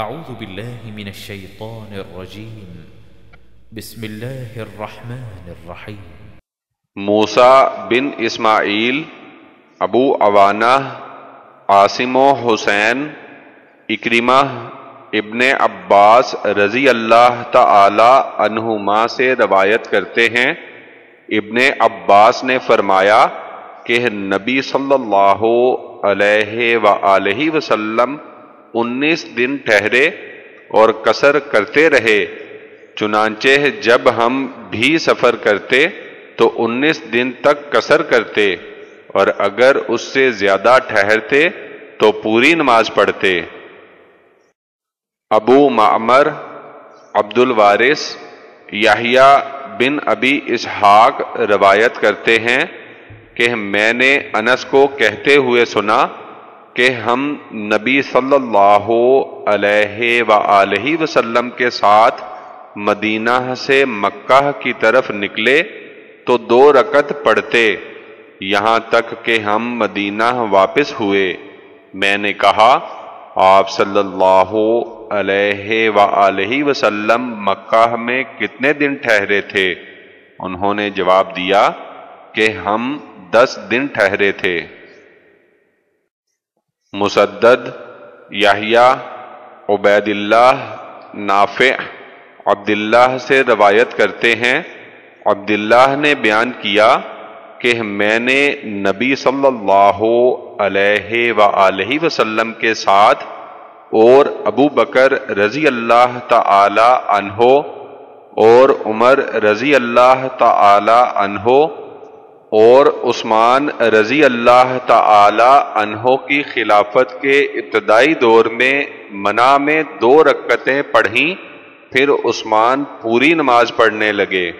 أعوذ بالله من الشيطان الرجيم. بسم الله الرحمن الرحيم. موسیٰ بن اسماعیل ابو عوانہ عاصم و حسین اکرمہ ابن عباس رضی اللہ تعالی عنہما سے روایت کرتے ہیں۔ ابن عباس نے فرمایا کہ نبی صلی اللہ علیہ وآلہ وسلم انیس دن ٹھہرے اور قصر کرتے رہے۔ چنانچہ جب ہم بھی سفر کرتے تو انیس دن تک قصر کرتے اور اگر اس سے زیادہ ٹھہرتے تو پوری نماز پڑھتے۔ ابو معمر عبد الوارث یحییٰ بن ابی اسحاق روایت کرتے ہیں کہ میں نے انس کو کہتے ہوئے سنا کہ ہم نبی صلی اللہ علیہ وآلہ وسلم کے ساتھ مدینہ سے مکہ کی طرف نکلے تو دو رکت پڑھتے۔ یہاں تک کہ ہم مدینہ واپس ہوئے۔ میں نے کہا، آپ صلی اللہ علیہ وآلہ وسلم مکہ میں کتنے دن ٹھہرے تھے؟ انہوں نے جواب دیا کہ ہم دس دن ٹھہرے تھے۔ مسدد، یحییٰ عبید اللہ نافع، عبداللہ سے روایت کرتے ہیں۔ عبداللہ نے بیان کیا کہ میں نے نبی صلی اللہ علیہ وآلہ وسلم کے ساتھ اور ابو بکر رضی اللہ تعالی عنہ اور عمر رضی اللہ تعالی عنہ اور عثمان رضی اللہ تعالی عنہ کی خلافت کے ابتدائی دور میں منع میں دو رکتیں پڑھیں، پھر عثمان پوری نماز پڑھنے لگے۔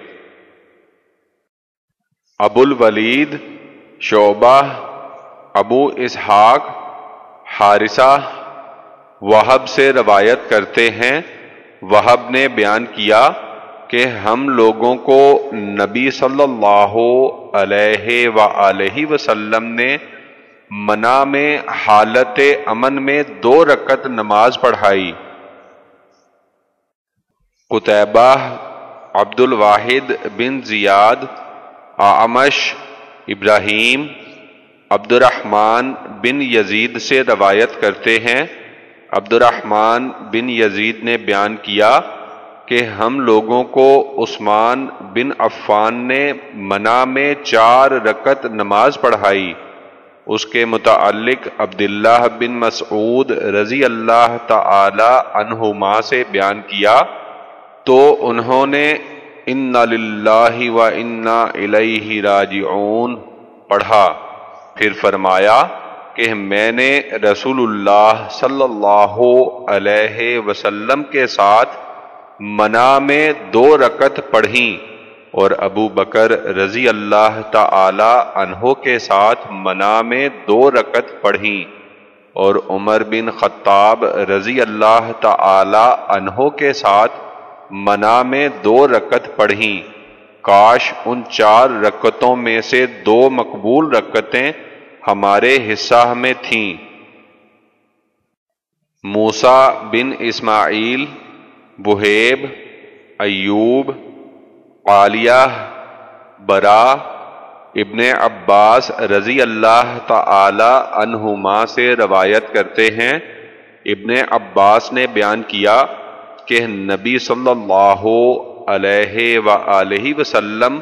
ابو الولید، شعبہ، ابو اسحاق، حارثہ، وہب سے روایت کرتے ہیں۔ وہب نے بیان کیا کہ ہم لوگوں کو نبی صلی اللہ علیہ وآلہ وسلم نے منع میں، حالت امن میں دو رکت نماز پڑھائی۔ قطبہ عبد الواحد بن زیاد آمش ابراہیم عبد الرحمن بن یزید سے روایت کرتے ہیں۔ عبد الرحمن بن یزید نے بیان کیا کہ ہم لوگوں کو عثمان بن عفان نے منع میں چار رکت نماز پڑھائی۔ اس کے متعلق عبداللہ بن مسعود رضی اللہ تعالی عنہما سے بیان کیا تو انہوں نے ان للہ و انا الیہ راجعون پڑھا۔ پھر فرمایا کہ میں نے رسول اللہ صلی اللہ علیہ وسلم کے ساتھ منا میں دو رکت پڑھیں اور ابو بکر رضی اللہ تعالی عنہ کے ساتھ منا میں دو رکت پڑھیں اور عمر بن خطاب رضی اللہ تعالی عنہ کے ساتھ منا میں دو رکت پڑھیں۔ کاش ان چار رکتوں میں سے دو مقبول رکتیں ہمارے حصہ میں تھیں۔ موسا بن اسماعیل بحیب، ایوب، عالیہ، برا، ابن عباس رضی اللہ تعالی عنہما سے روایت کرتے ہیں۔ ابن عباس نے بیان کیا کہ نبی صلی اللہ علیہ وآلہ وسلم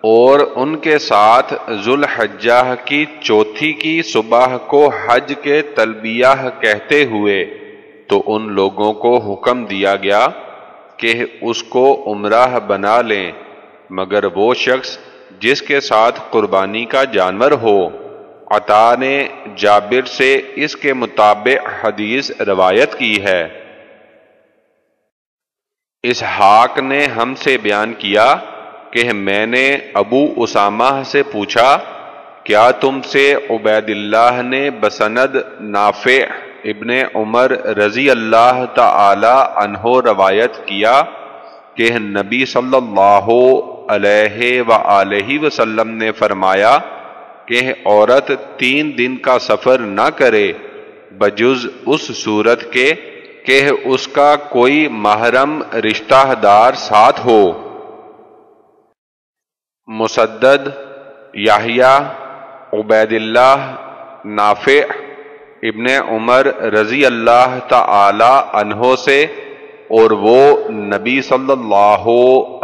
اور ان کے ساتھ ذوالحجہ کی چوتھی کی صبح کو حج کے تلبیہ کہتے ہوئے تو ان لوگوں کو حکم دیا گیا کہ اس کو عمرہ بنا لیں، مگر وہ شخص جس کے ساتھ قربانی کا جانور ہو۔ عطا نے جابر سے اس کے مطابق حدیث روایت کی ہے۔ اسحاق نے ہم سے بیان کیا کہ میں نے ابو اسامہ سے پوچھا، کیا تم سے عبید اللہ نے بسند نافع ابن عمر رضی اللہ تعالی عنہ روایت کیا کہ نبی صلی اللہ علیہ وآلہ وسلم نے فرمایا کہ عورت تین دن کا سفر نہ کرے بجز اس صورت کے کہ اس کا کوئی محرم رشتہ دار ساتھ ہو۔ مسدد یاہیا عبید اللہ نافع ابن عمر رضی اللہ تعالی عنہ سے اور وہ نبی صلی اللہ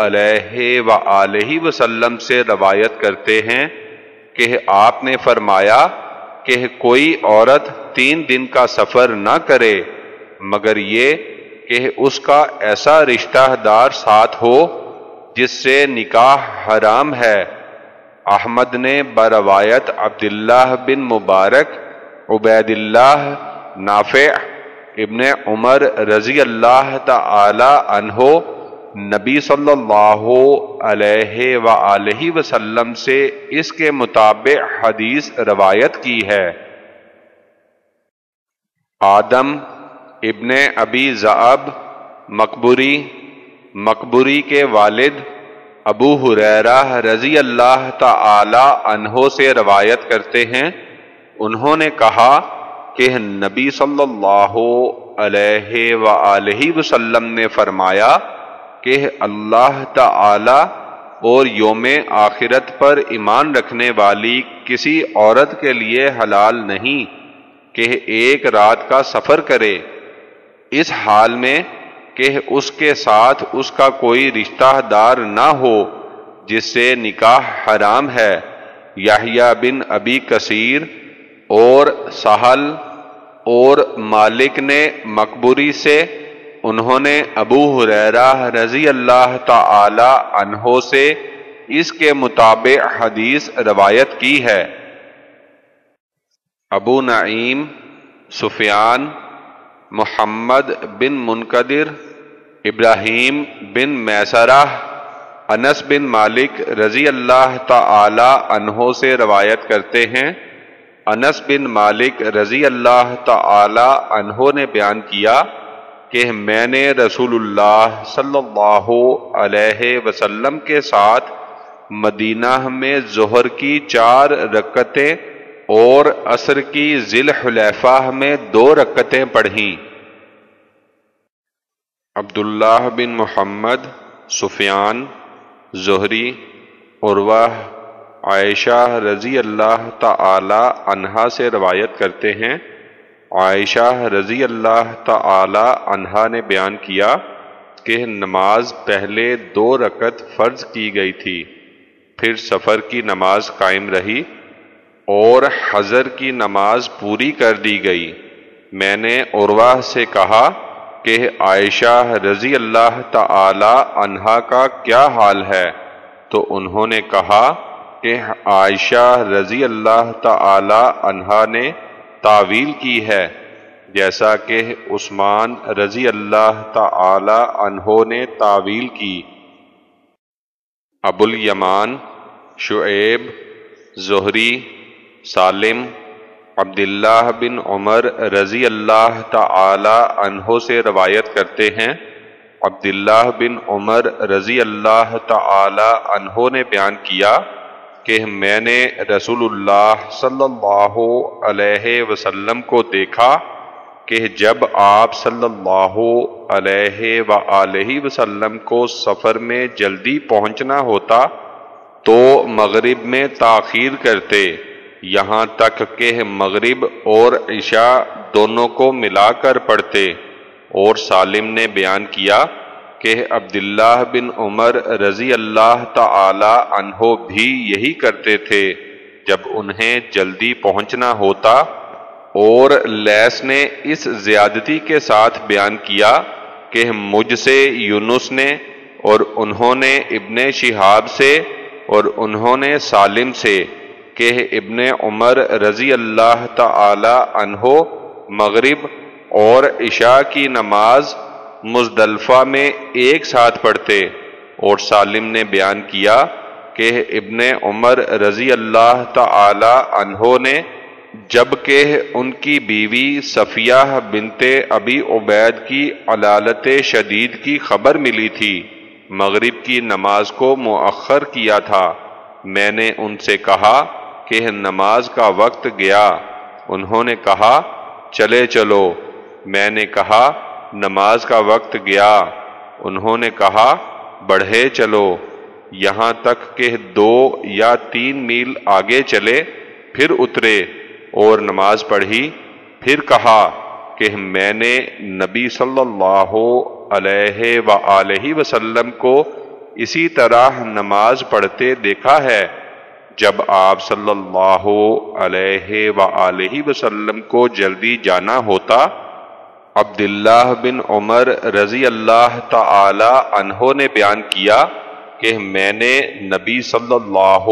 علیہ و وسلم سے روایت کرتے ہیں کہ آپ نے فرمایا کہ کوئی عورت تین دن کا سفر نہ کرے، مگر یہ کہ اس کا ایسا رشتہ دار ساتھ ہو جس سے نکاح حرام ہے۔ احمد نے بروایت عبداللہ بن مبارک عبید اللہ نافع ابن عمر رضی اللہ تعالی عنہ نبی صلی اللہ علیہ وآلہ وسلم سے اس کے مطابق حدیث روایت کی ہے۔ آدم ابن ابی زعب مقبری مقبری کے والد ابو حریرہ رضی اللہ تعالی عنہ سے روایت کرتے ہیں۔ انہوں نے کہا کہ نبی صلی اللہ علیہ وآلہ وسلم نے فرمایا کہ اللہ تعالی اور یوم آخرت پر ایمان رکھنے والی کسی عورت کے لیے حلال نہیں کہ ایک رات کا سفر کرے۔ اس حال میں کہ اس کے ساتھ اس کا کوئی رشتہ دار نہ ہو، جس سے نکاح حرام ہے۔ یاہیا بن ابی کثیر اور سہل اور مالک نے مقبوری سے انہوں نے ابو حریرہ رضی اللہ تعالی عنہ سے اس کے مطابق حدیث روایت کی ہے۔ ابو نعیم، سفیان، محمد بن منقدر، ابراہیم بن میسرہ، انس بن مالک رضی اللہ تعالی عنہ سے روایت کرتے ہیں۔ انس بن مالک رضی اللہ تعالی عنہ نے بیان کیا کہ میں نے رسول اللہ صلی اللہ علیہ وسلم کے ساتھ مدینہ میں ظہر کی چار رکتیں اور عصر کی ذیل حلیفہ میں دو رکتیں پڑھیں۔ عبداللہ بن محمد، سفیان، زہری، عروہ عائشہ رضی اللہ تعالی عنہا سے روایت کرتے ہیں۔ عائشہ رضی اللہ تعالی عنہا نے بیان کیا کہ نماز پہلے دو رکت فرض کی گئی تھی، پھر سفر کی نماز قائم رہی اور حضر کی نماز پوری کر دی گئی۔ میں نے عرواہ سے کہا کہ عائشہ رضی اللہ تعالی عنہا کا کیا حال ہے؟ تو انہوں نے کہا کہ عائشہ رضی اللہ تعالی عنہا نے تعویل کی ہے۔ جیسا کہ عثمان رضی اللہ تعالی عنہ نے تعویل کی۔ ابو الیمان، شعیب، زہری، سالم، عبداللہ بن عمر رضی اللہ تعالی عنہ سے روایت کرتے ہیں۔ عبداللہ بن عمر رضی اللہ تعالی عنہ نے بیان کیا کہ میں نے رسول اللہ صلی اللہ علیہ وسلم کو دیکھا کہ جب آپ صلی اللہ علیہ وآلہ وسلم کو سفر میں جلدی پہنچنا ہوتا تو مغرب میں تاخیر کرتے، یہاں تک کہ مغرب اور عشاء دونوں کو ملا کر پڑھتے اور سالم نے بیان کیا کہ عبداللہ بن عمر رضی اللہ تعالی عنہ بھی یہی کرتے تھے، جب انہیں جلدی پہنچنا ہوتا اور لیس نے اس زیادتی کے ساتھ بیان کیا کہ مجھ سے یونس نے اور انہوں نے ابن شہاب سے اور انہوں نے سالم سے کہ ابن عمر رضی اللہ تعالی عنہ مغرب اور عشاء کی نماز مزدلفہ میں ایک ساتھ پڑھتے اور سالم نے بیان کیا کہ ابن عمر رضی اللہ تعالی عنہ نے جبکہ ان کی بیوی صفیہ بنت ابی عبید کی علالت شدید کی خبر ملی تھی۔ مغرب کی نماز کو مؤخر کیا تھا۔ میں نے ان سے کہا کہ نماز کا وقت گیا۔ انہوں نے کہا، چلے چلو۔ میں نے کہا نماز کا وقت گیا۔ انہوں نے کہا، بڑھے چلو۔ یہاں تک کہ دو یا تین میل آگے چلے، پھر اترے اور نماز پڑھی۔ پھر کہا کہ میں نے نبی صلی اللہ علیہ و وسلم کو اسی طرح نماز پڑھتے دیکھا ہے۔ جب آپ صلی اللہ علیہ و وسلم کو جلدی جانا ہوتا عبداللہ بن عمر رضی اللہ تعالی عنہ نے بیان کیا کہ میں نے نبی صلی اللہ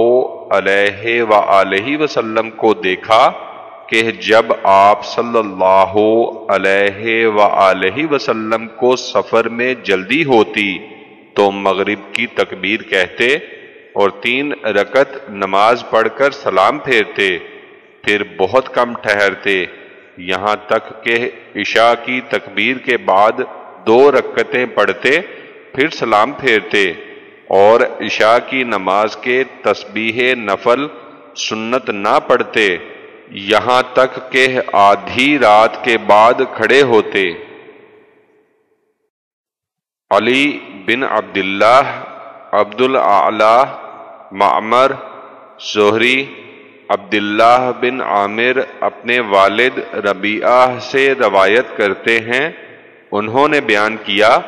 علیہ و وسلم کو دیکھا کہ جب آپ صلی اللہ علیہ و وسلم کو سفر میں جلدی ہوتی تو مغرب کی تکبیر کہتے اور تین رکت نماز پڑھ کر سلام پھیرتے، پھر بہت کم ٹھہرتے۔ یہاں تک کہ عشاء کی تکبیر کے بعد دو رکتیں پڑھتے، پھر سلام پھیرتے اور عشاء کی نماز کے تسبیح نفل سنت نہ پڑھتے، یہاں تک کہ آدھی رات کے بعد کھڑے ہوتے۔ علی بن عبداللہ عبد العلی معمر، زہری عبداللہ بن عامر اپنے والد ربیعہ سے روایت کرتے ہیں۔ انہوں نے بیان کیا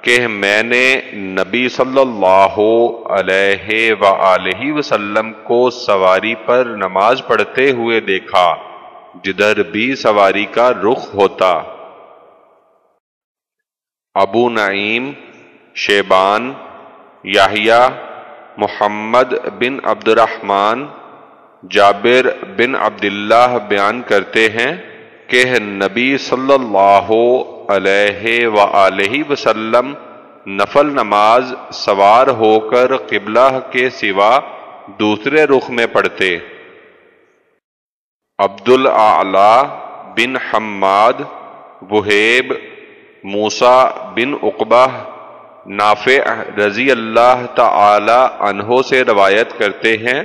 کہ میں نے نبی صلی اللہ علیہ و وسلم کو سواری پر نماز پڑھتے ہوئے دیکھا، جدھر بھی سواری کا رخ ہوتا۔ ابو نعیم، شیبان یاہیا محمد بن عبد الرحمن جابر بن عبداللہ بیان کرتے ہیں کہ نبی صلی اللہ علیہ و وسلم نفل نماز سوار ہو کر قبلہ کے سوا دوسرے رخ میں پڑھتے۔ عبد بن حماد، وہیب موسا بن اقبہ نافع رضی اللہ تعالی عنہ سے روایت کرتے ہیں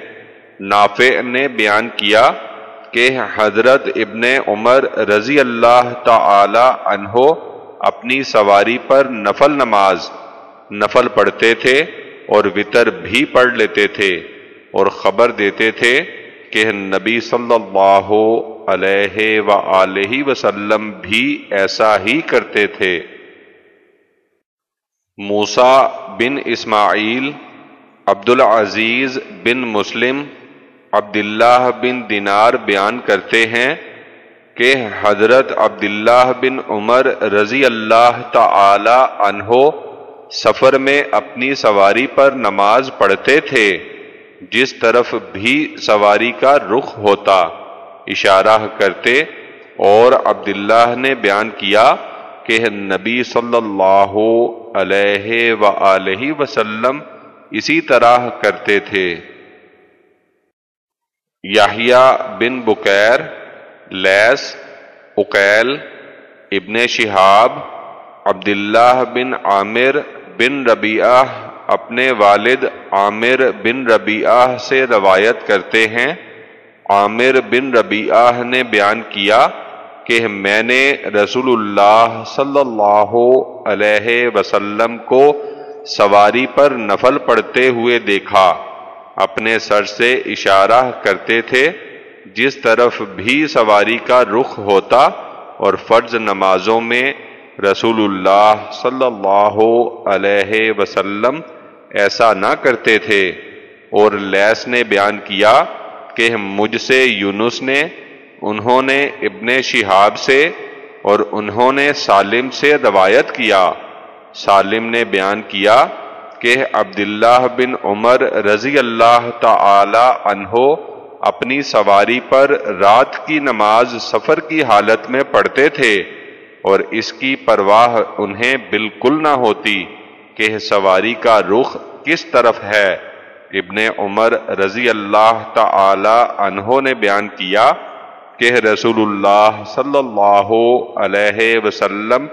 نافع نے بیان کیا کہ حضرت ابن عمر رضی اللہ تعالی عنہ اپنی سواری پر نفل نماز نفل پڑھتے تھے اور وطر بھی پڑھ لیتے تھے اور خبر دیتے تھے کہ نبی صلی اللہ علیہ و وسلم بھی ایسا ہی کرتے تھے۔ موسا بن اسماعیل عبد العزیز بن مسلم عبداللہ بن دینار بیان کرتے ہیں کہ حضرت عبداللہ بن عمر رضی اللہ تعالی عنہ سفر میں اپنی سواری پر نماز پڑھتے تھے، جس طرف بھی سواری کا رخ ہوتا اشارہ کرتے اور عبداللہ نے بیان کیا کہ نبی صلی اللہ علیہ و وسلم اسی طرح کرتے تھے۔ یاہیا بن بکیر لیس اقیل، ابن شہاب، عبداللہ بن عامر بن ربیعہ اپنے والد عامر بن ربیعہ سے روایت کرتے ہیں۔ عامر بن ربیعہ نے بیان کیا کہ میں نے رسول اللہ صلی اللہ علیہ وسلم کو سواری پر نفل پڑھتے ہوئے دیکھا۔ اپنے سر سے اشارہ کرتے تھے، جس طرف بھی سواری کا رخ ہوتا اور فرض نمازوں میں رسول اللہ صلی اللہ علیہ وسلم ایسا نہ کرتے تھے اور لیس نے بیان کیا کہ مجھ سے یونس نے، انہوں نے ابن شہاب سے اور انہوں نے سالم سے روایت کیا۔ سالم نے بیان کیا کہ عبداللہ بن عمر رضی اللہ تعالی عنہ اپنی سواری پر رات کی نماز سفر کی حالت میں پڑھتے تھے اور اس کی پرواہ انہیں بالکل نہ ہوتی کہ سواری کا رخ کس طرف ہے۔ ابن عمر رضی اللہ تعالی عنہ نے بیان کیا کہ رسول اللہ صلی اللہ علیہ وسلم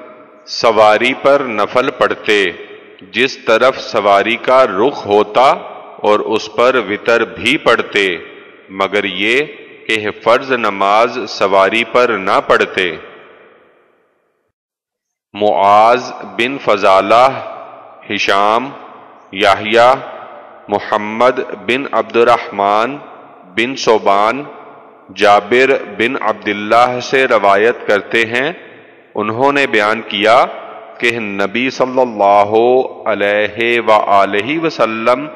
سواری پر نفل پڑھتے۔ جس طرف سواری کا رخ ہوتا اور اس پر وطر بھی پڑھتے مگر یہ کہ فرض نماز سواری پر نہ پڑھتے معاذ بن فضالہ، ہشام یاہیا محمد بن عبد الرحمن بن صوبان، جابر بن عبداللہ سے روایت کرتے ہیں، انہوں نے بیان کیا کہ نبی صلی اللہ علیہ و وسلم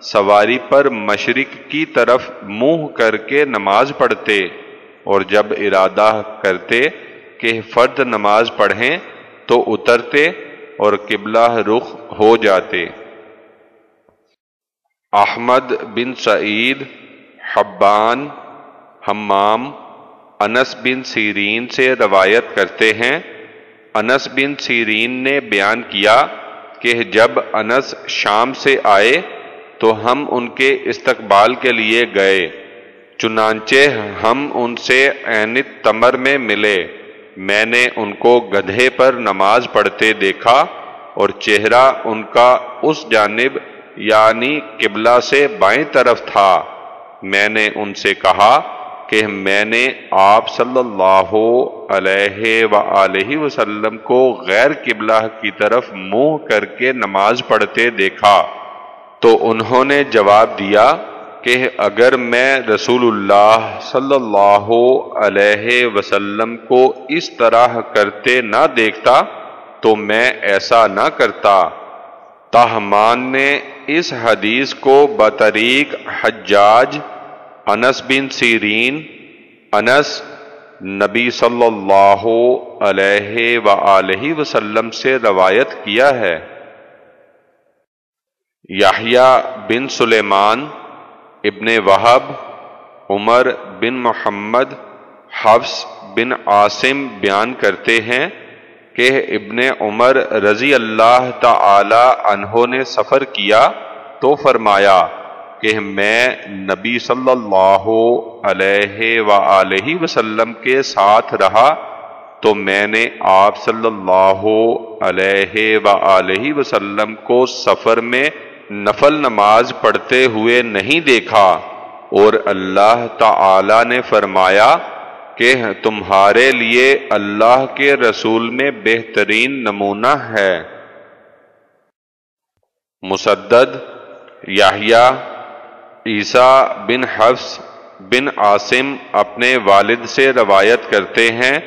سواری پر مشرق کی طرف منہ کر کے نماز پڑھتے اور جب ارادہ کرتے کہ فرد نماز پڑھیں تو اترتے اور قبلہ رخ ہو جاتے۔ احمد بن سعید، حبان، حمام، انس بن سیرین سے روایت کرتے ہیں انس بن سیرین نے بیان کیا کہ جب انس شام سے آئے تو ہم ان کے استقبال کے لیے گئے، چنانچہ ہم ان سے اینت تمر میں ملے۔ میں نے ان کو گدھے پر نماز پڑھتے دیکھا اور چہرہ ان کا اس جانب یعنی قبلہ سے بائیں طرف تھا۔ میں نے ان سے کہا کہ میں نے آپ صلی اللہ علیہ و وسلم کو غیر قبلہ کی طرف منہ کر کے نماز پڑھتے دیکھا تو انہوں نے جواب دیا کہ اگر میں رسول اللہ صلی اللہ علیہ وسلم کو اس طرح کرتے نہ دیکھتا تو میں ایسا نہ کرتا۔ تاہمان نے اس حدیث کو بطریق حجاج انس بن سیرین، انس نبی صلی اللہ علیہ و وسلم سے روایت کیا ہے۔ یاہیا بن سلیمان، ابن وہب، عمر بن محمد حفظ بن عاصم بیان کرتے ہیں کہ ابن عمر رضی اللہ تعالی عنہ نے سفر کیا تو فرمایا کہ میں نبی صلی اللہ علیہ و وسلم کے ساتھ رہا تو میں نے آپ صلی اللہ علیہ و وسلم کو سفر میں نفل نماز پڑھتے ہوئے نہیں دیکھا اور اللہ تعالی نے فرمایا کہ تمہارے لیے اللہ کے رسول میں بہترین نمونہ ہے۔ مسدد یاہیا عیسیٰ بن حفظ بن عاصم اپنے والد سے روایت کرتے ہیں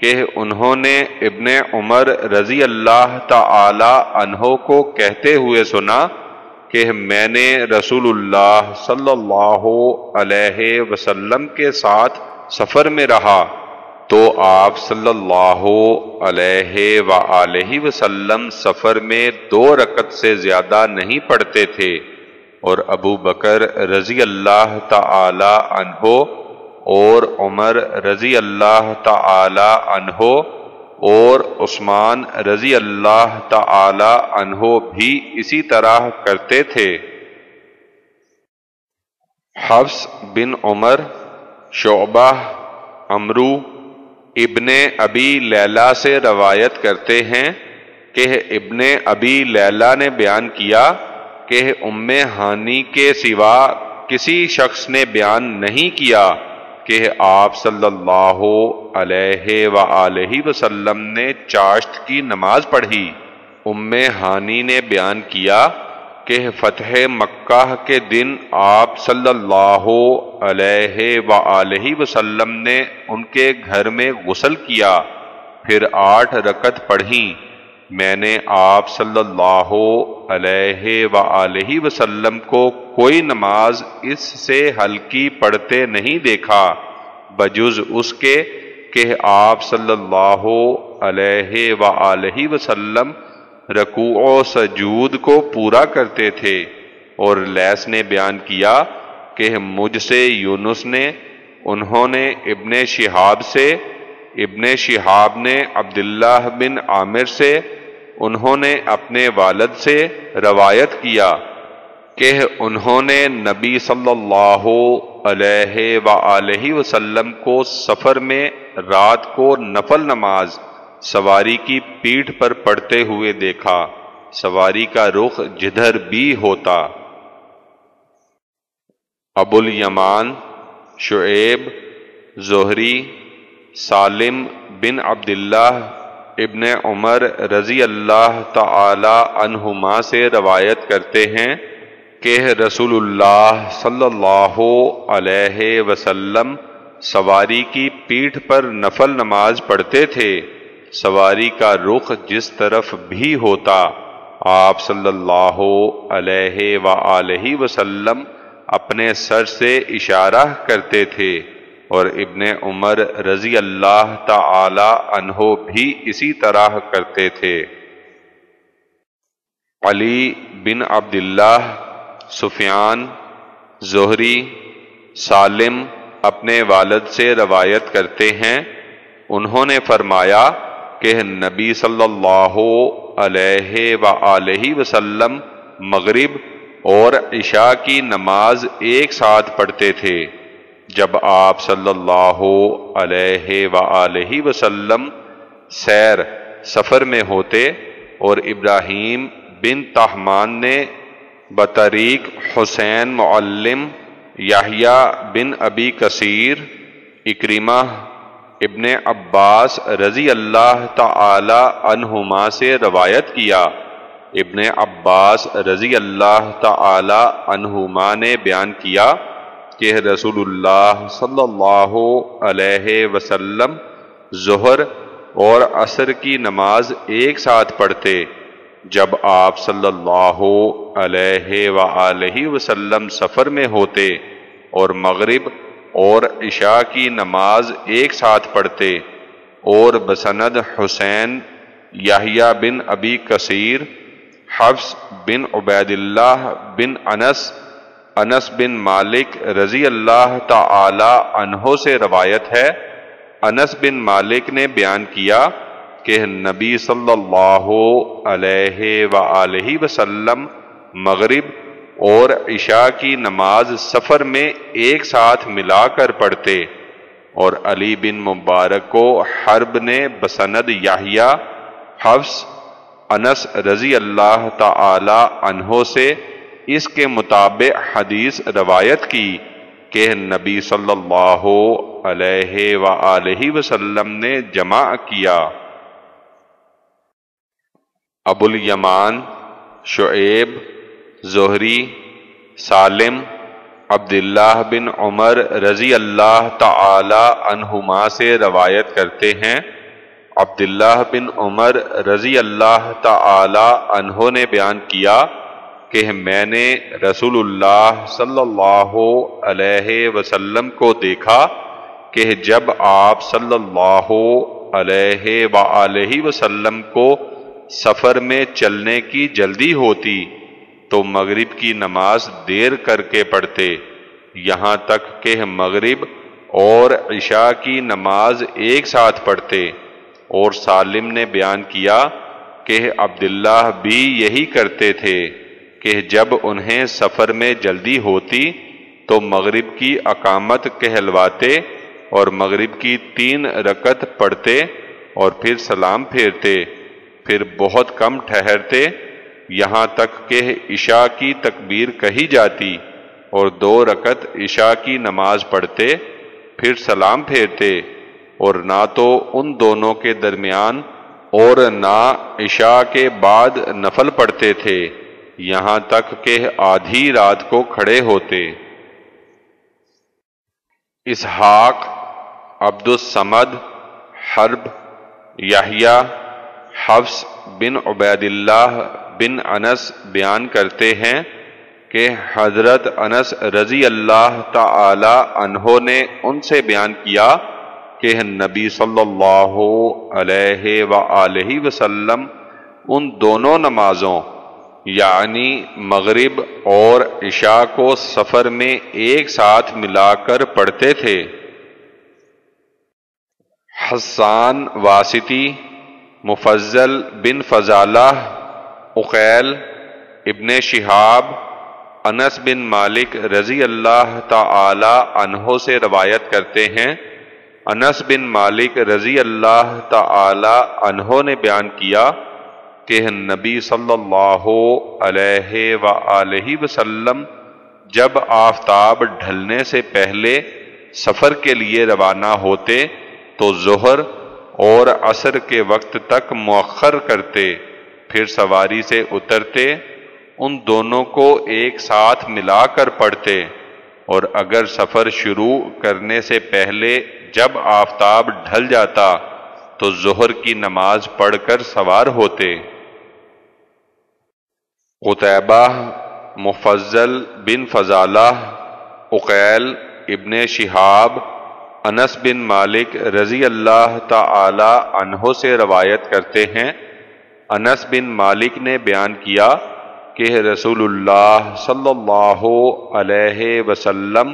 کہ انہوں نے ابن عمر رضی اللہ تعالی عنہ کو کہتے ہوئے سنا کہ میں نے رسول اللہ صلی اللہ علیہ وسلم کے ساتھ سفر میں رہا تو آپ صلی اللہ علیہ و وسلم سفر میں دو رکت سے زیادہ نہیں پڑھتے تھے۔ اور ابو بکر رضی اللہ تعالی عنہ اور عمر رضی اللہ تعالی عنہ اور عثمان رضی اللہ تعالی عنہ بھی اسی طرح کرتے تھے۔ حفظ بن عمر، شعبہ امرو ابن ابی لیلا سے روایت کرتے ہیں کہ ابن ابی لیلا نے بیان کیا کہ ام ہانی کے سوا کسی شخص نے بیان نہیں کیا کہ آپ صلی اللہ علیہ و وسلم نے چاشت کی نماز پڑھی۔ ام ہانی نے بیان کیا کہ فتح مکہ کے دن آپ صلی اللہ علیہ و وسلم نے ان کے گھر میں غسل کیا، پھر آٹھ رکت پڑھی میں نے آپ صلی اللہ علیہ و وسلم کو کوئی نماز اس سے ہلکی پڑھتے نہیں دیکھا، بجز اس کے کہ آپ صلی اللہ علیہ و وسلم رکوع و سجود کو پورا کرتے تھے اور لیس نے بیان کیا کہ مجھ سے یونس نے، انہوں نے ابن شہاب سے، ابن شہاب نے عبداللہ بن عامر سے انہوں نے اپنے والد سے روایت کیا کہ انہوں نے نبی صلی اللہ علیہ و وسلم کو سفر میں رات کو نفل نماز سواری کی پیٹھ پر پڑتے ہوئے دیکھا۔ سواری کا رخ جدھر بھی ہوتا۔ ابو الیمان شعیب، زہری، سالم بن عبداللہ ابن عمر رضی اللہ تعالی عنہما سے روایت کرتے ہیں کہ رسول اللہ صلی اللہ علیہ وسلم سواری کی پیٹھ پر نفل نماز پڑھتے تھے۔ سواری کا رخ جس طرف بھی ہوتا، آپ صلی اللہ علیہ و وسلم اپنے سر سے اشارہ کرتے تھے۔ اور ابن عمر رضی اللہ تعالی عنہ بھی اسی طرح کرتے تھے۔ علی بن عبداللہ سفیان، زہری، سالم اپنے والد سے روایت کرتے ہیں۔ انہوں نے فرمایا کہ نبی صلی اللہ علیہ و وسلم مغرب اور عشاء کی نماز ایک ساتھ پڑھتے تھے۔ جب آپ صلی اللہ علیہ و وسلم سیر سفر میں ہوتے اور ابراہیم بن تحمان نے بطریق حسین معلم یاہیا بن ابی کثیر، اکریمہ ابن عباس رضی اللہ تعالی عنہما سے روایت کیا۔ ابن عباس رضی اللہ تعالی عنہما نے بیان کیا کہ رسول اللہ صلی اللہ علیہ وسلم ظہر اور عصر کی نماز ایک ساتھ پڑھتے، جب آپ صلی اللہ علیہ و وسلم سفر میں ہوتے اور مغرب اور عشاء کی نماز ایک ساتھ پڑھتے اور بسند حسین یاہیا بن ابی کثیر حفظ بن عبید اللہ بن انس انس بن مالک رضی اللہ تعالی عنہ سے روایت ہے۔ انس بن مالک نے بیان کیا کہ نبی صلی اللہ علیہ و وسلم مغرب اور عشاء کی نماز سفر میں ایک ساتھ ملا کر پڑھتے اور علی بن مبارک کو حرب نے بسند یاہیا حفظ انس رضی اللہ تعالی عنہ سے اس کے مطابق حدیث روایت کی کہ نبی صلی اللہ علیہ و وسلم نے جمع کیا۔ ابو الیمان، شعیب، زہری، سالم، عبداللہ بن عمر رضی اللہ تعالی عنہما سے روایت کرتے ہیں۔ عبداللہ بن عمر رضی اللہ تعالی عنہ نے بیان کیا کہ میں نے رسول اللہ صلی اللہ علیہ وسلم کو دیکھا کہ جب آپ صلی اللہ علیہ و وسلم کو سفر میں چلنے کی جلدی ہوتی تو مغرب کی نماز دیر کر کے پڑھتے۔ یہاں تک کہ مغرب اور عشاء کی نماز ایک ساتھ پڑھتے۔ اور سالم نے بیان کیا کہ عبداللہ بھی یہی کرتے تھے۔ کہ جب انہیں سفر میں جلدی ہوتی تو مغرب کی اقامت کہلواتے اور مغرب کی تین رکت پڑھتے اور پھر سلام پھیرتے، پھر بہت کم ٹھہرتے، یہاں تک کہ عشاء کی تکبیر کہی جاتی اور دو رکت عشاء کی نماز پڑھتے، پھر سلام پھیرتے اور نہ تو ان دونوں کے درمیان اور نہ عشاء کے بعد نفل پڑھتے تھے۔ یہاں تک کہ آدھی رات کو کھڑے ہوتے۔ اسحاق عبد السمد حرب، یحییٰ حفظ بن عبید اللہ بن انس بیان کرتے ہیں کہ حضرت انس رضی اللہ تعالی عنہ نے ان سے بیان کیا کہ نبی صلی اللہ علیہ و وسلم ان دونوں نمازوں یعنی مغرب اور عشاء کو سفر میں ایک ساتھ ملا کر پڑھتے تھے۔ حسان واسطی، مفضل بن فضالہ اقیل ابن شہاب، انس بن مالک رضی اللہ تعالی عنہ سے روایت کرتے ہیں۔ انس بن مالک رضی اللہ تعالی عنہ نے بیان کیا کہ نبی صلی اللہ علیہ و وسلم جب آفتاب ڈھلنے سے پہلے سفر کے لیے روانہ ہوتے تو ظہر اور عصر کے وقت تک مؤخر کرتے، پھر سواری سے اترتے، ان دونوں کو ایک ساتھ ملا کر پڑھتے۔ اور اگر سفر شروع کرنے سے پہلے جب آفتاب ڈھل جاتا تو ظہر کی نماز پڑھ کر سوار ہوتے۔ قطبہ مفضل بن فضالہ اقیل ابن شہاب، انس بن مالک رضی اللہ تعالی عنہ سے روایت کرتے ہیں۔ انس بن مالک نے بیان کیا کہ رسول اللہ صلی اللہ علیہ وسلم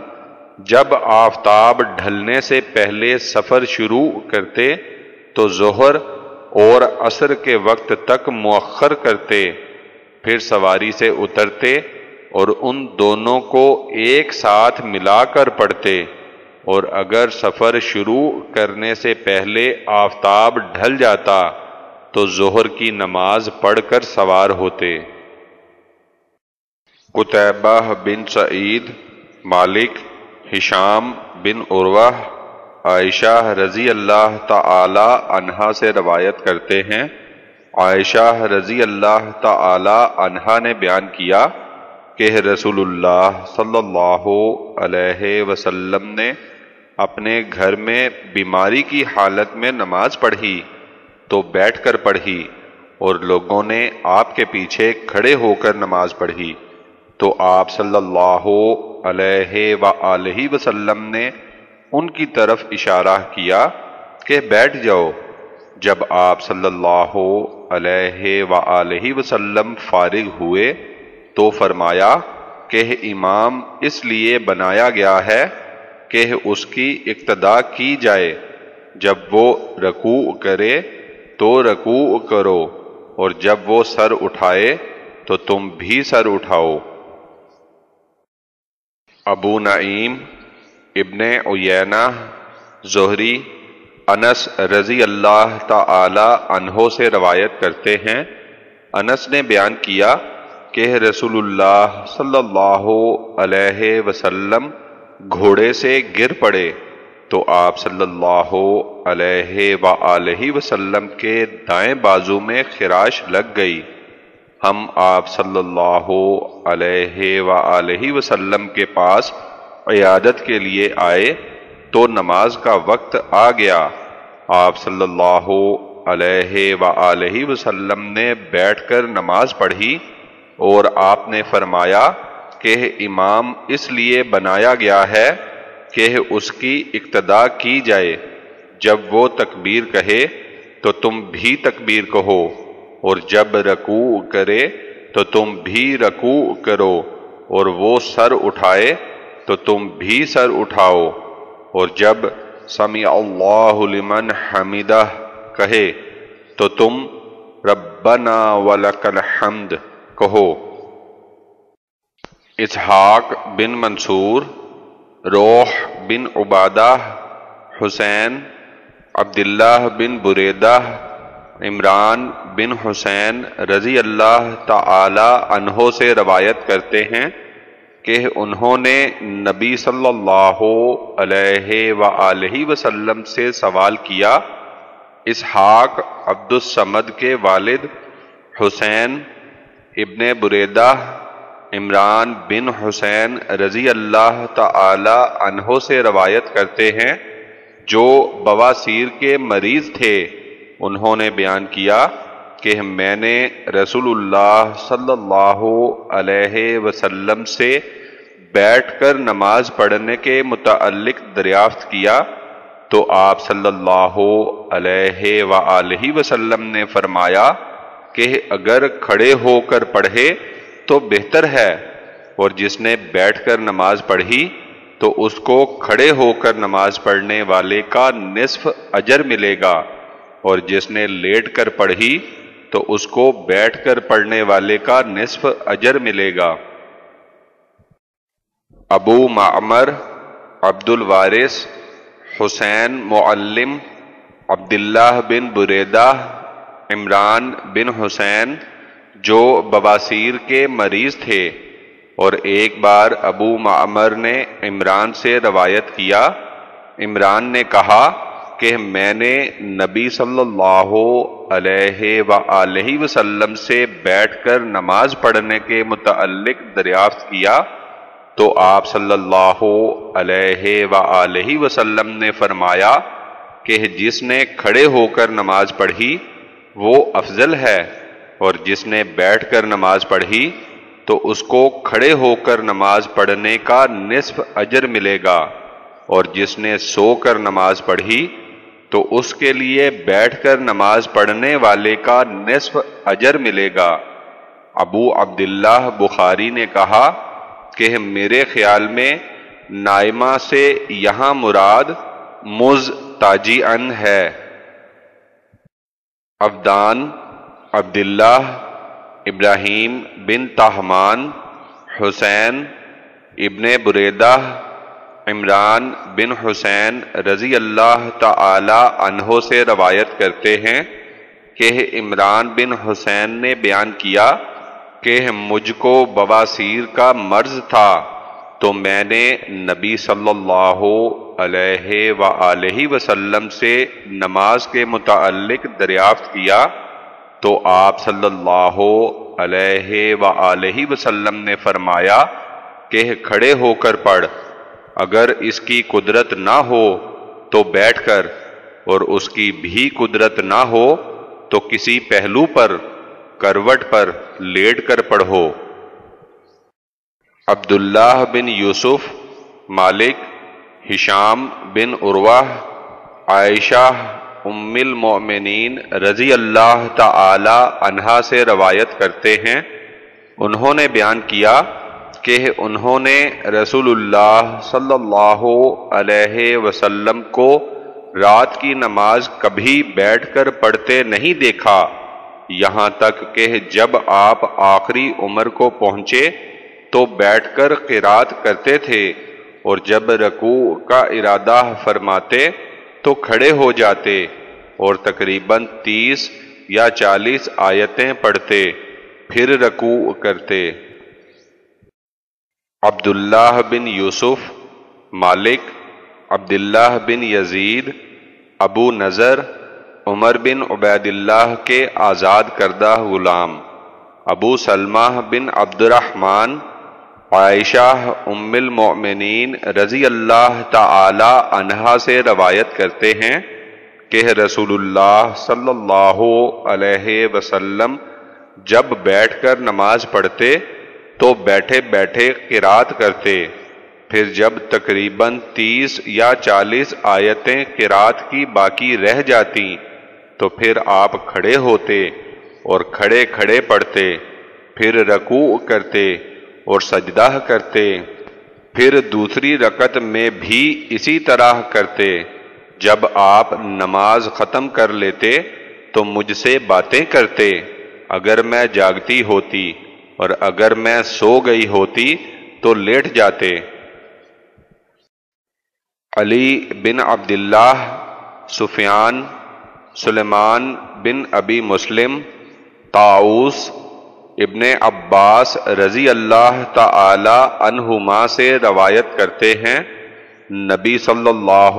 جب آفتاب ڈھلنے سے پہلے سفر شروع کرتے تو ظہر اور عصر کے وقت تک مؤخر کرتے۔ پھر سواری سے اترتے اور ان دونوں کو ایک ساتھ ملا کر پڑھتے اور اگر سفر شروع کرنے سے پہلے آفتاب ڈھل جاتا تو ظہر کی نماز پڑھ کر سوار ہوتے۔ قطبہ بن سعید، مالک ہشام بن عروہ، عائشہ رضی اللہ تعالی عنہا سے روایت کرتے ہیں عائشہ رضی اللہ تعالی عنہا نے بیان کیا کہ رسول اللہ صلی اللہ علیہ وسلم نے اپنے گھر میں بیماری کی حالت میں نماز پڑھی، تو بیٹھ کر پڑھی اور لوگوں نے آپ کے پیچھے کھڑے ہو کر نماز پڑھی۔ تو آپ صلی اللہ علیہ و وسلم نے ان کی طرف اشارہ کیا کہ بیٹھ جاؤ۔ جب آپ صلی اللہ علیہ و وسلم فارغ ہوئے تو فرمایا کہ امام اس لیے بنایا گیا ہے کہ اس کی اقتدا کی جائے، جب وہ رکوع کرے تو رکوع کرو، اور جب وہ سر اٹھائے تو تم بھی سر اٹھاؤ۔ ابو نعیم، ابن اوینا زہری انس رضی اللہ تعالی عنہ سے روایت کرتے ہیں۔ انس نے بیان کیا کہ رسول اللہ صلی اللہ علیہ وسلم گھوڑے سے گر پڑے۔ تو آپ صلی اللہ علیہ و وسلم کے دائیں بازو میں خراش لگ گئی۔ ہم آپ صلی اللہ علیہ و وسلم کے پاس عیادت کے لیے آئے۔ تو نماز کا وقت آ گیا۔ آپ صلی اللہ علیہ و وسلم نے بیٹھ کر نماز پڑھی اور آپ نے فرمایا کہ امام اس لیے بنایا گیا ہے کہ اس کی اقتدا کی جائے۔ جب وہ تکبیر کہے تو تم بھی تکبیر کہو اور جب رکوع کرے تو تم بھی رکوع کرو اور وہ سر اٹھائے تو تم بھی سر اٹھاؤ۔ اور جب سمیع اللہ لمن حمیدہ کہے، تو تم ربنا ولک الحمد کہو۔ اسحاق بن منصور، روح بن عبادہ، حسین، عبداللہ بن بریدہ، عمران بن حسین رضی اللہ تعالی عنہ سے روایت کرتے ہیں۔ کہ انہوں نے نبی صلی اللہ علیہ و وسلم سے سوال کیا، اسحاق عبد السمد کے والد حسین ابن بریدہ عمران بن حسین رضی اللہ تعالی عنہ سے روایت کرتے ہیں، جو بواسیر کے مریض تھے، انہوں نے بیان کیا۔ کہ میں نے رسول اللہ صلی اللہ علیہ وسلم سے بیٹھ کر نماز پڑھنے کے متعلق دریافت کیا تو آپ صلی اللہ علیہ و وسلم نے فرمایا کہ اگر کھڑے ہو کر پڑھے تو بہتر ہے اور جس نے بیٹھ کر نماز پڑھی تو اس کو کھڑے ہو کر نماز پڑھنے والے کا نصف اجر ملے گا اور جس نے لیٹ کر پڑھی تو اس کو بیٹھ کر پڑھنے والے کا نصف اجر ملے گا۔ ابو معمر عبد الوارث حسین معلم، عبداللہ بن بریدہ، عمران بن حسین جو بواسیر کے مریض تھے اور ایک بار ابو معمر نے عمران سے روایت کیا۔ عمران نے کہا کہ میں نے نبی صلی اللہ علیہ و وسلم سے بیٹھ کر نماز پڑھنے کے متعلق دریافت کیا تو آپ صلی اللہ علیہ و وسلم نے فرمایا کہ جس نے کھڑے ہو کر نماز پڑھی وہ افضل ہے اور جس نے بیٹھ کر نماز پڑھی تو اس کو کھڑے ہو کر نماز پڑھنے کا نصف اجر ملے گا اور جس نے سو کر نماز پڑھی تو اس کے لیے بیٹھ کر نماز پڑھنے والے کا نصف اجر ملے گا۔ ابو عبداللہ بخاری نے کہا کہ میرے خیال میں نائمہ سے یہاں مراد مز تاجی ان ہے۔ ابدان عبداللہ ابراہیم بن تاہمان حسین ابن بریدہ عمران بن حسین رضی اللہ تعالی عنہ سے روایت کرتے ہیں کہ عمران بن حسین نے بیان کیا کہ مجھ کو بواسیر کا مرض تھا تو میں نے نبی صلی اللہ علیہ و وسلم سے نماز کے متعلق دریافت کیا تو آپ صلی اللہ علیہ و وسلم نے فرمایا کہ کھڑے ہو کر پڑھ۔ اگر اس کی قدرت نہ ہو تو بیٹھ کر اور اس کی بھی قدرت نہ ہو تو کسی پہلو پر، کروٹ پر لیٹ کر پڑھو۔ عبداللہ بن یوسف، مالک، ہشام بن عروہ، عائشہ، ام المؤمنین رضی اللہ تعالی عنہا سے روایت کرتے ہیں۔ انہوں نے بیان کیا کہ انہوں نے رسول اللہ صلی اللہ علیہ وسلم کو رات کی نماز کبھی بیٹھ کر پڑھتے نہیں دیکھا۔ یہاں تک کہ جب آپ آخری عمر کو پہنچے تو بیٹھ کر قرات کرتے تھے اور جب رکوع کا ارادہ فرماتے تو کھڑے ہو جاتے اور تقریباً تیس یا چالیس آیتیں پڑھتے، پھر رکوع کرتے۔ عبداللہ بن یوسف، مالک، عبداللہ بن یزید، ابو نظر عمر بن عبید اللہ کے آزاد کردہ غلام، ابو سلمہ بن عبد الرحمن عائشہ ام المؤمنین رضی اللہ تعالی عنہا سے روایت کرتے ہیں کہ رسول اللہ صلی اللہ علیہ وسلم جب بیٹھ کر نماز پڑھتے تو بیٹھے بیٹھے قرات کرتے۔ پھر جب تقریباً تیس یا چالیس آیتیں قرات کی باقی رہ جاتی، تو پھر آپ کھڑے ہوتے اور کھڑے کھڑے پڑھتے۔ پھر رکوع کرتے اور سجدہ کرتے۔ پھر دوسری رکت میں بھی اسی طرح کرتے۔ جب آپ نماز ختم کر لیتے، تو مجھ سے باتیں کرتے۔ اگر میں جاگتی ہوتی اور اگر میں سو گئی ہوتی تو لیٹ جاتے۔ علی بن عبداللہ، سفیان، سلیمان بن ابی مسلم تاؤس ابن عباس رضی اللہ تعالی عنہما سے روایت کرتے ہیں۔ نبی صلی اللہ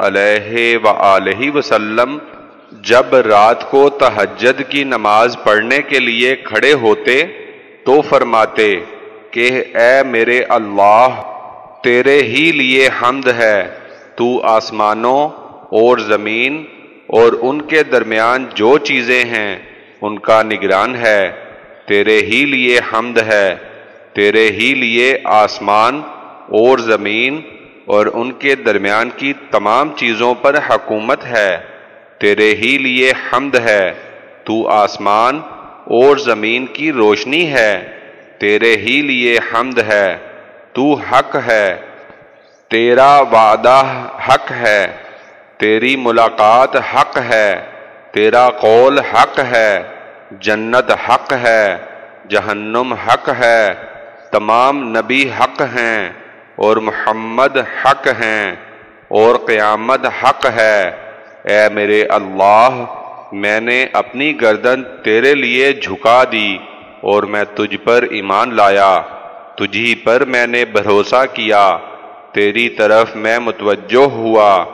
علیہ و وسلم جب رات کو تہجد کی نماز پڑھنے کے لیے کھڑے ہوتے تو فرماتے کہ اے میرے اللہ، تیرے ہی لیے حمد ہے، تو آسمانوں اور زمین اور ان کے درمیان جو چیزیں ہیں، ان کا نگران ہے۔ تیرے ہی لیے حمد ہے، تیرے ہی لیے آسمان اور زمین اور ان کے درمیان کی تمام چیزوں پر حکومت ہے۔ تیرے ہی لیے حمد ہے، تو آسمان اور زمین کی روشنی ہے، تیرے ہی لیے حمد ہے، تو حق ہے، تیرا وعدہ حق ہے، تیری ملاقات حق ہے، تیرا قول حق ہے، جنت حق ہے، جہنم حق ہے، تمام نبی حق ہیں اور محمد حق ہیں اور قیامت حق ہے۔ اے میرے اللہ میں نے اپنی گردن تیرے لیے جھکا دی اور میں تجھ پر ایمان لایا۔ تجھی پر میں نے بھروسہ کیا۔ تیری طرف میں متوجہ ہوا۔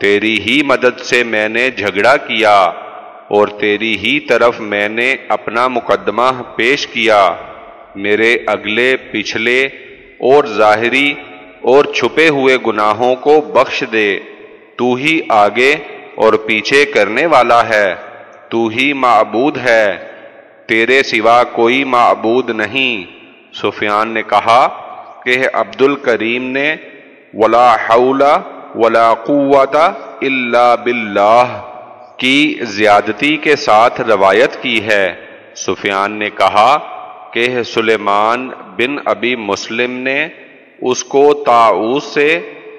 تیری ہی مدد سے میں نے جھگڑا کیا اور تیری ہی طرف میں نے اپنا مقدمہ پیش کیا۔ میرے اگلے، پچھلے اور ظاہری اور چھپے ہوئے گناہوں کو بخش دے۔ تو ہی آگے اور پیچھے کرنے والا ہے۔ تو ہی معبود ہے۔ تیرے سوا کوئی معبود نہیں۔ سفیان نے کہا کہ عبد الکریم نے ولا حول ولا قوت الا باللہ کی زیادتی کے ساتھ روایت کی ہے۔ سفیان نے کہا کہ سلیمان بن ابی مسلم نے اس کو تاؤس سے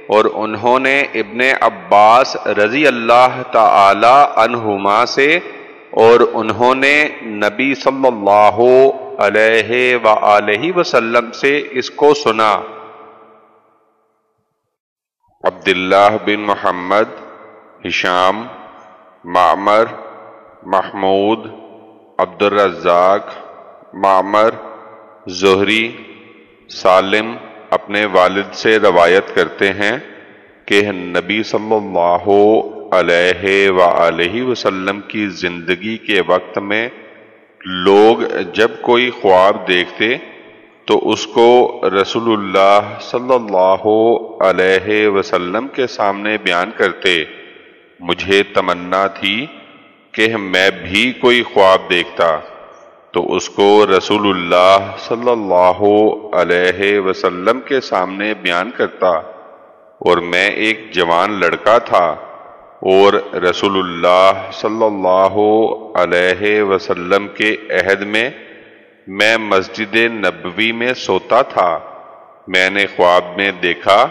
اور انہوں نے ابن عباس رضی اللہ تعالی عنہما سے اور انہوں نے نبی صلی اللہ علیہ وآلہ وسلم سے اس کو سنا۔ عبداللہ بن محمد، ہشام، معمر، محمود عبد الرزاق معمر، زہری، سالم اپنے والد سے روایت کرتے ہیں کہ نبی صلی اللہ علیہ وآلہ وسلم کی زندگی کے وقت میں لوگ جب کوئی خواب دیکھتے تو اس کو رسول اللہ صلی اللہ علیہ وسلم کے سامنے بیان کرتے۔ مجھے تمنا تھی کہ میں بھی کوئی خواب دیکھتا۔ تو اس کو رسول اللہ صلی اللہ علیہ وسلم کے سامنے بیان کرتا اور میں ایک جوان لڑکا تھا اور رسول اللہ صلی اللہ علیہ وسلم کے عہد میں میں مسجد نبوی میں سوتا تھا۔ میں نے خواب میں دیکھا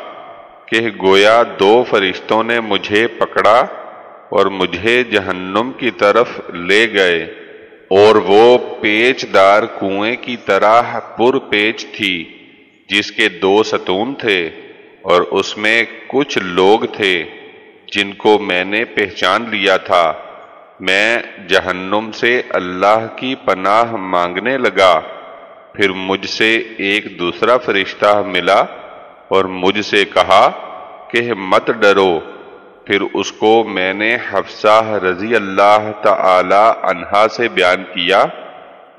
کہ گویا دو فرشتوں نے مجھے پکڑا اور مجھے جہنم کی طرف لے گئے۔ اور وہ پیچ دار کنویں کی طرح پر پیچ تھی، جس کے دو ستون تھے اور اس میں کچھ لوگ تھے جن کو میں نے پہچان لیا تھا۔ میں جہنم سے اللہ کی پناہ مانگنے لگا، پھر مجھ سے ایک دوسرا فرشتہ ملا اور مجھ سے کہا کہ مت ڈرو۔ پھر اس کو میں نے حفصہ رضی اللہ تعالی عنہا سے بیان کیا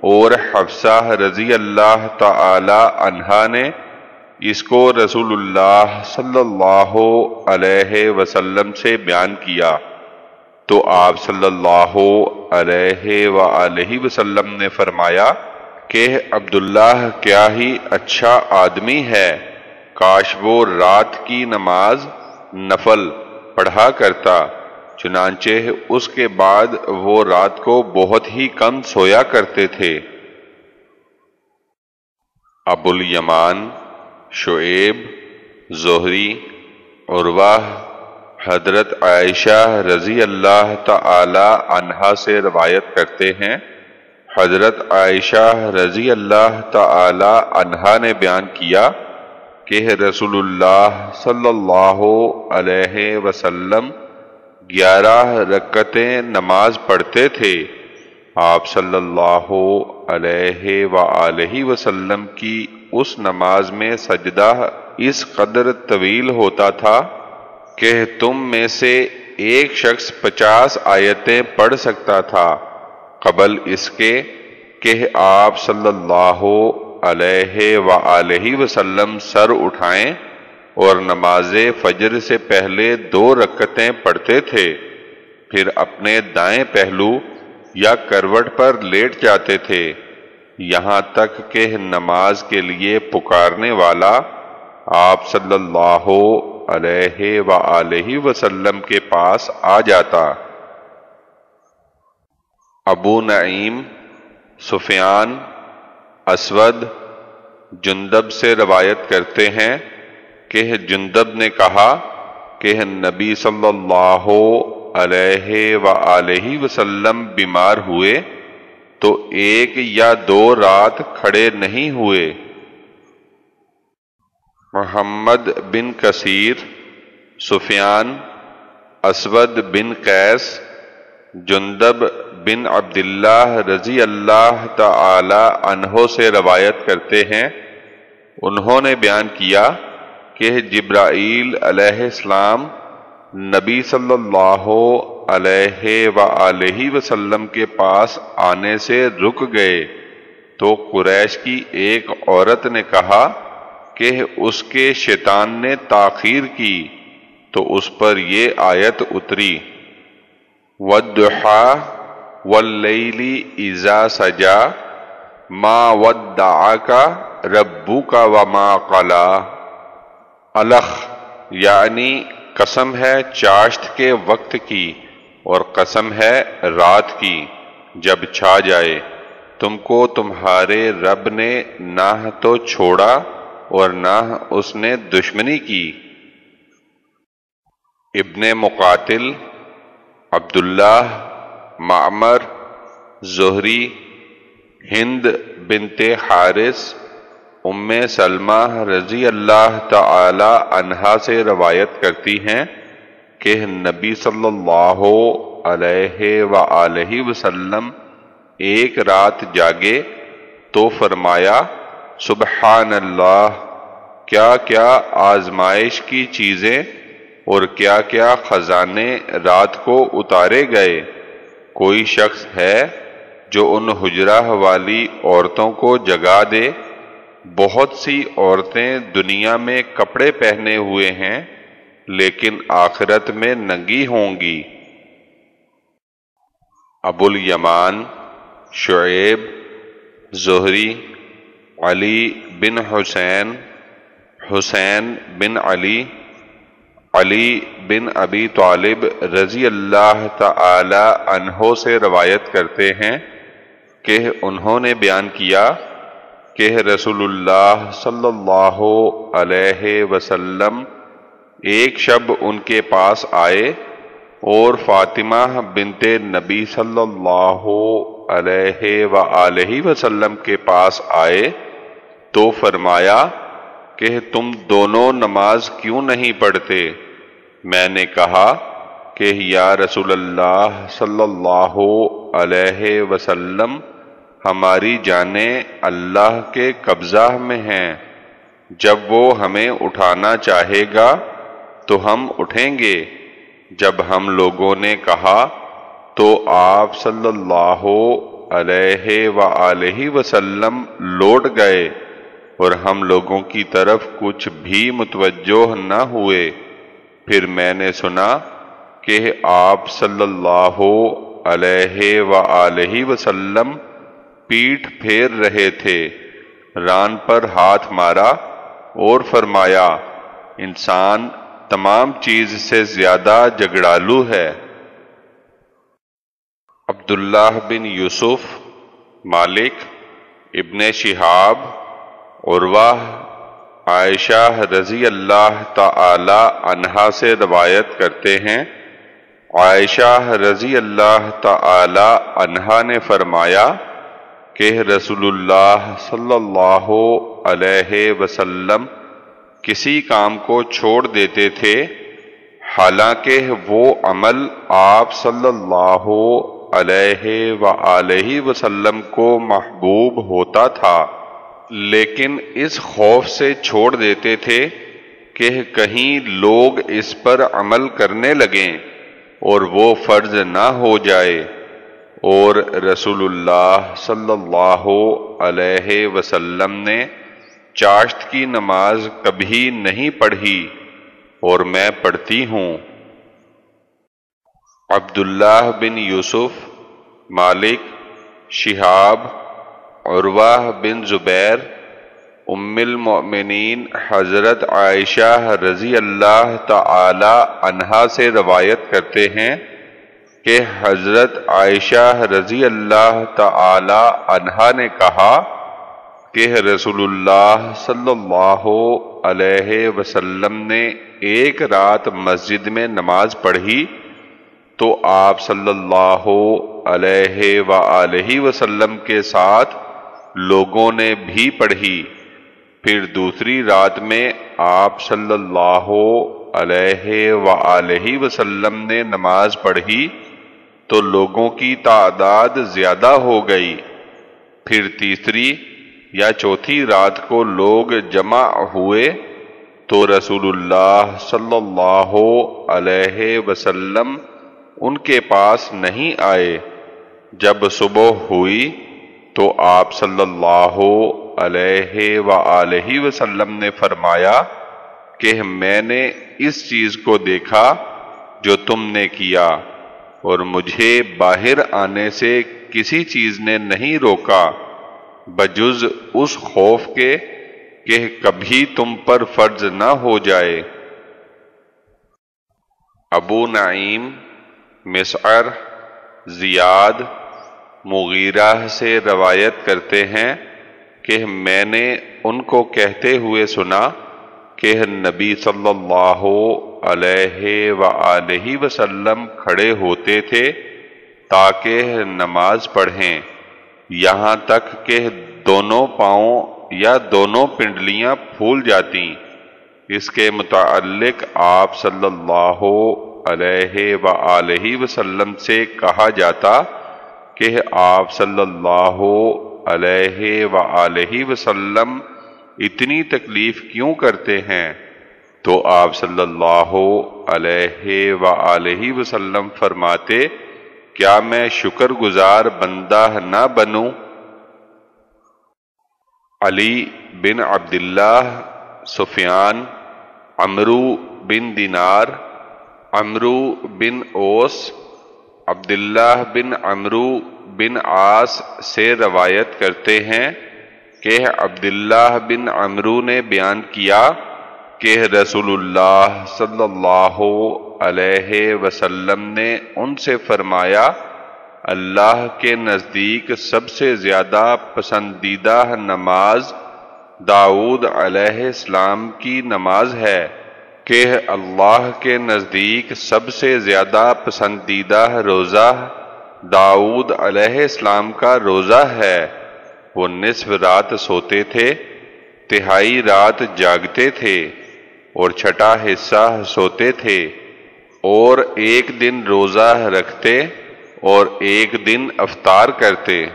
اور حفصہ رضی اللہ تعالی عنہا نے اس کو رسول اللہ صلی اللہ علیہ وسلم سے بیان کیا۔ تو آپ صلی اللہ علیہ وآلہ وسلم نے فرمایا کہ عبداللہ کیا ہی اچھا آدمی ہے، کاش وہ رات کی نماز نفل پڑھا کرتا، چنانچہ اس کے بعد وہ رات کو بہت ہی کم سویا کرتے تھے۔ ابو الیمان، شعیب، زہری، عروہ، حضرت عائشہ رضی اللہ تعالی عنہا سے روایت کرتے ہیں۔ حضرت عائشہ رضی اللہ تعالی عنہا نے بیان کیا کہ رسول اللہ صلی اللہ علیہ وسلم گیارہ رکتیں نماز پڑھتے تھے۔ آپ صلی اللہ علیہ وآلہ وسلم کی اس نماز میں سجدہ اس قدر طویل ہوتا تھا کہ تم میں سے ایک شخص پچاس آیتیں پڑھ سکتا تھا۔ قبل اس کے کہ آپ صلی اللہ علیہ وآلہ وسلم سر اٹھائیں اور نماز فجر سے پہلے دو رکتیں پڑھتے تھے۔ پھر اپنے دائیں پہلو یا کروٹ پر لیٹ جاتے تھے۔ یہاں تک کہ نماز کے لیے پکارنے والا آپ صلی اللہ علیہ وآلہ وسلم کے پاس آ جاتا۔ ابو نعیم، سفیان اسود جندب سے روایت کرتے ہیں کہ جندب نے کہا کہ نبی صلی اللہ علیہ وآلہ وسلم بیمار ہوئے تو ایک یا دو رات کھڑے نہیں ہوئے۔ محمد بن کثیر، سفیان، اسود بن قیس، جندب بن عبداللہ رضی اللہ تعالی عنہ سے روایت کرتے ہیں۔ انہوں نے بیان کیا کہ جبرائیل علیہ السلام نبی صلی اللہ علیہ وآلہ وسلم کے پاس آنے سے رک گئے۔ تو قریش کی ایک عورت نے کہا کہ اس کے شیطان نے تاخیر کی، تو اس پر یہ آیت اتری۔ ودحا واللیلی اذا سجا ما ودعاکا ربو کا وما قلا۔ الخ یعنی قسم ہے چاشت کے وقت کی اور قسم ہے رات کی جب چھا جائے۔ تم کو تمہارے رب نے نہ تو چھوڑا اور نہ اس نے دشمنی کی۔ ابن مقاتل عبداللہ معمر، زہری، ہند بنت حارث، ام سلمہ رضی اللہ تعالی عنہا سے روایت کرتی ہیں کہ نبی صلی اللہ علیہ وآلہ وسلم ایک رات جاگے تو فرمایا، سبحان اللہ، کیا کیا آزمائش کی چیزیں اور کیا کیا خزانے رات کو اتارے گئے؟ کوئی شخص ہے جو ان حجرہ والی عورتوں کو جگا دے؟ بہت سی عورتیں دنیا میں کپڑے پہنے ہوئے ہیں، لیکن آخرت میں ننگی ہوں گی۔ ابو الیمان، شعیب، زہری، علی بن حسین حسین بن علی علی بن ابی طالب رضی اللہ تعالی عنہ سے روایت کرتے ہیں کہ انہوں نے بیان کیا کہ رسول اللہ صلی اللہ علیہ وسلم ایک شب ان کے پاس آئے اور فاطمہ بنت نبی صلی اللہ علیہ وآلہ وسلم کے پاس آئے تو فرمایا کہ تم دونوں نماز کیوں نہیں پڑھتے؟ میں نے کہا کہ یا رسول اللہ صلی اللہ علیہ وسلم، ہماری جانیں اللہ کے قبضہ میں ہیں۔ جب وہ ہمیں اٹھانا چاہے گا تو ہم اٹھیں گے۔ جب ہم لوگوں نے کہا تو آپ صلی اللہ علیہ وآلہ وسلم لوٹ گئے۔ اور ہم لوگوں کی طرف کچھ بھی متوجہ نہ ہوئے۔ پھر میں نے سنا کہ آپ صلی اللہ علیہ وآلہ وسلم پیٹ پھیر رہے تھے، ران پر ہاتھ مارا اور فرمایا، انسان تمام چیز سے زیادہ جگڑالو ہے۔ عبداللہ بن یوسف، مالک، ابن شہاب عروہ عائشہ رضی اللہ تعالی عنہا سے روایت کرتے ہیں۔ عائشہ رضی اللہ تعالی عنہا نے فرمایا کہ رسول اللہ صلی اللہ علیہ وسلم کسی کام کو چھوڑ دیتے تھے۔ حالانکہ وہ عمل آپ صلی اللہ علیہ وآلہ وسلم کو محبوب ہوتا تھا۔ لیکن اس خوف سے چھوڑ دیتے تھے کہ کہیں لوگ اس پر عمل کرنے لگیں اور وہ فرض نہ ہو جائے۔ اور رسول اللہ صلی اللہ علیہ وسلم نے چاشت کی نماز کبھی نہیں پڑھی اور میں پڑھتی ہوں۔ عبداللہ بن یوسف، مالک، شہاب عروہ بن زبیر، ام المؤمنین حضرت عائشہ رضی اللہ تعالی عنہا سے روایت کرتے ہیں کہ حضرت عائشہ رضی اللہ تعالی عنہا نے کہا کہ رسول اللہ صلی اللہ علیہ وسلم نے ایک رات مسجد میں نماز پڑھی تو آپ صلی اللہ علیہ وآلہ وسلم کے ساتھ لوگوں نے بھی پڑھی۔ پھر دوسری رات میں آپ صلی اللہ علیہ وآلہ وسلم نے نماز پڑھی تو لوگوں کی تعداد زیادہ ہو گئی۔ پھر تیسری یا چوتھی رات کو لوگ جمع ہوئے تو رسول اللہ صلی اللہ علیہ وسلم ان کے پاس نہیں آئے۔ جب صبح ہوئی تو آپ صلی اللہ علیہ وآلہ وسلم نے فرمایا کہ میں نے اس چیز کو دیکھا جو تم نے کیا اور مجھے باہر آنے سے کسی چیز نے نہیں روکا بجز اس خوف کے کہ کبھی تم پر فرض نہ ہو جائے۔ ابو نعیم مسعر زیاد مغیرہ سے روایت کرتے ہیں کہ میں نے ان کو کہتے ہوئے سنا کہ نبی صلی اللہ علیہ وآلہ وسلم کھڑے ہوتے تھے تاکہ نماز پڑھیں۔ یہاں تک کہ دونوں پاؤں یا دونوں پنڈلیاں پھول جاتی اس کے متعلق آپ صلی اللہ علیہ وآلہ وسلم سے کہا جاتا کہ آپ صلی اللہ علیہ وآلہ وسلم اتنی تکلیف کیوں کرتے ہیں؟ تو آپ صلی اللہ علیہ وآلہ وسلم فرماتے، کیا میں شکر گزار بندہ نہ بنوں؟ علی بن عبداللہ سفیان، عمرو بن دینار، عمرو بن اوس عبداللہ بن عمرو بن آس سے روایت کرتے ہیں کہ عبداللہ بن عمرو نے بیان کیا کہ رسول اللہ صلی اللہ علیہ وسلم نے ان سے فرمایا، اللہ کے نزدیک سب سے زیادہ پسندیدہ نماز داؤد علیہ السلام کی نماز ہے۔ کہ اللہ کے نزدیک سب سے زیادہ پسندیدہ روزہ داؤد علیہ السلام کا روزہ ہے۔ وہ نصف رات سوتے تھے، تہائی رات جاگتے تھے اور چھٹا حصہ سوتے تھے اور ایک دن روزہ رکھتے اور ایک دن افطار کرتے۔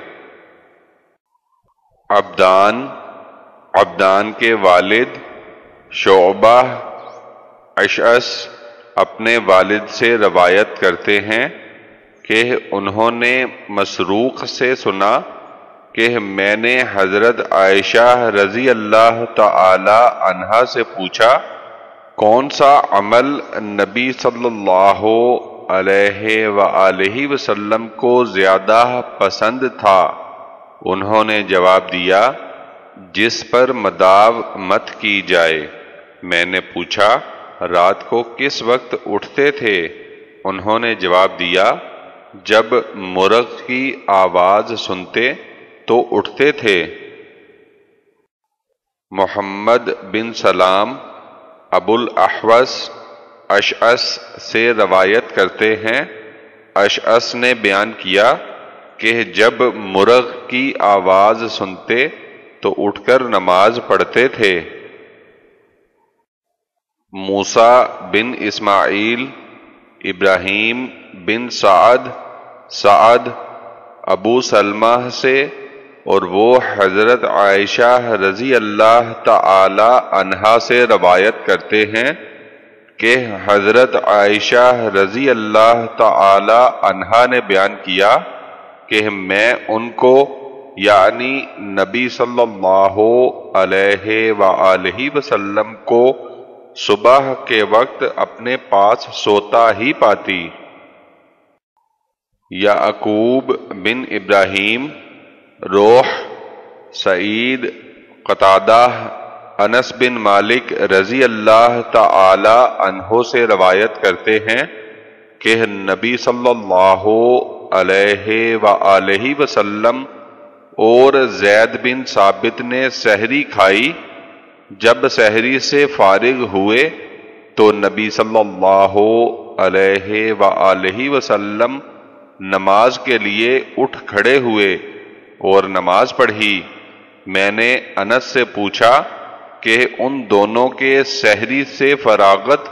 ابدان ابدان کے والد شعبہ اشعث اپنے والد سے روایت کرتے ہیں کہ انہوں نے مسروق سے سنا کہ میں نے حضرت عائشہ رضی اللہ تعالی عنہا سے پوچھا، کون سا عمل نبی صلی اللہ علیہ وآلہ وسلم کو زیادہ پسند تھا؟ انہوں نے جواب دیا، جس پر مداو مت کی جائے۔ میں نے پوچھا رات کو کس وقت اٹھتے تھے؟ انہوں نے جواب دیا، جب مرغ کی آواز سنتے تو اٹھتے تھے۔ محمد بن سلام، ابو الاحوس سے روایت کرتے ہیں۔ اشعث نے بیان کیا کہ جب مرغ کی آواز سنتے تو اٹھ کر نماز پڑھتے تھے۔ موسا بن اسماعیل، ابراہیم بن سعد سعد ابو سلمہ سے، اور وہ حضرت عائشہ رضی اللہ تعالی عنہا سے روایت کرتے ہیں کہ حضرت عائشہ رضی اللہ تعالی عنہا نے بیان کیا کہ میں ان کو یعنی نبی صلی اللہ علیہ وآلہ وسلم کو صبح کے وقت اپنے پاس سوتا ہی پاتی۔ یا عقوب بن ابراہیم، روح، سعید، قطادہ، انس بن مالک رضی اللہ تعالی عنہ سے روایت کرتے ہیں کہ نبی صلی اللہ علیہ وآلہ وسلم اور زید بن ثابت نے سحری کھائی۔ جب سحری سے فارغ ہوئے تو نبی صلی اللہ علیہ وآلہ وسلم نماز کے لیے اٹھ کھڑے ہوئے اور نماز پڑھی۔ میں نے انس سے پوچھا کہ ان دونوں کے سحری سے فراغت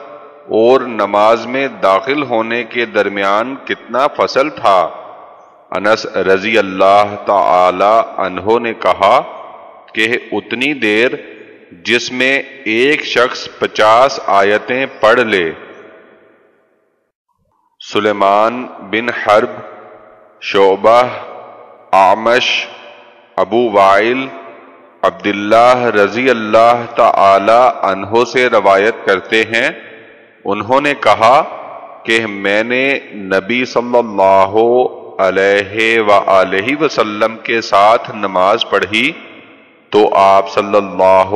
اور نماز میں داخل ہونے کے درمیان کتنا فصل تھا؟ انس رضی اللہ تعالی عنہ نے کہا کہ اتنی دیر جس میں ایک شخص پچاس آیتیں پڑھ لے۔ سلیمان بن حرب، شعبہ، آمش، ابو وائل، عبداللہ رضی اللہ تعالی عنہ سے روایت کرتے ہیں۔ انہوں نے کہا کہ میں نے نبی صلی اللہ علیہ و وسلم کے ساتھ نماز پڑھی۔ تو آپ صلی اللہ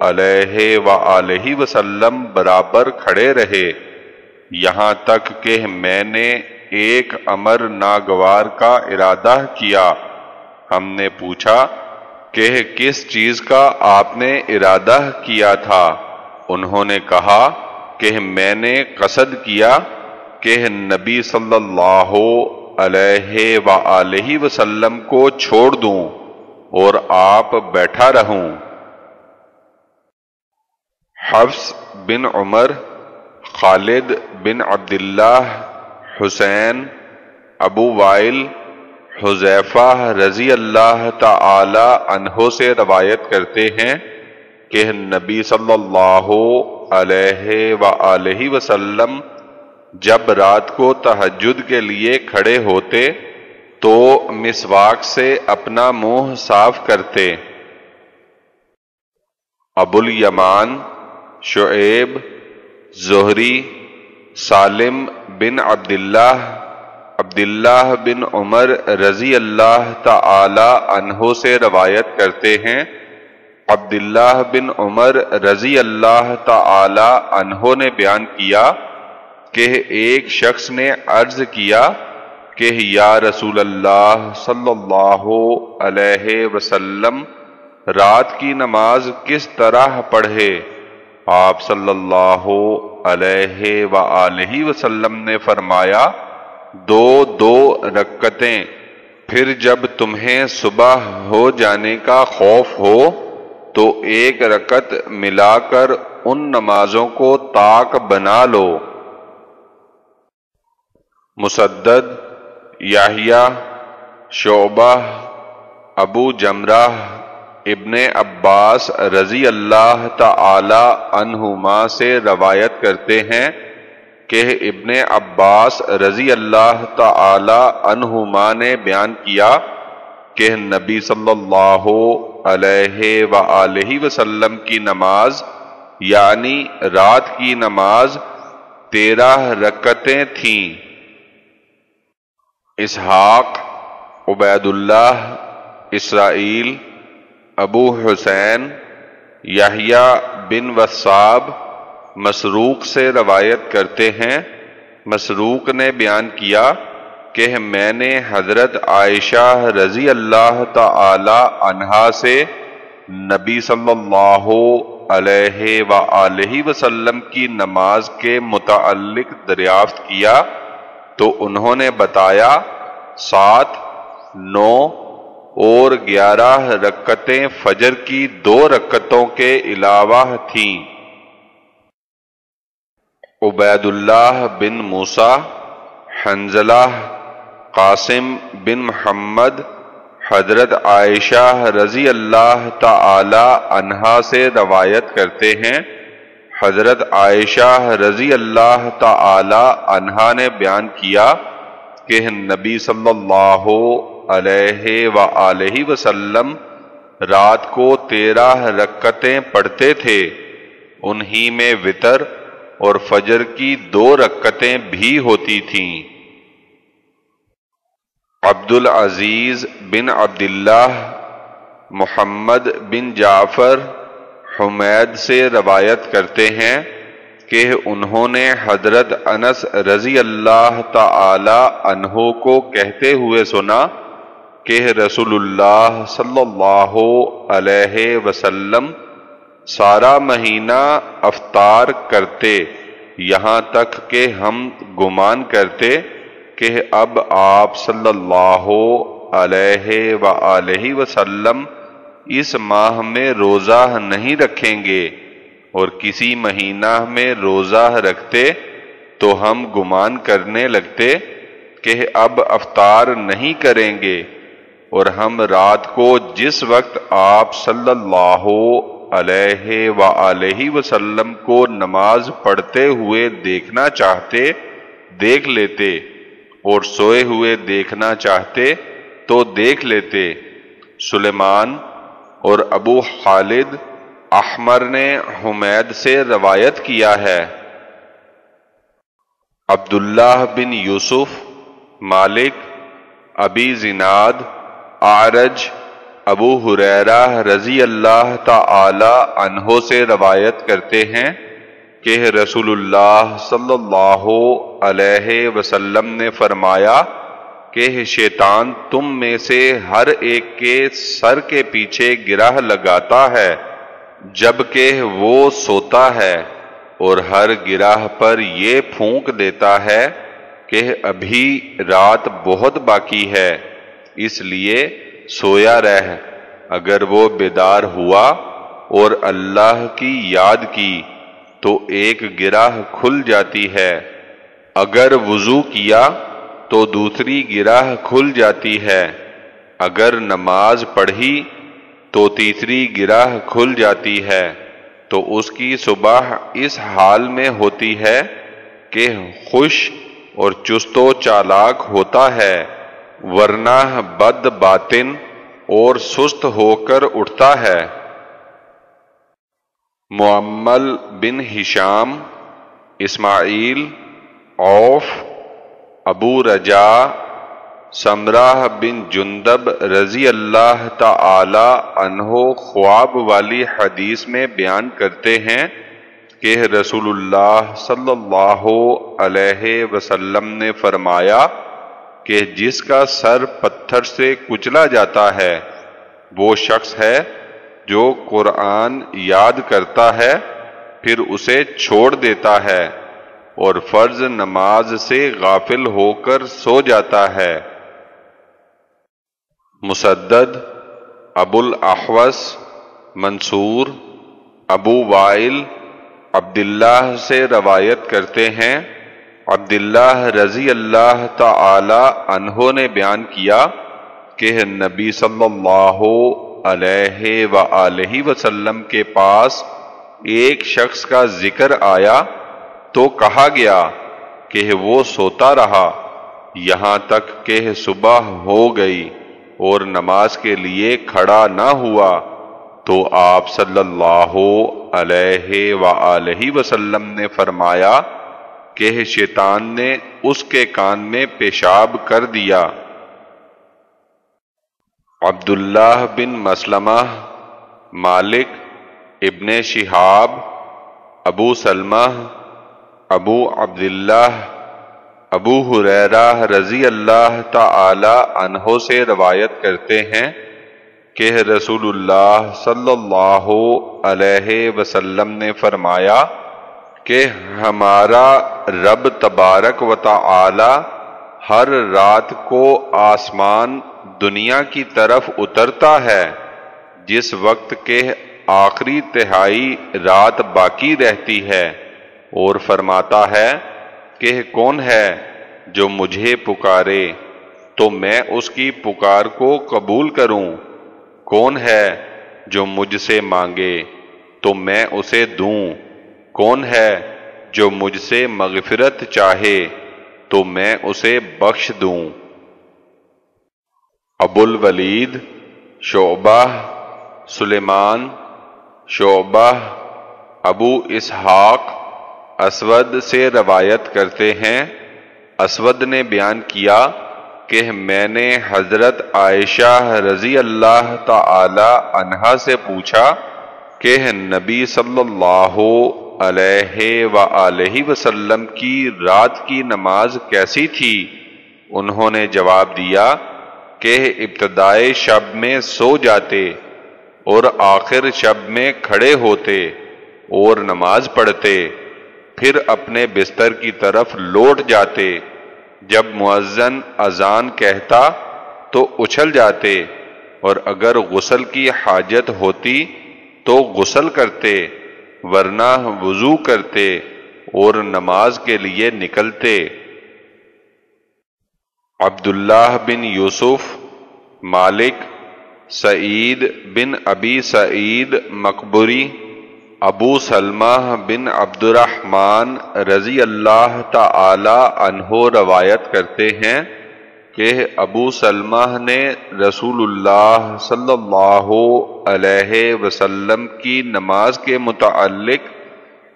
علیہ و وسلم برابر کھڑے رہے۔ یہاں تک کہ میں نے ایک امر ناگوار کا ارادہ کیا۔ ہم نے پوچھا کہ کس چیز کا آپ نے ارادہ کیا تھا؟ انہوں نے کہا کہ میں نے قصد کیا کہ نبی صلی اللہ علیہ و وسلم کو چھوڑ دوں۔ اور آپ بیٹھا رہوں۔ حفظ بن عمر، خالد بن عبداللہ، حسین، ابو وائل، حذیفہ رضی اللہ تعالی عنہ سے روایت کرتے ہیں کہ نبی صلی اللہ علیہ و وسلم جب رات کو تحجد کے لیے کھڑے ہوتے تو مسواک سے اپنا منہ صاف کرتے۔ ابو الیمان، شعیب، زہری، سالم بن عبداللہ عبداللہ بن عمر رضی اللہ تعالی عنہ سے روایت کرتے ہیں۔ عبداللہ بن عمر رضی اللہ تعالی عنہ نے بیان کیا کہ ایک شخص نے عرض کیا کہ یا رسول اللہ صلی اللہ علیہ وسلم رات کی نماز کس طرح پڑھے؟ آپ صلی اللہ علیہ وآلہ وسلم نے فرمایا، دو دو رکتیں، پھر جب تمہیں صبح ہو جانے کا خوف ہو، تو ایک رکت ملا کر ان نمازوں کو تاک بنا لو۔ مسدد یاہیا شعبہ، ابو جمرہ، ابن عباس رضی اللہ تعالی عنہما سے روایت کرتے ہیں کہ ابن عباس رضی اللہ تعالی عنہما نے بیان کیا کہ نبی صلی اللہ علیہ وآلہ وسلم کی نماز یعنی رات کی نماز تیرہ رکتیں تھیں۔ اسحاق عبید اللہ اسرائیل، ابو حسین، یحییٰ بن وصاب مسروق سے روایت کرتے ہیں۔ مسروق نے بیان کیا کہ میں نے حضرت عائشہ رضی اللہ تعالی عنہا سے نبی صلی اللہ علیہ وآلہ وسلم کی نماز کے متعلق دریافت کیا۔ تو انہوں نے بتایا، سات، نو اور گیارہ رکتیں فجر کی دو رکتوں کے علاوہ تھیں۔ عبید اللہ بن موسا حنزلہ قاسم بن محمد، حضرت عائشہ رضی اللہ تعالی عنہا سے روایت کرتے ہیں حضرت عائشہ رضی اللہ تعالی عنہا نے بیان کیا کہ نبی صلی اللہ علیہ وآلہ وسلم رات کو تیرہ رکتیں پڑھتے تھے۔ انہی میں وطر اور فجر کی دو رکتیں بھی ہوتی تھیں۔ عبد العزیز بن عبداللہ محمد بن جعفر حمید سے روایت کرتے ہیں کہ انہوں نے حضرت انس رضی اللہ تعالی عنہ کو کہتے ہوئے سنا کہ رسول اللہ صلی اللہ علیہ وسلم سارا مہینہ افطار کرتے، یہاں تک کہ ہم گمان کرتے کہ اب آپ صلی اللہ علیہ وآلہ وسلم اس ماہ میں روزہ نہیں رکھیں گے اور کسی مہینہ میں روزہ رکھتے تو ہم گمان کرنے لگتے کہ اب افطار نہیں کریں گے اور ہم رات کو جس وقت آپ صلی اللہ علیہ و وسلم کو نماز پڑھتے ہوئے دیکھنا چاہتے، دیکھ لیتے اور سوئے ہوئے دیکھنا چاہتے تو دیکھ لیتے۔ سلیمان اور ابو خالد احمر نے حمید سے روایت کیا ہے۔ عبداللہ بن یوسف، مالک، ابی زناد آرج ابو حریرہ رضی اللہ تعالی عنہ سے روایت کرتے ہیں کہ رسول اللہ صلی اللہ علیہ وسلم نے فرمایا کہ شیطان، تم میں سے ہر ایک کے سر کے پیچھے گرہ لگاتا ہے جبکہ وہ سوتا ہے اور ہر گراہ پر یہ پھونک دیتا ہے کہ ابھی رات بہت باقی ہے، اس لیے سویا رہ۔ اگر وہ بیدار ہوا اور اللہ کی یاد کی، تو ایک گراہ کھل جاتی ہے۔ اگر وضو کیا تو دوسری گراہ کھل جاتی ہے۔ اگر نماز پڑھی تو تیسری گراہ کھل جاتی ہے۔ تو اس کی صبح اس حال میں ہوتی ہے کہ خوش اور چست و چالاک ہوتا ہے، ورنہ بد باطن اور سست ہو کر اٹھتا ہے۔ معمل بن ہشام، اسماعیل اوف ابو رجا سمراہ بن جندب رضی اللہ تعالی عنہ خواب والی حدیث میں بیان کرتے ہیں کہ رسول اللہ صلی اللہ علیہ وسلم نے فرمایا کہ جس کا سر پتھر سے کچلا جاتا ہے، وہ شخص ہے جو قرآن یاد کرتا ہے، پھر اسے چھوڑ دیتا ہے۔ اور فرض نماز سے غافل ہو کر سو جاتا ہے۔ مسدد، ابو الاحوس منصور، ابو وائل، عبداللہ سے روایت کرتے ہیں۔ عبداللہ رضی اللہ تعالی عنہ نے بیان کیا کہ نبی صلی اللہ علیہ وآلہ وسلم کے پاس ایک شخص کا ذکر آیا۔ تو کہا گیا کہ وہ سوتا رہا، یہاں تک کہ صبح ہو گئی اور نماز کے لیے کھڑا نہ ہوا، تو آپ صلی اللہ علیہ وآلہ وسلم نے فرمایا کہ شیطان نے اس کے کان میں پیشاب کر دیا۔ عبداللہ بن مسلمہ، مالک ابن شہاب، ابو سلمہ ابو عبداللہ ابو حریرہ رضی اللہ تعالی عنہ سے روایت کرتے ہیں کہ رسول اللہ صلی اللہ علیہ وسلم نے فرمایا کہ ہمارا رب تبارک و تعالی ہر رات کو آسمان دنیا کی طرف اترتا ہے، جس وقت کے آخری تہائی رات باقی رہتی ہے۔ اور فرماتا ہے کہ کون ہے جو مجھے پکارے؟ تو میں اس کی پکار کو قبول کروں۔ کون ہے جو مجھ سے مانگے؟ تو میں اسے دوں۔ کون ہے جو مجھ سے مغفرت چاہے؟ تو میں اسے بخش دوں۔ ابو الولید شعبہ، سلیمان، شعبہ، ابو اسحاق اسود سے روایت کرتے ہیں۔ اسود نے بیان کیا کہ میں نے حضرت عائشہ رضی اللہ تعالی عنہا سے پوچھا کہ نبی صلی اللہ علیہ وآلہ وسلم کی رات کی نماز کیسی تھی؟ انہوں نے جواب دیا کہ ابتدائے شب میں سو جاتے اور آخر شب میں کھڑے ہوتے اور نماز پڑھتے۔ پھر اپنے بستر کی طرف لوٹ جاتے۔ جب معزن اذان کہتا تو اچھل جاتے، اور اگر غسل کی حاجت ہوتی تو غسل کرتے، ورنہ وضو کرتے اور نماز کے لیے نکلتے۔ عبداللہ بن یوسف، مالک، سعید بن ابی سعید مقبری ابو سلمہ بن عبد الرحمن رضی اللہ تعالی عنہ روایت کرتے ہیں کہ ابو سلمہ نے رسول اللہ صلی اللہ علیہ وسلم کی نماز کے متعلق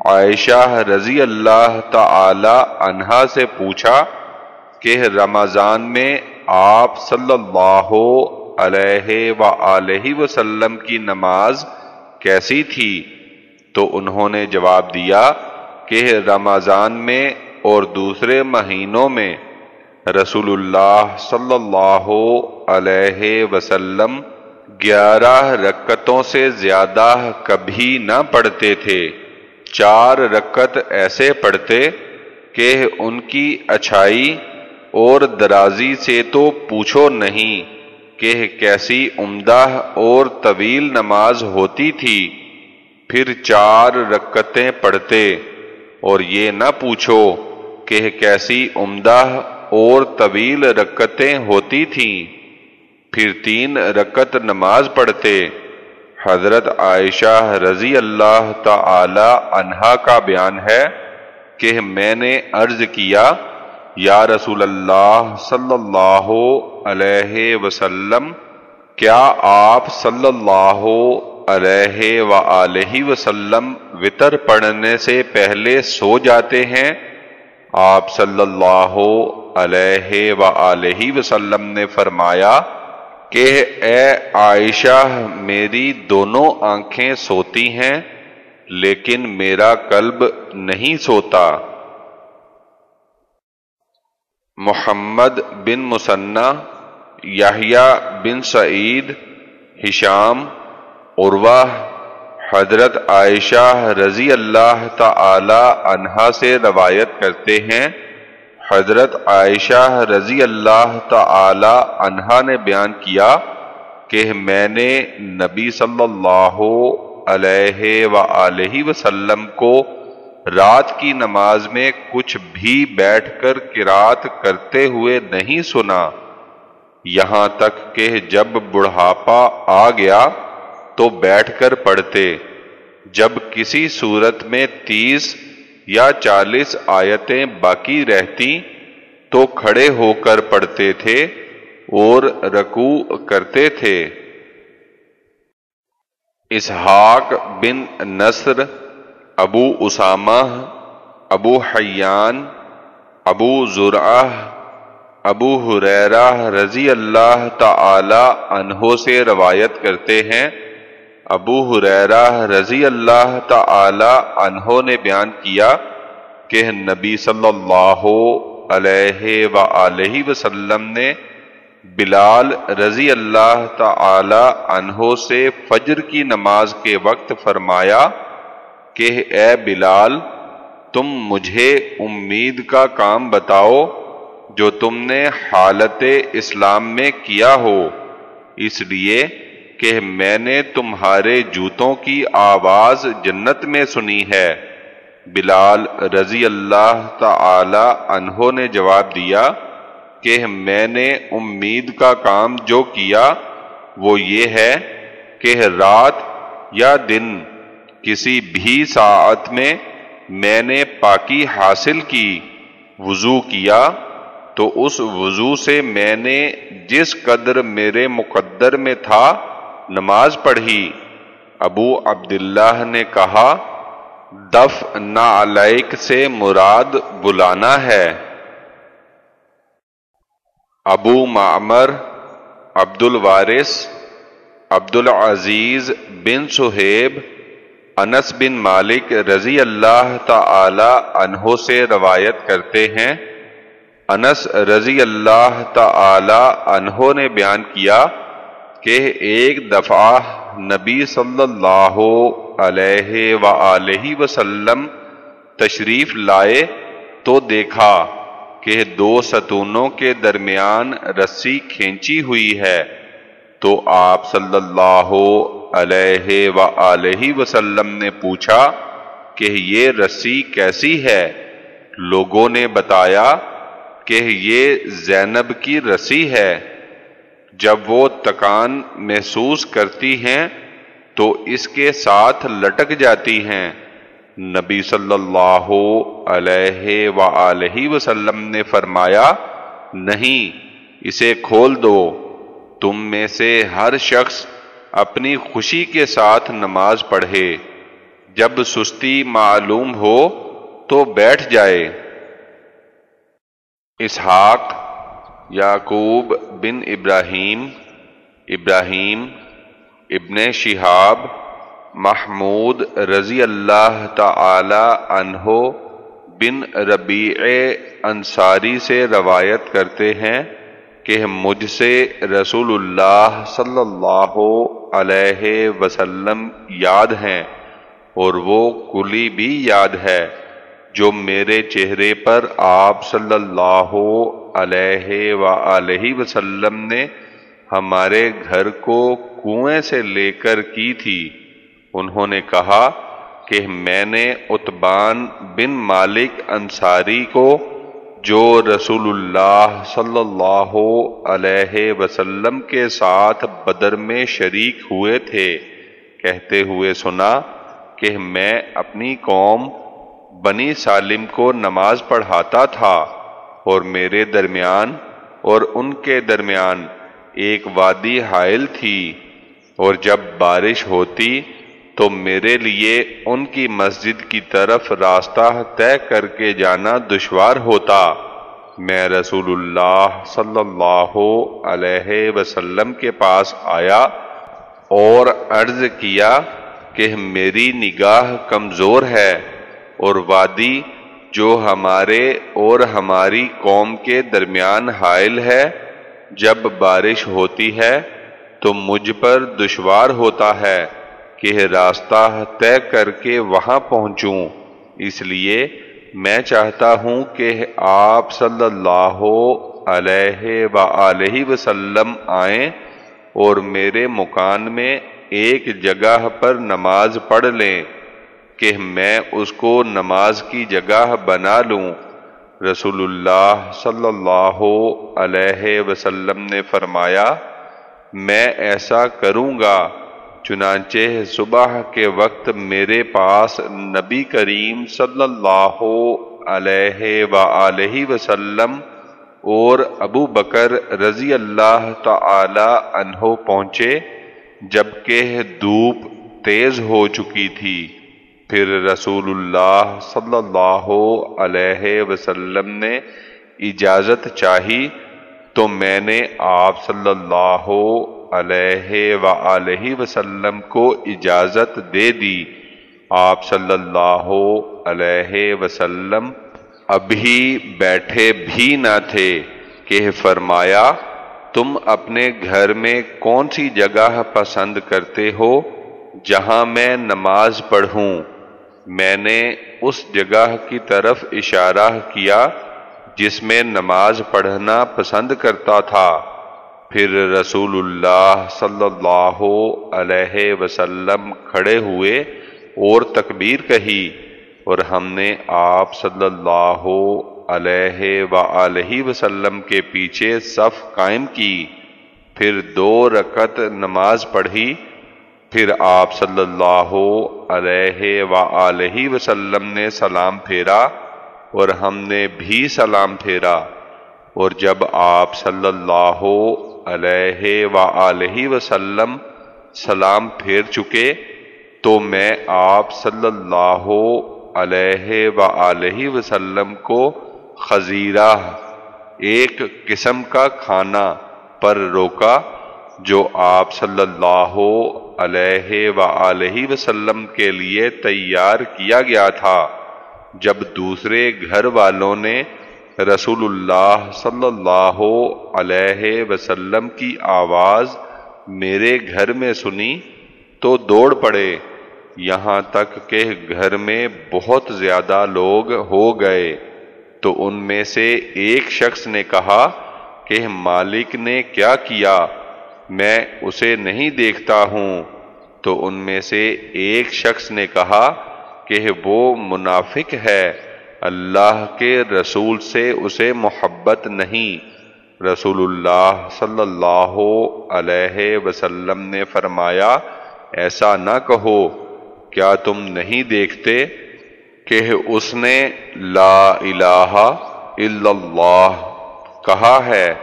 عائشہ رضی اللہ تعالی عنہا سے پوچھا کہ رمضان میں آپ صلی اللہ علیہ و وسلم کی نماز کیسی تھی؟ تو انہوں نے جواب دیا کہ رمضان میں اور دوسرے مہینوں میں رسول اللہ صلی اللہ علیہ وسلم گیارہ رکتوں سے زیادہ کبھی نہ پڑھتے تھے۔ چار رکت ایسے پڑھتے کہ ان کی اچھائی اور درازی سے تو پوچھو نہیں کہ کیسی عمدہ اور طویل نماز ہوتی تھی۔ پھر چار رکتیں پڑھتے اور یہ نہ پوچھو کہ کیسی عمدہ اور طویل رکتیں ہوتی تھیں۔ پھر تین رکت نماز پڑھتے۔ حضرت عائشہ رضی اللہ تعالی عنہا کا بیان ہے کہ میں نے عرض کیا، یا رسول اللہ صلی اللہ علیہ وسلم، کیا آپ صلی اللہ علیہ وآلہ وسلم وطر پڑھنے سے پہلے سو جاتے ہیں۔ آپ صلی اللہ علیہ وآلہ وسلم نے فرمایا کہ اے عائشہ، میری دونوں آنکھیں سوتی ہیں، لیکن میرا قلب نہیں سوتا۔ محمد بن مسنہ یاہیا بن سعید، ہشام عروہ حضرت عائشہ رضی اللہ تعالی عنہا سے روایت کرتے ہیں۔ حضرت عائشہ رضی اللہ تعالی عنہا نے بیان کیا کہ میں نے نبی صلی اللہ علیہ وآلہ وسلم کو رات کی نماز میں کچھ بھی بیٹھ کر کراط کرتے ہوئے نہیں سنا۔ یہاں تک کہ جب بڑھاپا آ گیا تو بیٹھ کر پڑھتے۔ جب کسی صورت میں تیس یا چالیس آیتیں باقی رہتی تو کھڑے ہو کر پڑھتے تھے اور رکوع کرتے تھے۔ اسحاق بن نصر، ابو اسامہ، ابو حیان، ابو ذرا ابو حریرہ رضی اللہ تعالی عنہ سے روایت کرتے ہیں۔ ابو حریرہ رضی اللہ تعالی عنہ نے بیان کیا کہ نبی صلی اللہ علیہ وآلہ وسلم نے بلال رضی اللہ تعالی عنہ سے فجر کی نماز کے وقت فرمایا کہ اے بلال، تم مجھے امید کا کام بتاؤ جو تم نے حالت اسلام میں کیا ہو۔ اس لیے کہ میں نے تمہارے جوتوں کی آواز جنت میں سنی ہے۔ بلال رضی اللہ تعالی عنہ نے جواب دیا کہ میں نے امید کا کام جو کیا وہ یہ ہے کہ رات یا دن کسی بھی ساعت میں میں نے پاکی حاصل کی، وضو کیا تو اس وضو سے میں نے جس قدر میرے مقدر میں تھا نماز پڑھی، ابو عبداللہ نے کہا، دف نعلیک سے مراد بلانا ہے۔ ابو معمر عبد الوارث عبد العزیز بن سہیب، انس بن مالک رضی اللہ تعالی عنہ سے روایت کرتے ہیں۔ انس رضی اللہ تعالی عنہ نے بیان کیا کہ ایک دفعہ نبی صلی اللہ علیہ وآلہ وسلم تشریف لائے تو دیکھا کہ دو ستونوں کے درمیان رسی کھینچی ہوئی ہے۔ تو آپ صلی اللہ علیہ و وسلم نے پوچھا کہ یہ رسی کیسی ہے؟ لوگوں نے بتایا کہ یہ زینب کی رسی ہے۔ جب وہ تکان محسوس کرتی ہیں تو اس کے ساتھ لٹک جاتی ہیں۔ نبی صلی اللہ علیہ وآلہ وسلم نے فرمایا، نہیں، اسے کھول دو۔ تم میں سے ہر شخص اپنی خوشی کے ساتھ نماز پڑھے۔ جب سستی معلوم ہو تو بیٹھ جائے۔ اسحاق یعقوب بن ابراہیم ابراہیم ابن شہاب، محمود رضی اللہ تعالی عنہ بن ربیع انصاری سے روایت کرتے ہیں کہ مجھ سے رسول اللہ صلی اللہ علیہ وسلم یاد ہیں اور وہ کلی بھی یاد ہے۔ جو میرے چہرے پر آپ صلی اللہ علیہ و وسلم نے ہمارے گھر کو کنویں سے لے کر کی تھی، انہوں نے کہا کہ میں نے اتبان بن مالک انصاری کو، جو رسول اللہ صلی اللہ علیہ وسلم کے ساتھ بدر میں شریک ہوئے تھے، کہتے ہوئے سنا کہ میں اپنی قوم بنی سالم کو نماز پڑھاتا تھا اور میرے درمیان اور ان کے درمیان ایک وادی حائل تھی اور جب بارش ہوتی تو میرے لیے ان کی مسجد کی طرف راستہ طے کر کے جانا دشوار ہوتا۔ میں رسول اللہ صلی اللہ علیہ وسلم کے پاس آیا اور عرض کیا کہ میری نگاہ کمزور ہے۔ اور وادی جو ہمارے اور ہماری قوم کے درمیان حائل ہے، جب بارش ہوتی ہے تو مجھ پر دشوار ہوتا ہے کہ راستہ طے کر کے وہاں پہنچوں۔ اس لیے میں چاہتا ہوں کہ آپ صلی اللہ علیہ و وسلم آئیں اور میرے مکان میں ایک جگہ پر نماز پڑھ لیں۔ کہ میں اس کو نماز کی جگہ بنا لوں۔ رسول اللہ صلی اللہ علیہ وسلم نے فرمایا، میں ایسا کروں گا، چنانچہ صبح کے وقت میرے پاس نبی کریم صلی اللہ علیہ و وسلم اور ابو بکر رضی اللہ تعالی عنہ پہنچے، جبکہ دھوپ تیز ہو چکی تھی۔ پھر رسول اللہ صلی اللہ علیہ وسلم نے اجازت چاہی تو میں نے آپ صلی اللہ علیہ و وسلم کو اجازت دے دی۔ آپ صلی اللہ علیہ وسلم ابھی بیٹھے بھی نہ تھے کہ فرمایا، تم اپنے گھر میں کون سی جگہ پسند کرتے ہو جہاں میں نماز پڑھوں؟ میں نے اس جگہ کی طرف اشارہ کیا جس میں نماز پڑھنا پسند کرتا تھا۔ پھر رسول اللہ صلی اللہ علیہ وسلم کھڑے ہوئے اور تکبیر کہی اور ہم نے آپ صلی اللہ علیہ و وسلم کے پیچھے صف قائم کی۔ پھر دو رکت نماز پڑھی پھر آپ صلی اللہ علیہ و وسلم نے سلام پھیرا اور ہم نے بھی سلام پھیرا۔ اور جب آپ صلی اللہ علیہ و وسلم سلام پھیر چکے تو میں آپ صلی اللہ علیہ و وسلم کو خزیرہ، ایک قسم کا کھانا پر روکا۔ جو آپ صلی اللہ علیہ و وسلم کے لیے تیار کیا گیا تھا، جب دوسرے گھر والوں نے رسول اللہ صلی اللہ علیہ وسلم کی آواز میرے گھر میں سنی تو دوڑ پڑے۔ یہاں تک کہ گھر میں بہت زیادہ لوگ ہو گئے۔ تو ان میں سے ایک شخص نے کہا کہ مالک نے کیا کیا؟ میں اسے نہیں دیکھتا ہوں۔ تو ان میں سے ایک شخص نے کہا کہ وہ منافق ہے۔ اللہ کے رسول سے اسے محبت نہیں۔ رسول اللہ صلی اللہ علیہ وسلم نے فرمایا، ایسا نہ کہو۔ کیا تم نہیں دیکھتے کہ اس نے لا الہ الا اللہ کہا ہے؟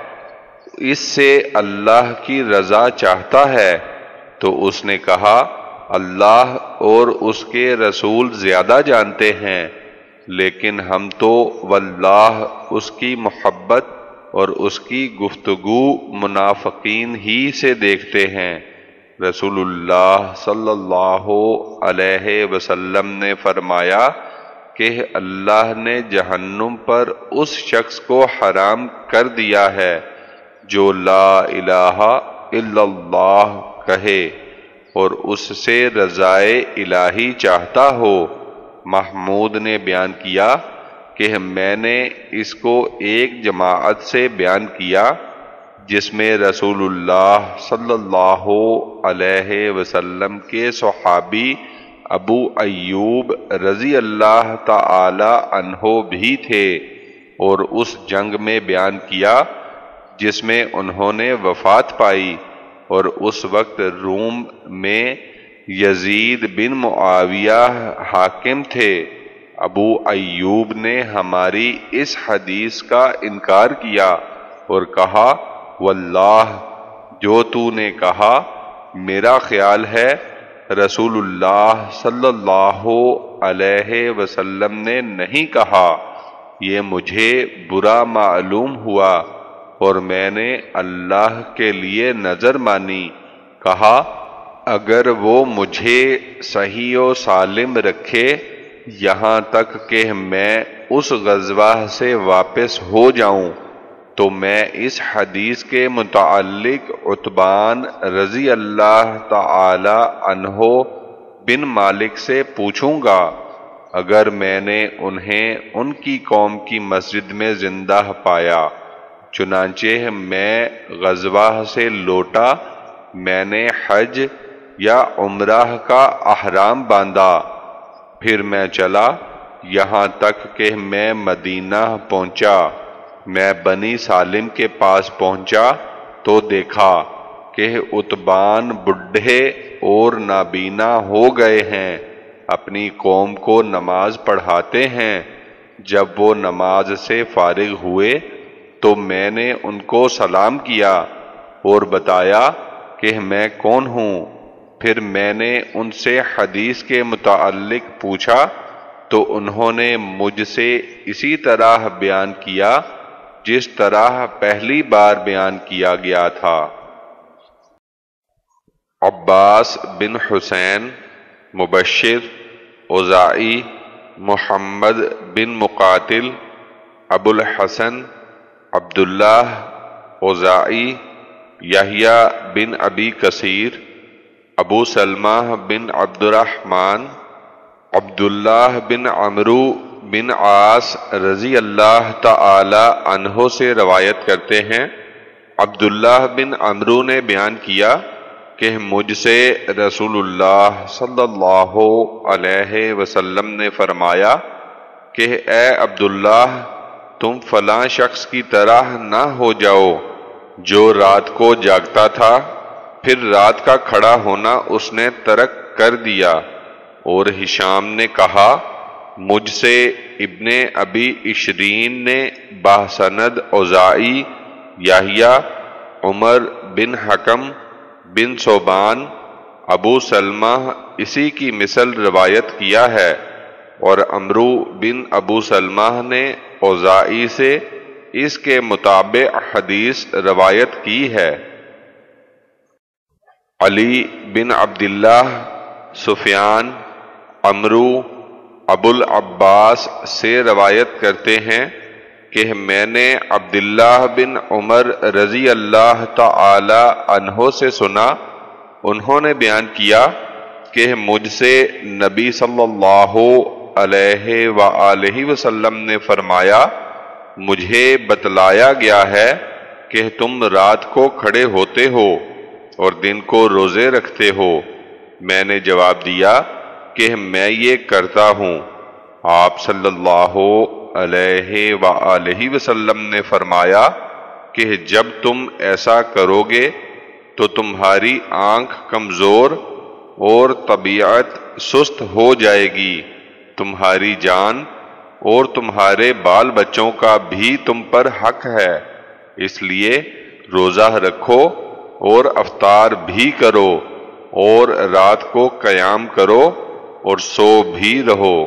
اس سے اللہ کی رضا چاہتا ہے تو اس نے کہا، اللہ اور اس کے رسول زیادہ جانتے ہیں، لیکن ہم تو واللہ اس کی محبت اور اس کی گفتگو منافقین ہی سے دیکھتے ہیں۔ رسول اللہ صلی اللہ علیہ وسلم نے فرمایا کہ اللہ نے جہنم پر اس شخص کو حرام کر دیا ہے۔ جو لا الہ الا اللہ کہے اور اس سے رضائے الہی چاہتا ہو۔ محمود نے بیان کیا کہ میں نے اس کو ایک جماعت سے بیان کیا جس میں رسول اللہ صلی اللہ علیہ وسلم کے صحابی ابو ایوب رضی اللہ تعالی عنہ بھی تھے اور اس جنگ میں بیان کیا جس میں انہوں نے وفات پائی اور اس وقت روم میں یزید بن معاویہ حاکم تھے۔ ابو ایوب نے ہماری اس حدیث کا انکار کیا اور کہا، واللہ، جو تو نے کہا، میرا خیال ہے رسول اللہ صلی اللہ علیہ وسلم نے نہیں کہا۔ یہ مجھے برا معلوم ہوا۔ اور میں نے اللہ کے لیے نظر مانی، کہا، اگر وہ مجھے صحیح و سالم رکھے، یہاں تک کہ میں اس غزوہ سے واپس ہو جاؤں، تو میں اس حدیث کے متعلق عطبان رضی اللہ تعالی عنہ بن مالک سے پوچھوں گا، اگر میں نے انہیں ان کی قوم کی مسجد میں زندہ پایا۔ چنانچہ میں غزوہ سے لوٹا، میں نے حج یا عمرہ کا احرام باندھا، پھر میں چلا، یہاں تک کہ میں مدینہ پہنچا، میں بنی سالم کے پاس پہنچا تو دیکھا کہ اتبان بڈھے اور نابینا ہو گئے ہیں، اپنی قوم کو نماز پڑھاتے ہیں، جب وہ نماز سے فارغ ہوئے تو میں نے ان کو سلام کیا اور بتایا کہ میں کون ہوں۔ پھر میں نے ان سے حدیث کے متعلق پوچھا، تو انہوں نے مجھ سے اسی طرح بیان کیا جس طرح پہلی بار بیان کیا گیا تھا۔ عباس بن حسین، مبشر اوزائی محمد بن مقاتل ابو الحسن عبداللہ اوزائی یحییٰ بن ابی کثیر، ابو سلمہ بن عبد الرحمن عبداللہ بن عمرو بن عاص رضی اللہ تعالی عنہ سے روایت کرتے ہیں۔ عبداللہ بن عمرو نے بیان کیا کہ مجھ سے رسول اللہ صلی اللہ علیہ وسلم نے فرمایا کہ اے عبداللہ تم فلاں شخص کی طرح نہ ہو جاؤ جو رات کو جاگتا تھا، پھر رات کا کھڑا ہونا اس نے ترک کر دیا۔ اور ہشام نے کہا، مجھ سے ابن ابی عشرین نے باسند اوزائی یاہیا عمر بن حکم بن صوبان، ابو سلمہ اسی کی مثل روایت کیا ہے۔ اور امرو بن ابو سلمہ نے اوزائی سے اس کے مطابق حدیث روایت کی ہے۔ علی بن عبداللہ سفیان امرو ابو العباس سے روایت کرتے ہیں کہ میں نے عبداللہ بن عمر رضی اللہ تعالی عنہ سے سنا، انہوں نے بیان کیا کہ مجھ سے نبی صلی اللہ علیہ وآلہ وسلم نے فرمایا، مجھے بتلایا گیا ہے کہ تم رات کو کھڑے ہوتے ہو اور دن کو روزے رکھتے ہو۔ میں نے جواب دیا کہ میں یہ کرتا ہوں۔ آپ صلی اللہ علیہ وآلہ وسلم نے فرمایا کہ جب تم ایسا کرو گے تو تمہاری آنکھ کمزور اور طبیعت سست ہو جائے گی۔ تمہاری جان اور تمہارے بال بچوں کا بھی تم پر حق ہے۔ اس لیے روزہ رکھو اور افطار بھی کرو اور رات کو قیام کرو اور سو بھی رہو۔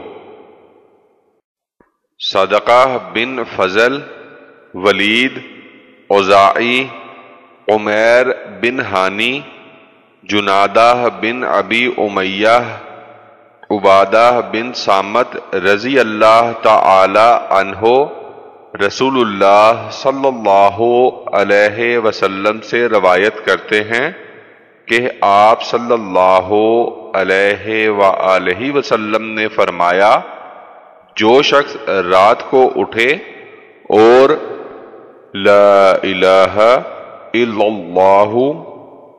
صدقہ بن فضل، ولید اوزائی عمیر بن ہانی جنادہ بن ابی امیہ عبادہ بن سامت رضی اللہ تعالی عنہ رسول اللہ صلی اللہ علیہ وسلم سے روایت کرتے ہیں کہ آپ صلی اللہ علیہ وآلہ وسلم نے فرمایا، جو شخص رات کو اٹھے اور لا الہ الا اللہ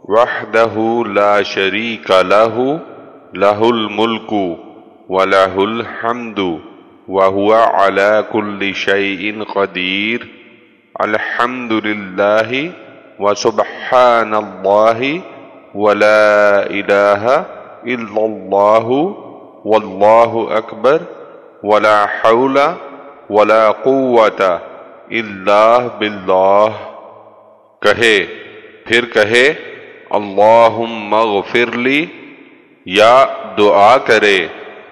وحدہ لا شریک لہ لہ الملک ولہ الحمد وهو على كل شيء قدير. الحمد لله وسبحان الله ولا إله إلا الله والله أكبر. ولا حول ولا قوة إلا بالله. کہے پھر کہے اللہم اغفر لی یا دعا کرے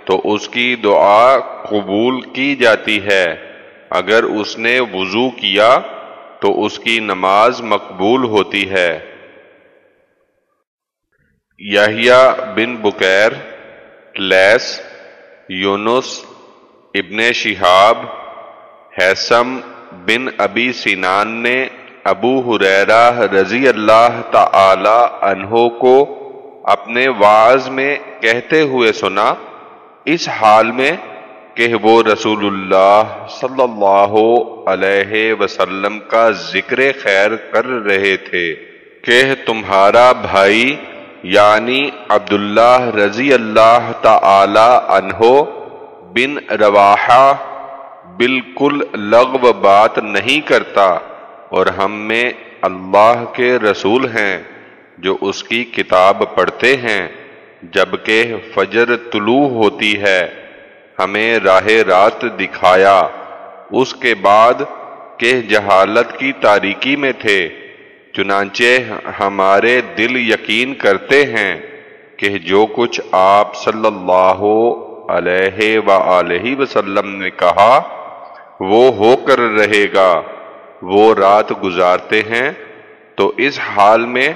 تو اس کی دعا قبول کی جاتی ہے۔ اگر اس نے وضو کیا تو اس کی نماز مقبول ہوتی ہے۔ یحییٰ بن بکیر لیس یونس، ابن شہاب حیسم بن ابی سینان نے ابو حریرہ رضی اللہ تعالی عنہ کو اپنے واز میں کہتے ہوئے سنا، اس حال میں کہ وہ رسول اللہ صلی اللہ علیہ وسلم کا ذکر خیر کر رہے تھے کہ تمہارا بھائی یعنی عبداللہ رضی اللہ تعالی عنہ بن رواحہ بالکل لغو بات نہیں کرتا اور ہم میں اللہ کے رسول ہیں۔ جو اس کی کتاب پڑھتے ہیں، جبکہ فجر طلوع ہوتی ہے، ہمیں راہ رات دکھایا۔ اس کے بعد کہ جہالت کی تاریکی میں تھے، چنانچہ ہمارے دل یقین کرتے ہیں کہ جو کچھ آپ صلی اللہ علیہ وآلہ وسلم نے کہا، وہ ہو کر رہے گا۔ وہ رات گزارتے ہیں۔ تو اس حال میں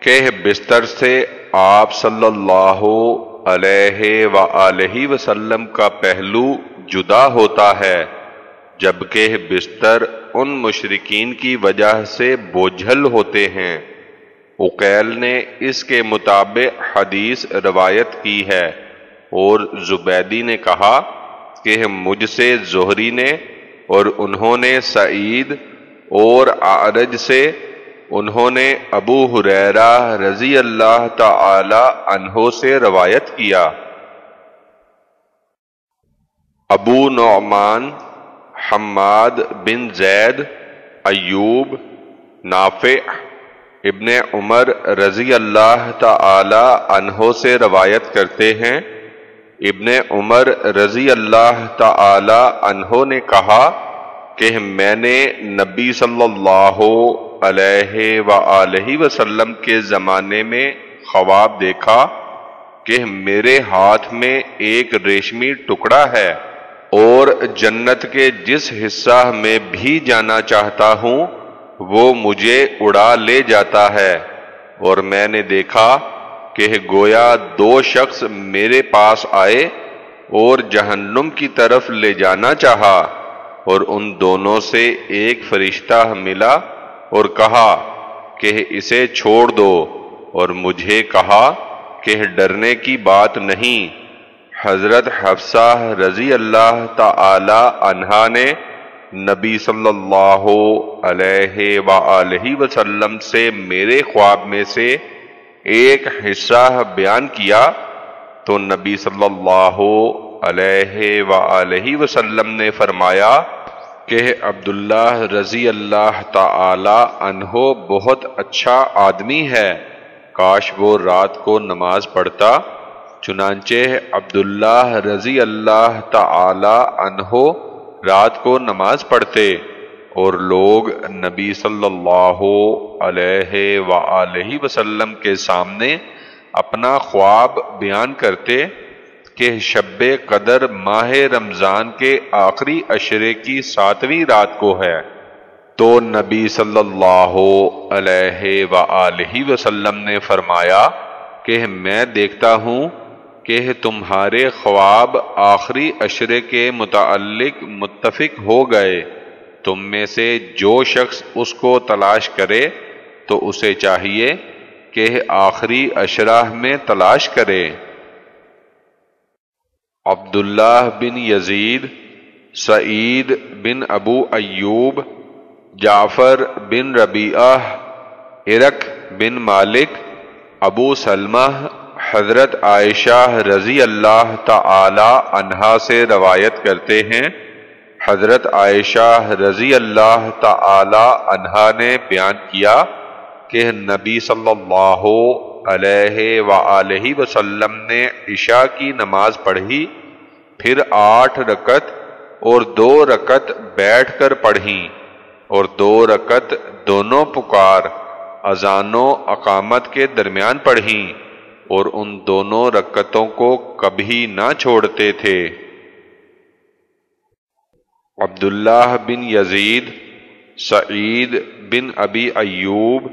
کہ بستر سے آپ صلی اللہ علیہ وآلہ وسلم کا پہلو جدا ہوتا ہے، جبکہ بستر ان مشرقین کی وجہ سے بوجھل ہوتے ہیں۔ اقیل نے اس کے مطابق حدیث روایت کی ہے اور زبیدی نے کہا کہ مجھ سے زہری نے اور انہوں نے سعید اور عرج سے انہوں نے ابو حریرہ رضی اللہ تعالی عنہ سے روایت کیا۔ ابو نعمان، حماد بن زید، ایوب، نافع، ابن عمر رضی اللہ تعالی عنہ سے روایت کرتے ہیں۔ ابن عمر رضی اللہ تعالی عنہ نے کہا کہ میں نے نبی صلی اللہ علیہ و وسلم کے زمانے میں خواب دیکھا کہ میرے ہاتھ میں ایک ریشمی ٹکڑا ہے اور جنت کے جس حصہ میں بھی جانا چاہتا ہوں وہ مجھے اڑا لے جاتا ہے اور میں نے دیکھا کہ گویا دو شخص میرے پاس آئے اور جہنم کی طرف لے جانا چاہا اور ان دونوں سے ایک فرشتہ ملا اور کہا کہ اسے چھوڑ دو اور مجھے کہا کہ ڈرنے کی بات نہیں. حضرت حفصہ رضی اللہ تعالی عنہا نے نبی صلی اللہ علیہ وآلہ وسلم سے میرے خواب میں سے ایک حصہ بیان کیا تو نبی صلی اللہ علیہ وآلہ وسلم نے فرمایا کہ عبداللہ رضی اللہ تعالی عنہ بہت اچھا آدمی ہے۔ کاش وہ رات کو نماز پڑھتا۔ چنانچہ عبداللہ رضی اللہ تعالی عنہ رات کو نماز پڑھتے اور لوگ نبی صلی اللہ علیہ وآلہ وسلم کے سامنے اپنا خواب بیان کرتے۔ کہ شب قدر ماہ رمضان کے آخری اشرے کی ساتویں رات کو ہے۔ تو نبی صلی اللہ علیہ وآلہ وسلم نے فرمایا کہ میں دیکھتا ہوں کہ تمہارے خواب آخری اشرے کے متعلق متفق ہو گئے۔ تم میں سے جو شخص اس کو تلاش کرے تو اسے چاہیے کہ آخری اشراہ میں تلاش کرے۔ عبداللہ بن یزید، سعید بن ابو ایوب، جعفر بن ربیعہ ارک بن مالک، ابو سلمہ، حضرت عائشہ رضی اللہ تعالی عنہا سے روایت کرتے ہیں۔ حضرت عائشہ رضی اللہ تعالی عنہا نے بیان کیا کہ نبی صلی اللہ علیہ وآلہ وسلم نے عشاء کی نماز پڑھی۔ پھر آٹھ رکت اور دو رکت بیٹھ کر پڑھی اور دو رکت دونوں پکار اذان و اقامت کے درمیان پڑھی اور ان دونوں رکتوں کو کبھی نہ چھوڑتے تھے۔ عبداللہ بن یزید، سعید بن ابی ایوب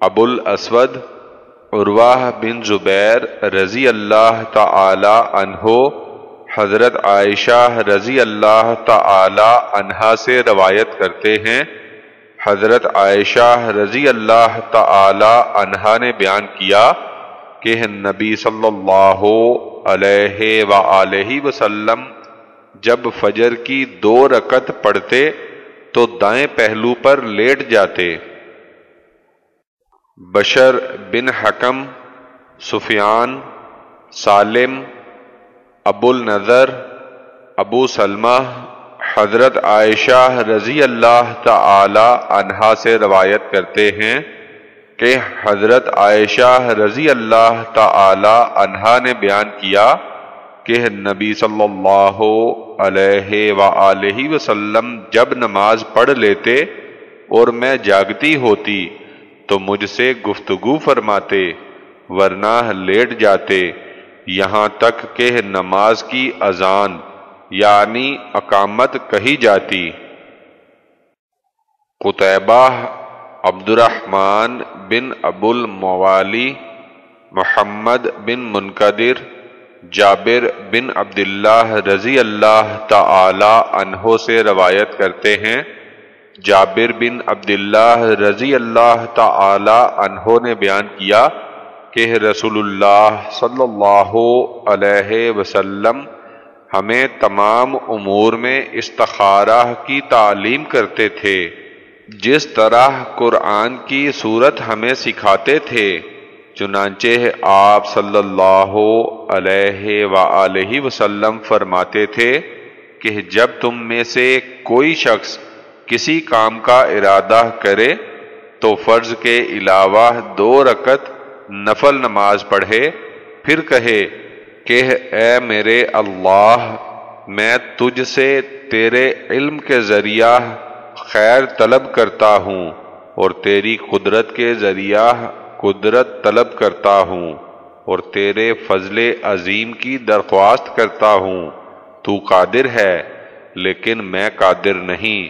ابو الاسود عرواہ بن زبیر رضی اللہ تعالی عنہ حضرت عائشہ رضی اللہ تعالی عنہا سے روایت کرتے ہیں۔ حضرت عائشہ رضی اللہ تعالی عنہا نے بیان کیا کہ نبی صلی اللہ علیہ وآلہ وسلم جب فجر کی دو رکت پڑھتے تو دائیں پہلو پر لیٹ جاتے۔ بشر بن حکم، سفیان، سالم ابو النظر ابو سلمہ، حضرت عائشہ رضی اللہ تعالی عنہا سے روایت کرتے ہیں کہ حضرت عائشہ رضی اللہ تعالی عنہا نے بیان کیا کہ نبی صلی اللہ علیہ وآلہ وسلم جب نماز پڑھ لیتے اور میں جاگتی ہوتی تو مجھ سے گفتگو فرماتے ورنہ لیٹ جاتے۔ یہاں تک کہ نماز کی اذان یعنی اقامت کہی جاتی۔ قطبہ عبد الرحمن بن ابو الموالی محمد بن منقدر، جابر بن عبداللہ رضی اللہ تعالی عنہ سے روایت کرتے ہیں۔ جابر بن عبداللہ رضی اللہ تعالی عنہ نے بیان کیا کہ رسول اللہ صلی اللہ علیہ وسلم ہمیں تمام امور میں استخارہ کی تعلیم کرتے تھے، جس طرح قرآن کی صورت ہمیں سکھاتے تھے، چنانچہ آپ صلی اللہ علیہ وآلہ وسلم فرماتے تھے کہ جب تم میں سے کوئی شخص کسی کام کا ارادہ کرے تو فرض کے علاوہ دو رکت نفل نماز پڑھے، پھر کہے کہ اے میرے اللہ، میں تجھ سے تیرے علم کے ذریعہ خیر طلب کرتا ہوں اور تیری قدرت کے ذریعہ قدرت طلب کرتا ہوں اور تیرے فضل عظیم کی درخواست کرتا ہوں۔ تو قادر ہے، لیکن میں قادر نہیں۔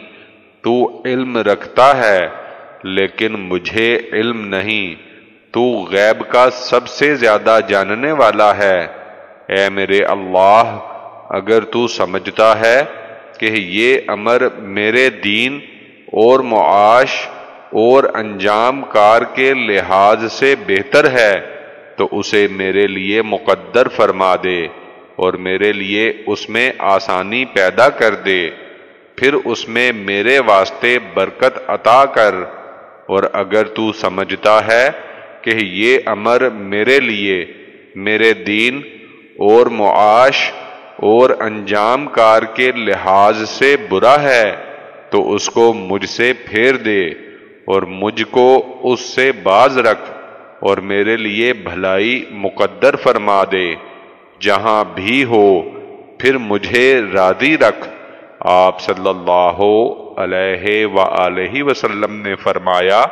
تو علم رکھتا ہے، لیکن مجھے علم نہیں۔ تو غیب کا سب سے زیادہ جاننے والا ہے۔ اے میرے اللہ، اگر تو سمجھتا ہے کہ یہ امر میرے دین اور معاش اور انجام کار کے لحاظ سے بہتر ہے، تو اسے میرے لیے مقدر فرما دے اور میرے لیے اس میں آسانی پیدا کر دے۔ پھر اس میں میرے واسطے برکت عطا کر اور اگر تو سمجھتا ہے کہ یہ امر میرے لیے، میرے دین اور معاش اور انجام کار کے لحاظ سے برا ہے، تو اس کو مجھ سے پھیر دے اور مجھ کو اس سے باز رکھ اور میرے لیے بھلائی مقدر فرما دے۔ جہاں بھی ہو، پھر مجھے راضی رکھ۔ آپ صلی اللہ علیہ و وسلم نے فرمایا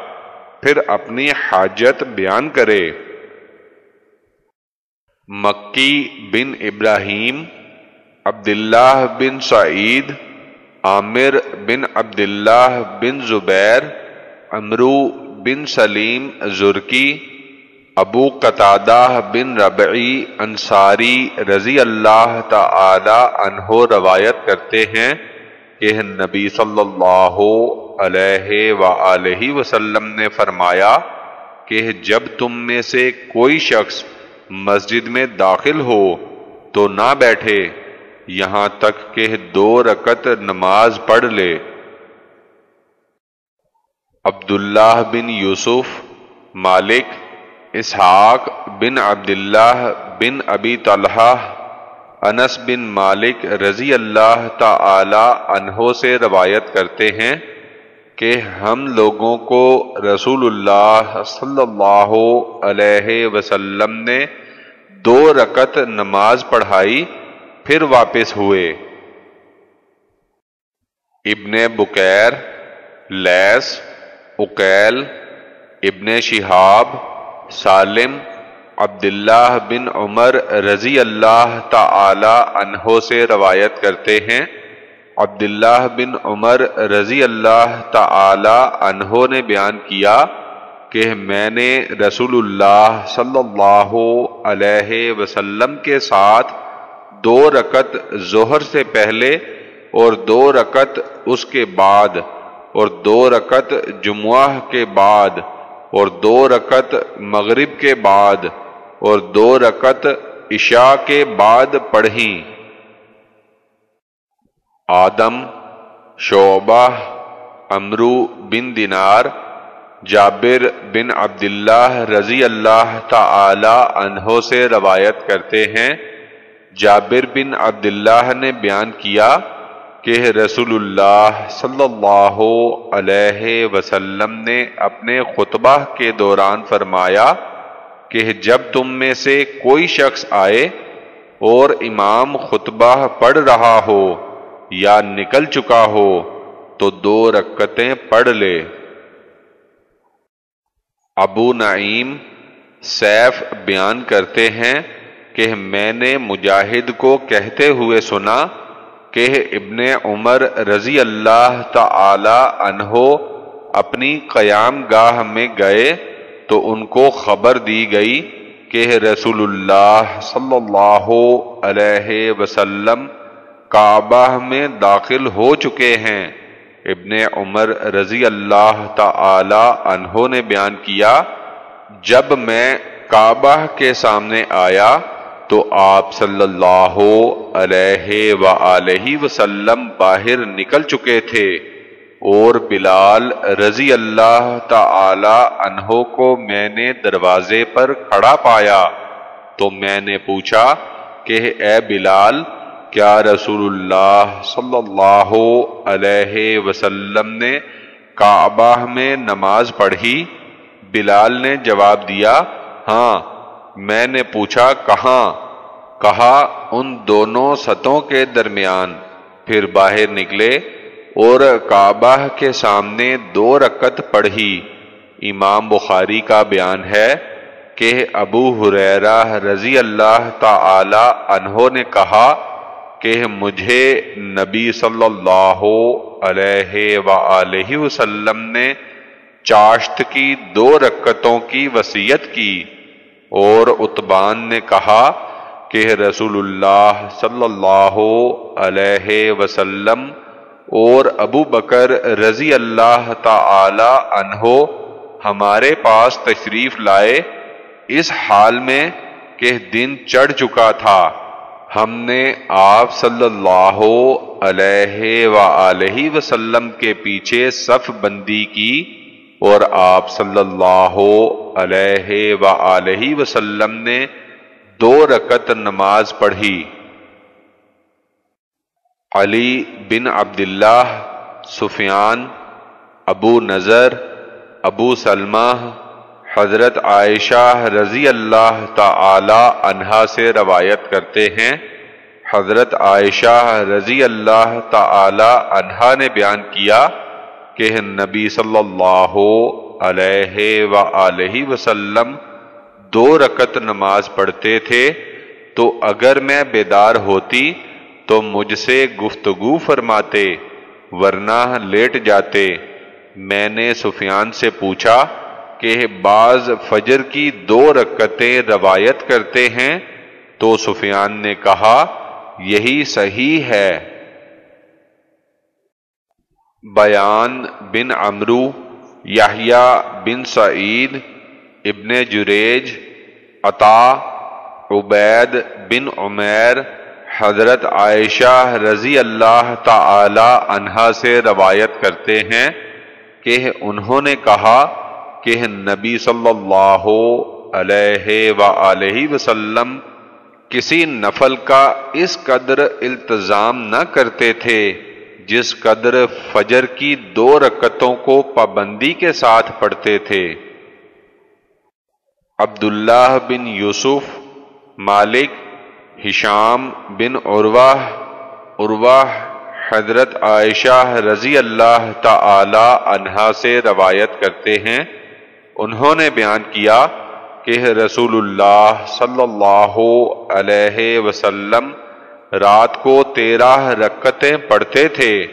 پھر اپنی حاجت بیان کرے۔ مکی بن ابراہیم، عبداللہ بن سعید، عامر بن عبداللہ بن زبیر امرو بن سلیم زرکی، ابو قطادہ بن ربعی انصاری رضی اللہ تعالی عنہ روایت کرتے ہیں۔ کہ نبی صلی اللہ علیہ وآلہ وسلم نے فرمایا کہ جب تم میں سے کوئی شخص مسجد میں داخل ہو تو نہ بیٹھے، یہاں تک کہ دو رکت نماز پڑھ لے۔ عبداللہ بن یوسف، مالک اسحاق بن عبداللہ بن ابی طلحہ انس بن مالک رضی اللہ تعالی عنہ سے روایت کرتے ہیں کہ ہم لوگوں کو رسول اللہ صلی اللہ علیہ وسلم نے دو رکت نماز پڑھائی، پھر واپس ہوئے۔ ابن بکیر لیس اکیل ابن شہاب، سالم عبداللہ بن عمر رضی اللہ تعالی عنہ سے روایت کرتے ہیں۔ عبداللہ بن عمر رضی اللہ تعالی عنہ نے بیان کیا کہ میں نے رسول اللہ صلی اللہ علیہ وسلم کے ساتھ دو رکت ظہر سے پہلے اور دو رکت اس کے بعد اور دو رکت جمعہ کے بعد اور دو رکت مغرب کے بعد اور دو رکت عشاء کے بعد پڑھی آدم، شعبہ امرو بن دینار، جابر بن عبداللہ رضی اللہ تعالی عنہ سے روایت کرتے ہیں۔ جابر بن عبداللہ نے بیان کیا کہ رسول اللہ صلی اللہ علیہ وسلم نے اپنے خطبہ کے دوران فرمایا کہ جب تم میں سے کوئی شخص آئے اور امام خطبہ پڑھ رہا ہو یا نکل چکا ہو تو دو رکتیں پڑھ لے۔ ابو نعیم سیف بیان کرتے ہیں کہ میں نے مجاہد کو کہتے ہوئے سنا کہ ابن عمر رضی اللہ تعالی عنہ اپنی قیام گاہ میں گئے تو ان کو خبر دی گئی کہ رسول اللہ صلی اللہ علیہ وسلم کعبہ میں داخل ہو چکے ہیں۔ ابن عمر رضی اللہ تعالی عنہ نے بیان کیا، جب میں کعبہ کے سامنے آیا تو آپ صلی اللہ علیہ وآلہ وسلم باہر نکل چکے تھے۔ اور بلال رضی اللہ تعالی عنہ کو میں نے دروازے پر کھڑا پایا۔ تو میں نے پوچھا کہ اے بلال، کیا رسول اللہ صلی اللہ علیہ وسلم نے کعبہ میں نماز پڑھی؟ بلال نے جواب دیا ہاں۔ میں نے پوچھا، کہاں؟ کہا، ان دونوں ستوں کے درمیان۔ پھر باہر نکلے۔ اور کعبہ کے سامنے دو رکت پڑھی۔ امام بخاری کا بیان ہے کہ ابو حریرہ رضی اللہ تعالی عنہ نے کہا کہ مجھے نبی صلی اللہ علیہ وآلہ وسلم نے چاشت کی دو رکتوں کی وسیعت کی۔ اور اتبان نے کہا کہ رسول اللہ صلی اللہ علیہ وسلم اور ابو بکر رضی اللہ تعالی عنہ ہمارے پاس تشریف لائے اس حال میں کہ دن چڑھ چکا تھا۔ ہم نے آپ صلی اللہ علیہ وآلہ وسلم کے پیچھے صف بندی کی اور آپ صلی اللہ علیہ وآلہ وسلم نے دو رکت نماز پڑھی۔ علی بن عبداللہ سفیان، ابو نظر ابو سلمہ، حضرت عائشہ رضی اللہ تعالی عنہا سے روایت کرتے ہیں۔ حضرت عائشہ رضی اللہ تعالی عنہا نے بیان کیا کہ نبی صلی اللہ علیہ و وسلم دو رکت نماز پڑھتے تھے تو اگر میں بیدار ہوتی تو مجھ سے گفتگو فرماتے ورنہ لیٹ جاتے۔ میں نے سفیان سے پوچھا کہ بعض فجر کی دو رکتیں روایت کرتے ہیں؟ تو سفیان نے کہا، یہی صحیح ہے۔ بیان بن امرو یاہیا بن سعید، ابن جریج، عطا، عبید بن عمیر حضرت عائشہ رضی اللہ تعالی عنہا سے روایت کرتے ہیں کہ انہوں نے کہا کہ نبی صلی اللہ علیہ وسلم کسی نفل کا اس قدر التظام نہ کرتے تھے جس قدر فجر کی دو رکتوں کو پابندی کے ساتھ پڑھتے تھے۔ عبداللہ بن یوسف، مالک ہشام بن عروہ عروہ حضرت عائشہ رضی اللہ تعالی عنہا سے روایت کرتے ہیں۔ انہوں نے بیان کیا کہ رسول اللہ صلی اللہ علیہ وسلم رات کو تیرہ رکتیں پڑھتے تھے،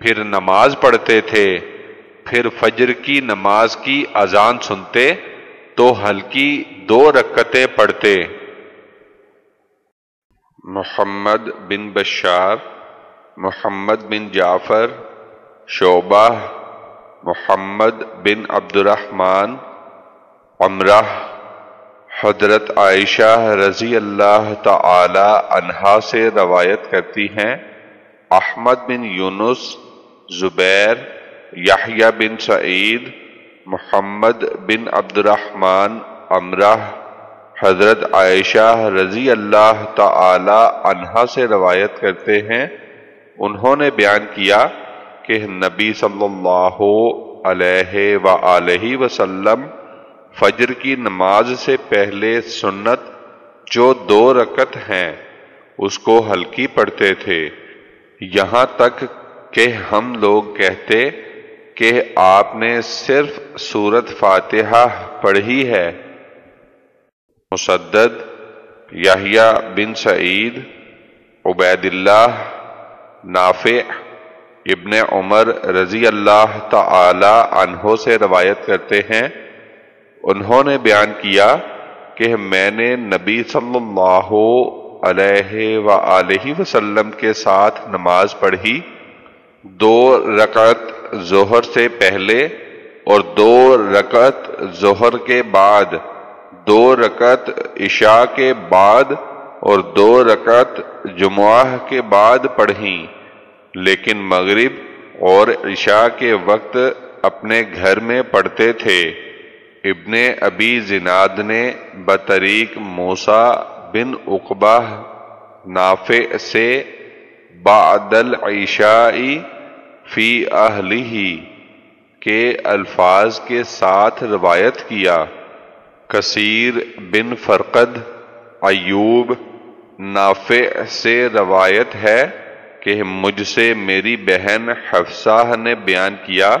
پھر نماز پڑھتے تھے، پھر فجر کی نماز کی اذان سنتے تو ہلکی دو رکتیں پڑھتے۔ محمد بن بشار، محمد بن جعفر، شعبہ، محمد بن عبد الرحمن عمرہ، حضرت عائشہ رضی اللہ تعالی عنہا سے روایت کرتی ہیں، احمد بن یونس، زبیر، یحییٰ بن سعید، محمد بن عبد الرحمن امرہ حضرت عائشہ رضی اللہ تعالی عنہا سے روایت کرتے ہیں، انہوں نے بیان کیا کہ نبی صلی اللہ علیہ و وسلم فجر کی نماز سے پہلے سنت جو دو رکت ہیں، اس کو ہلکی پڑھتے تھے۔ یہاں تک کہ ہم لوگ کہتے کہ آپ نے صرف سورت فاتحہ پڑھی ہے۔ مسدد یحییٰ بن سعید عبید اللہ نافع ابن عمر رضی اللہ تعالی عنہ سے روایت کرتے ہیں۔ انہوں نے بیان کیا کہ میں نے نبی صلی اللہ علیہ وآلہ وسلم کے ساتھ نماز پڑھی۔ دو رکعت ظہر سے پہلے اور دو رکعت ظہر کے بعد دو رکعت عشاء کے بعد اور دو رکعت جمعہ کے بعد پڑھیں۔ لیکن مغرب اور عشاء کے وقت اپنے گھر میں پڑھتے تھے۔ ابن ابی زناد نے بطریق موسا بن اقبا نافع سے بعد العشائی فی اہلی کے الفاظ کے ساتھ روایت کیا۔ کثیر بن فرقد ایوب نافع سے روایت ہے کہ مجھ سے میری بہن حفصہ نے بیان کیا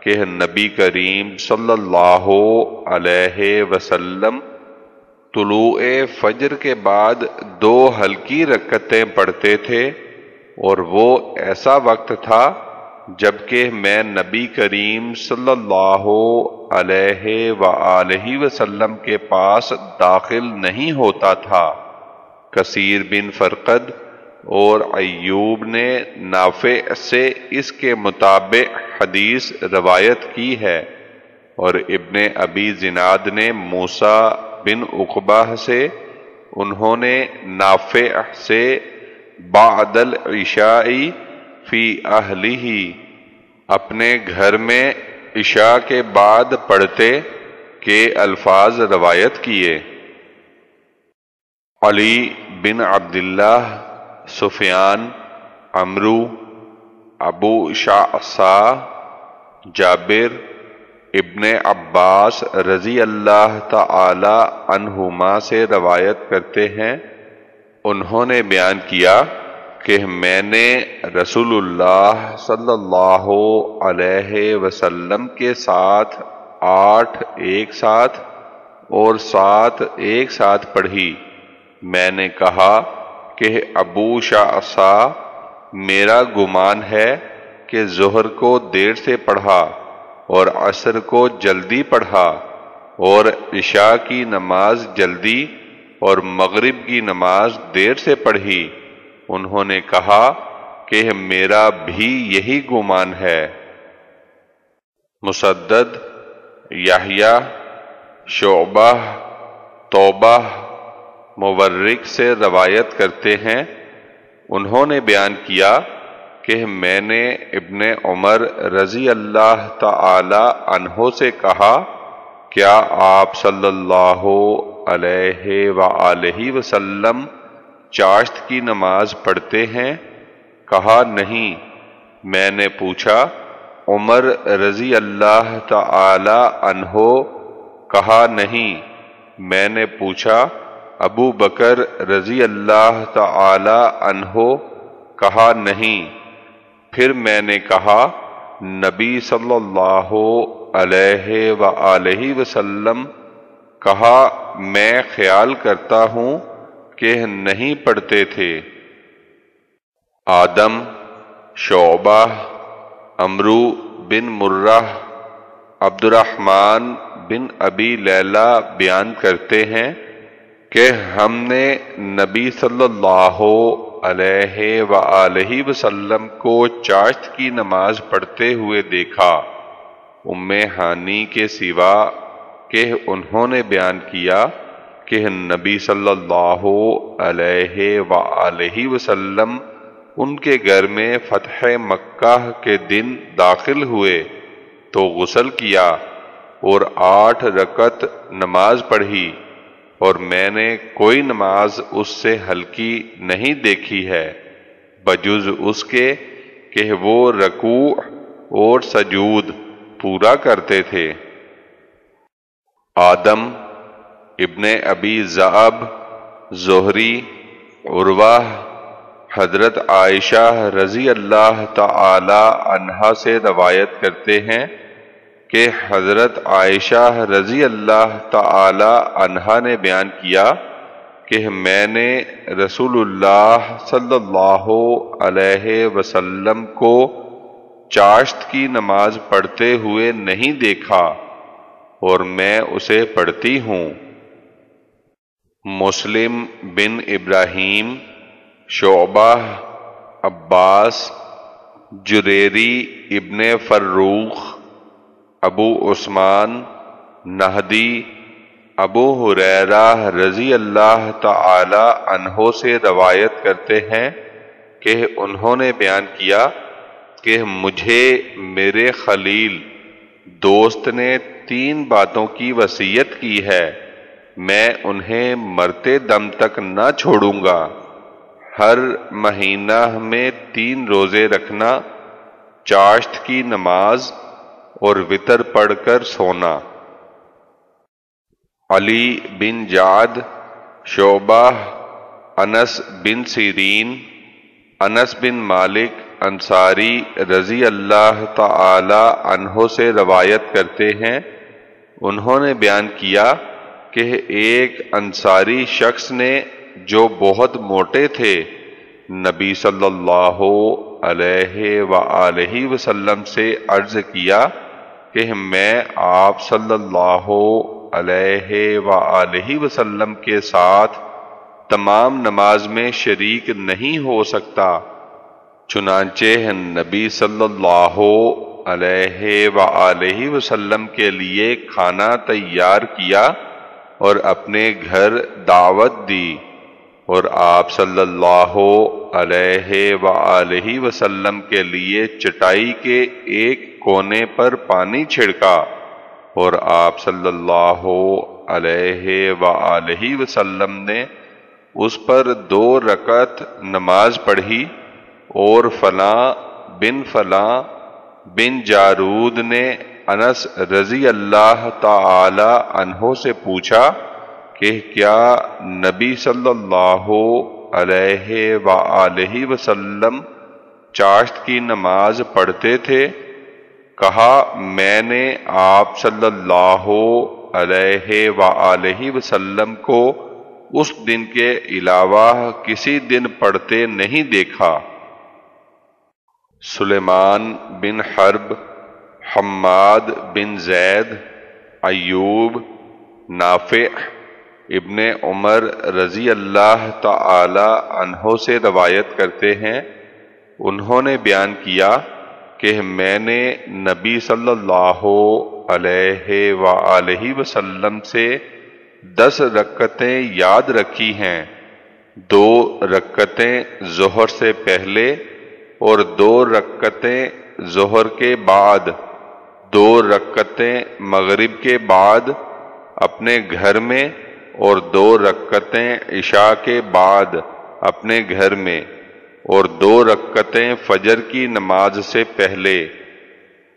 کہ نبی کریم صلی اللہ علیہ وسلم طلوع فجر کے بعد دو ہلکی رکتیں پڑھتے تھے اور وہ ایسا وقت تھا جبکہ میں نبی کریم صلی اللہ علیہ و وسلم کے پاس داخل نہیں ہوتا تھا۔ کثیر بن فرقد اور ایوب نے نافع سے اس کے مطابق حدیث روایت کی ہے اور ابن ابی زناد نے موسا بن اقبا سے انہوں نے نافع سے بعد العشائی فی اہلی اپنے گھر میں عشاء کے بعد پڑھتے کے الفاظ روایت کیے۔ علی بن عبداللہ، سفیان امرو ابو شاہ جابر، ابن عباس رضی اللہ تعالی عنہما سے روایت کرتے ہیں۔ انہوں نے بیان کیا کہ میں نے رسول اللہ صلی اللہ علیہ وسلم کے ساتھ آٹھ ایک ساتھ اور سات ایک ساتھ پڑھی۔ میں نے کہا کہ ابو شاہ میرا گمان ہے کہ ظہر کو دیر سے پڑھا اور عصر کو جلدی پڑھا اور عشاء کی نماز جلدی اور مغرب کی نماز دیر سے پڑھی۔ انہوں نے کہا کہ میرا بھی یہی گمان ہے۔ مسدد، یحییٰ، شعبہ، توبہ مورک سے روایت کرتے ہیں۔ انہوں نے بیان کیا کہ میں نے ابن عمر رضی اللہ تعالی عنہ سے کہا، کیا آپ صلی اللہ علیہ وآلہ وسلم چاشت کی نماز پڑھتے ہیں؟ کہا، نہیں. میں نے پوچھا، عمر رضی اللہ تعالی عنہ؟ کہا، نہیں. میں نے پوچھا، ابو بکر رضی اللہ تعالی عنہ؟ کہا، نہیں. پھر میں نے کہا، نبی صلی اللہ علیہ وآلہ وسلم؟ کہا، میں خیال کرتا ہوں کہ نہیں پڑھتے تھے۔ آدم، شعبہ امرو بن مرہ عبد الرحمن بن ابی لیلا بیان کرتے ہیں کہ ہم نے نبی صلی اللہ علیہ وآلہ وسلم کو چاشت کی نماز پڑھتے ہوئے دیکھا۔ ام ہانی کے سوا کہ انہوں نے بیان کیا کہ نبی صلی اللہ علیہ وآلہ وسلم ان کے گھر میں فتح مکہ کے دن داخل ہوئے تو غسل کیا اور آٹھ رکت نماز پڑھی اور میں نے کوئی نماز اس سے ہلکی نہیں دیکھی ہے، بجز اس کے کہ وہ رکوع اور سجود پورا کرتے تھے۔ آدم ابن ابی زعب زہری، عروہ، حضرت عائشہ رضی اللہ تعالی عنہا سے روایت کرتے ہیں کہ حضرت عائشہ رضی اللہ تعالی عنہا نے بیان کیا کہ میں نے رسول اللہ صلی اللہ علیہ وسلم کو چاشت کی نماز پڑھتے ہوئے نہیں دیکھا اور میں اسے پڑھتی ہوں۔ مسلم بن ابراہیم، شعبہ عباس، جریری ابن فروخ، ابو عثمان، نہدی، ابو حریرہ رضی اللہ تعالی عنہ سے روایت کرتے ہیں کہ انہوں نے بیان کیا کہ مجھے میرے خلیل دوست نے تین باتوں کی وصیت کی ہے۔ میں انہیں مرتے دم تک نہ چھوڑوں گا۔ ہر مہینہ میں تین روزے رکھنا، چاشت کی نماز اور وطر پڑھ کر سونا۔ علی بن جاد شعبہ، انس بن سیرین، انس بن مالک انصاری رضی اللہ تعالی عنہ سے روایت کرتے ہیں۔ انہوں نے بیان کیا کہ ایک انصاری شخص نے جو بہت موٹے تھے، نبی صلی اللہ علیہ وآلہ وسلم سے عرض کیا کہ میں آپ صلی اللہ علیہ وآلہ وسلم کے ساتھ تمام نماز میں شریک نہیں ہو سکتا، چنانچہ نبی صلی اللہ علیہ وآلہ وسلم کے لیے کھانا تیار کیا اور اپنے گھر دعوت دی اور آپ صلی اللہ علیہ وآلہ وسلم کے لیے چٹائی کے ایک کونے پر پانی چھڑکا اور آپ صلی اللہ علیہ وآلہ وسلم نے اس پر دو رکعت نماز پڑھی اور فلاں بن فلاں بن جارود نے انس رضی اللہ تعالی عنہ سے پوچھا کہ کیا نبی صلی اللہ علیہ وآلہ وسلم چاشت کی نماز پڑھتے تھے؟ کہا، میں نے آپ صلی اللہ علیہ وآلہ وسلم کو اس دن کے علاوہ کسی دن پڑھتے نہیں دیکھا۔ سلیمان بن حرب حماد بن زید، ایوب، نافع، ابن عمر رضی اللہ تعالی عنہ سے روایت کرتے ہیں۔ انہوں نے بیان کیا کہ میں نے نبی صلی اللہ علیہ وآلہ وسلم سے دس رکتیں یاد رکھی ہیں۔ دو رکتیں ظہر سے پہلے اور دو رکتیں ظہر کے بعد۔ دو رکتیں مغرب کے بعد اپنے گھر میں اور دو رکتیں عشاء کے بعد اپنے گھر میں اور دو رکتیں فجر کی نماز سے پہلے۔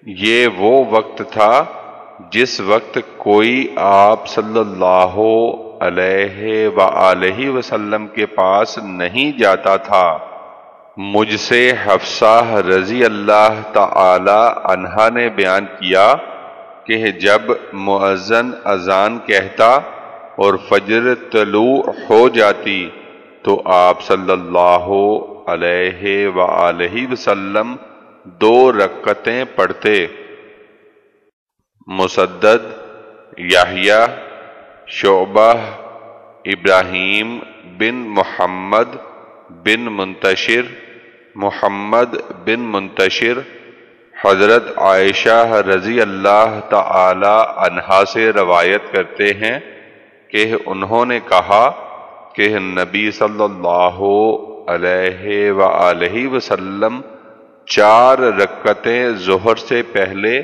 یہ وہ وقت تھا جس وقت کوئی آپ صلی اللہ علیہ وآلہ وسلم کے پاس نہیں جاتا تھا۔ مجھ سے حفصہ رضی اللہ تعالی عنہا نے بیان کیا کہ جب معزن اذان کہتا اور فجر طلوع ہو جاتی تو آپ صلی اللہ علیہ وآلہ وسلم دو رکتیں پڑھتے۔ مسدد یاہیا شعبہ، ابراہیم بن محمد بن منتشر، محمد بن منتشر، حضرت عائشہ رضی اللہ تعالی عنہا سے روایت کرتے ہیں کہ انہوں نے کہا کہ نبی صلی اللہ علیہ وآلہ وسلم چار رکتیں ظہر سے پہلے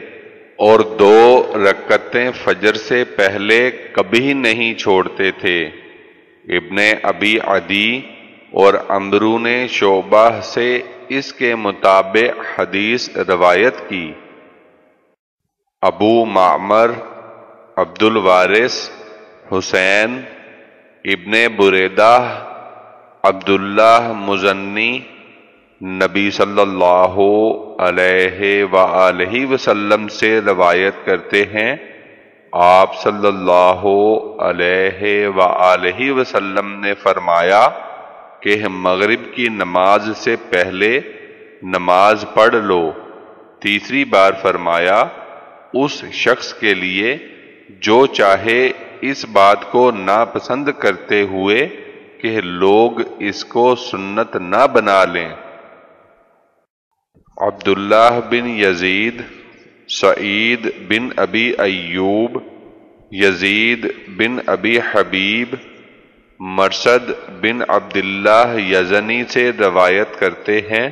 اور دو رکتیں فجر سے پہلے کبھی نہیں چھوڑتے تھے۔ ابن ابی عدی اور امرون شعبہ سے اس کے مطابق حدیث روایت کی۔ ابو معمر عبد الوارث حسین، ابن بریدہ، عبداللہ مزنی، نبی صلی اللہ علیہ وآلہ وسلم سے روایت کرتے ہیں۔ آپ صلی اللہ علیہ وآلہ وسلم نے فرمایا کہ مغرب کی نماز سے پہلے نماز پڑھ لو۔ تیسری بار فرمایا، اس شخص کے لیے جو چاہے اس بات کو ناپسند کرتے ہوئے کہ لوگ اس کو سنت نہ بنا لیں۔ عبداللہ بن یزید، سعید بن ابی ایوب، یزید بن ابی حبیب مرشد بن عبداللہ یزنی سے روایت کرتے ہیں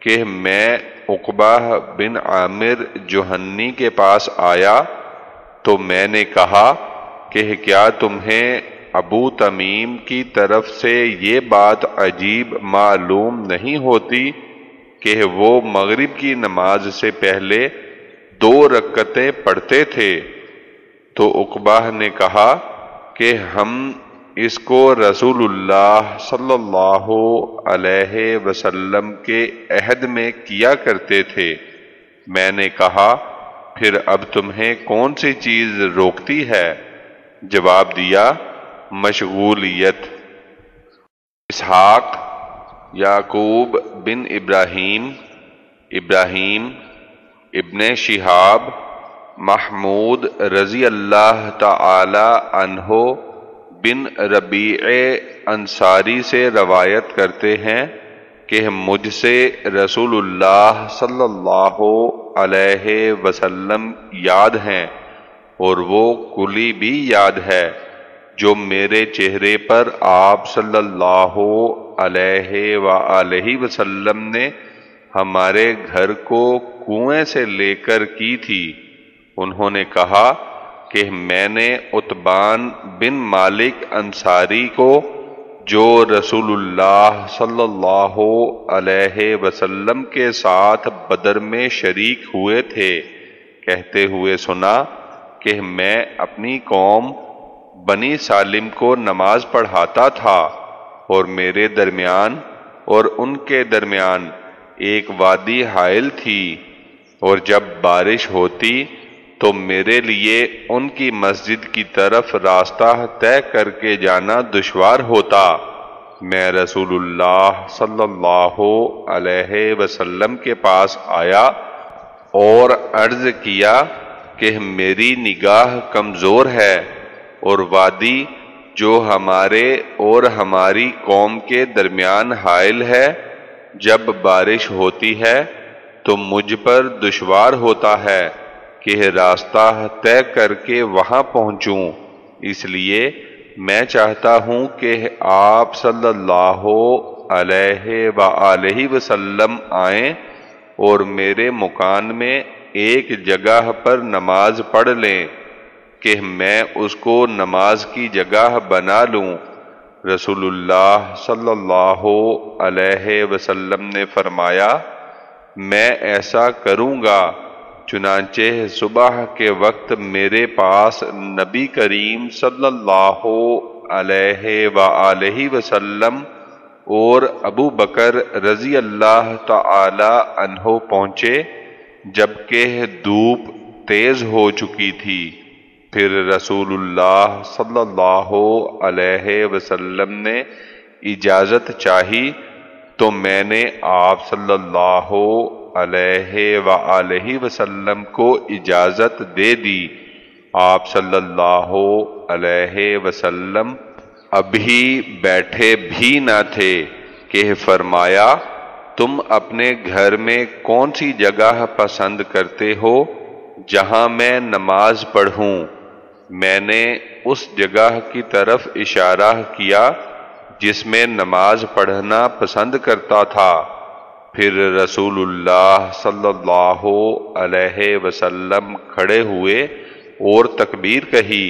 کہ میں اقبا بن عامر جوہنی کے پاس آیا تو میں نے کہا کہ کیا تمہیں ابو تمیم کی طرف سے یہ بات عجیب معلوم نہیں ہوتی کہ وہ مغرب کی نماز سے پہلے دو رکتیں پڑھتے تھے؟ تو اقباہ نے کہا کہ ہم اس کو رسول اللہ صلی اللہ علیہ وسلم کے عہد میں کیا کرتے تھے؟ میں نے کہا، پھر اب تمہیں کون سی چیز روکتی ہے؟ جواب دیا، مشغولیت۔ اسحاق، یعقوب بن ابراہیم ابراہیم ابن شہاب، محمود رضی اللہ تعالی عنہ بن ربیع انصاری سے روایت کرتے ہیں کہ مجھ سے رسول اللہ صلی اللہ علیہ وسلم یاد ہیں اور وہ کلی بھی یاد ہے جو میرے چہرے پر آپ صلی اللہ علیہ وآلہ وسلم نے ہمارے گھر کو کنویں سے لے کر کی تھی۔ انہوں نے کہا کہ میں نے اتبان بن مالک انصاری کو جو رسول اللہ صلی اللہ علیہ وسلم کے ساتھ بدر میں شریک ہوئے تھے، کہتے ہوئے سنا کہ میں اپنی قوم بنی سالم کو نماز پڑھاتا تھا اور میرے درمیان اور ان کے درمیان ایک وادی حائل تھی اور جب بارش ہوتی تو میرے لیے ان کی مسجد کی طرف راستہ طے کر کے جانا دشوار ہوتا۔ میں رسول اللہ صلی اللہ علیہ وسلم کے پاس آیا اور عرض کیا کہ میری نگاہ کمزور ہے اور وادی جو ہمارے اور ہماری قوم کے درمیان حائل ہے، جب بارش ہوتی ہے تو مجھ پر دشوار ہوتا ہے۔ کہ راستہ طے کر کے وہاں پہنچوں۔ اس لیے میں چاہتا ہوں کہ آپ صلی اللہ علیہ و وسلم آئیں اور میرے مکان میں ایک جگہ پر نماز پڑھ لیں کہ میں اس کو نماز کی جگہ بنا لوں۔ رسول اللہ صلی اللہ علیہ وسلم نے فرمایا، میں ایسا کروں گا چنانچہ صبح کے وقت میرے پاس نبی کریم صلی اللہ علیہ و وسلم اور ابو بکر رضی اللہ تعالی عنہ پہنچے، جبکہ دھوپ تیز ہو چکی تھی۔ پھر رسول اللہ صلی اللہ علیہ وسلم نے اجازت چاہی، تو میں نے آپ صلی اللہ علیہ و وسلم کو اجازت دے دی۔ آپ صلی اللہ علیہ وسلم ابھی بیٹھے بھی نہ تھے۔ کہ فرمایا، تم اپنے گھر میں کون سی جگہ پسند کرتے ہو جہاں میں نماز پڑھوں؟ میں نے اس جگہ کی طرف اشارہ کیا جس میں نماز پڑھنا پسند کرتا تھا۔ پھر رسول اللہ صلی اللہ علیہ وسلم کھڑے ہوئے اور تکبیر کہی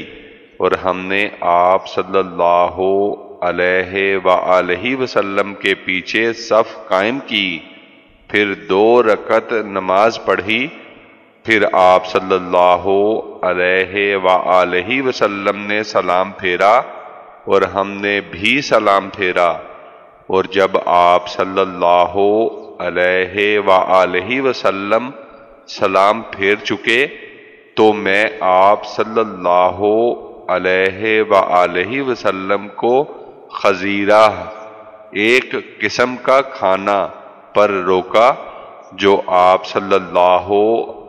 اور ہم نے آپ صلی اللہ علیہ و وسلم کے پیچھے صف قائم کی، پھر دو رکت نماز پڑھی، پھر آپ صلی اللہ علیہ و وسلم نے سلام پھیرا اور ہم نے بھی سلام پھیرا اور جب آپ صلی اللہ علیہ و وسلم سلام پھیر چکے تو میں آپ صلی اللہ علیہ و وسلم کو خزیرہ ایک قسم کا کھانا پر روکا جو آپ صلی اللہ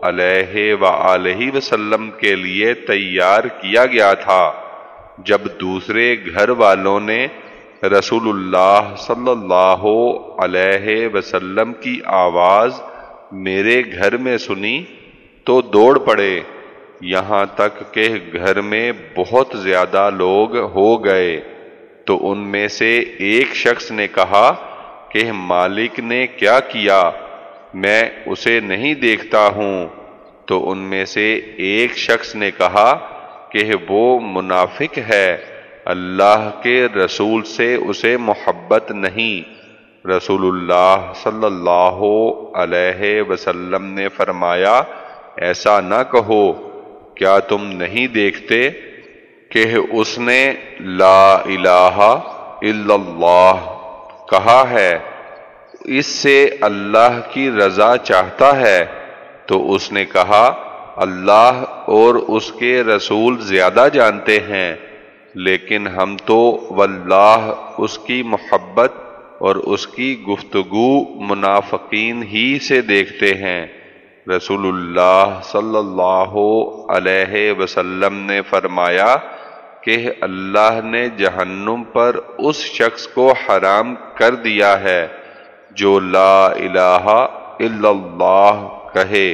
علیہ و وسلم کے لیے تیار کیا گیا تھا جب دوسرے گھر والوں نے رسول اللہ صلی اللہ علیہ وسلم کی آواز میرے گھر میں سنی تو دوڑ پڑے۔ یہاں تک کہ گھر میں بہت زیادہ لوگ ہو گئے۔ تو ان میں سے ایک شخص نے کہا کہ مالک نے کیا کیا؟ میں اسے نہیں دیکھتا ہوں۔ تو ان میں سے ایک شخص نے کہا کہ وہ منافق ہے۔ اللہ کے رسول سے اسے محبت نہیں۔ رسول اللہ صلی اللہ علیہ وسلم نے فرمایا، ایسا نہ کہو، کیا تم نہیں دیکھتے کہ اس نے لا الہ الا اللہ کہا ہے، اس سے اللہ کی رضا چاہتا ہے؟ تو اس نے کہا، اللہ اور اس کے رسول زیادہ جانتے ہیں۔ لیکن ہم تو واللہ اس کی محبت اور اس کی گفتگو منافقین ہی سے دیکھتے ہیں۔ رسول اللہ صلی اللہ علیہ وسلم نے فرمایا کہ اللہ نے جہنم پر اس شخص کو حرام کر دیا ہے جو لا الہ الا اللہ کہے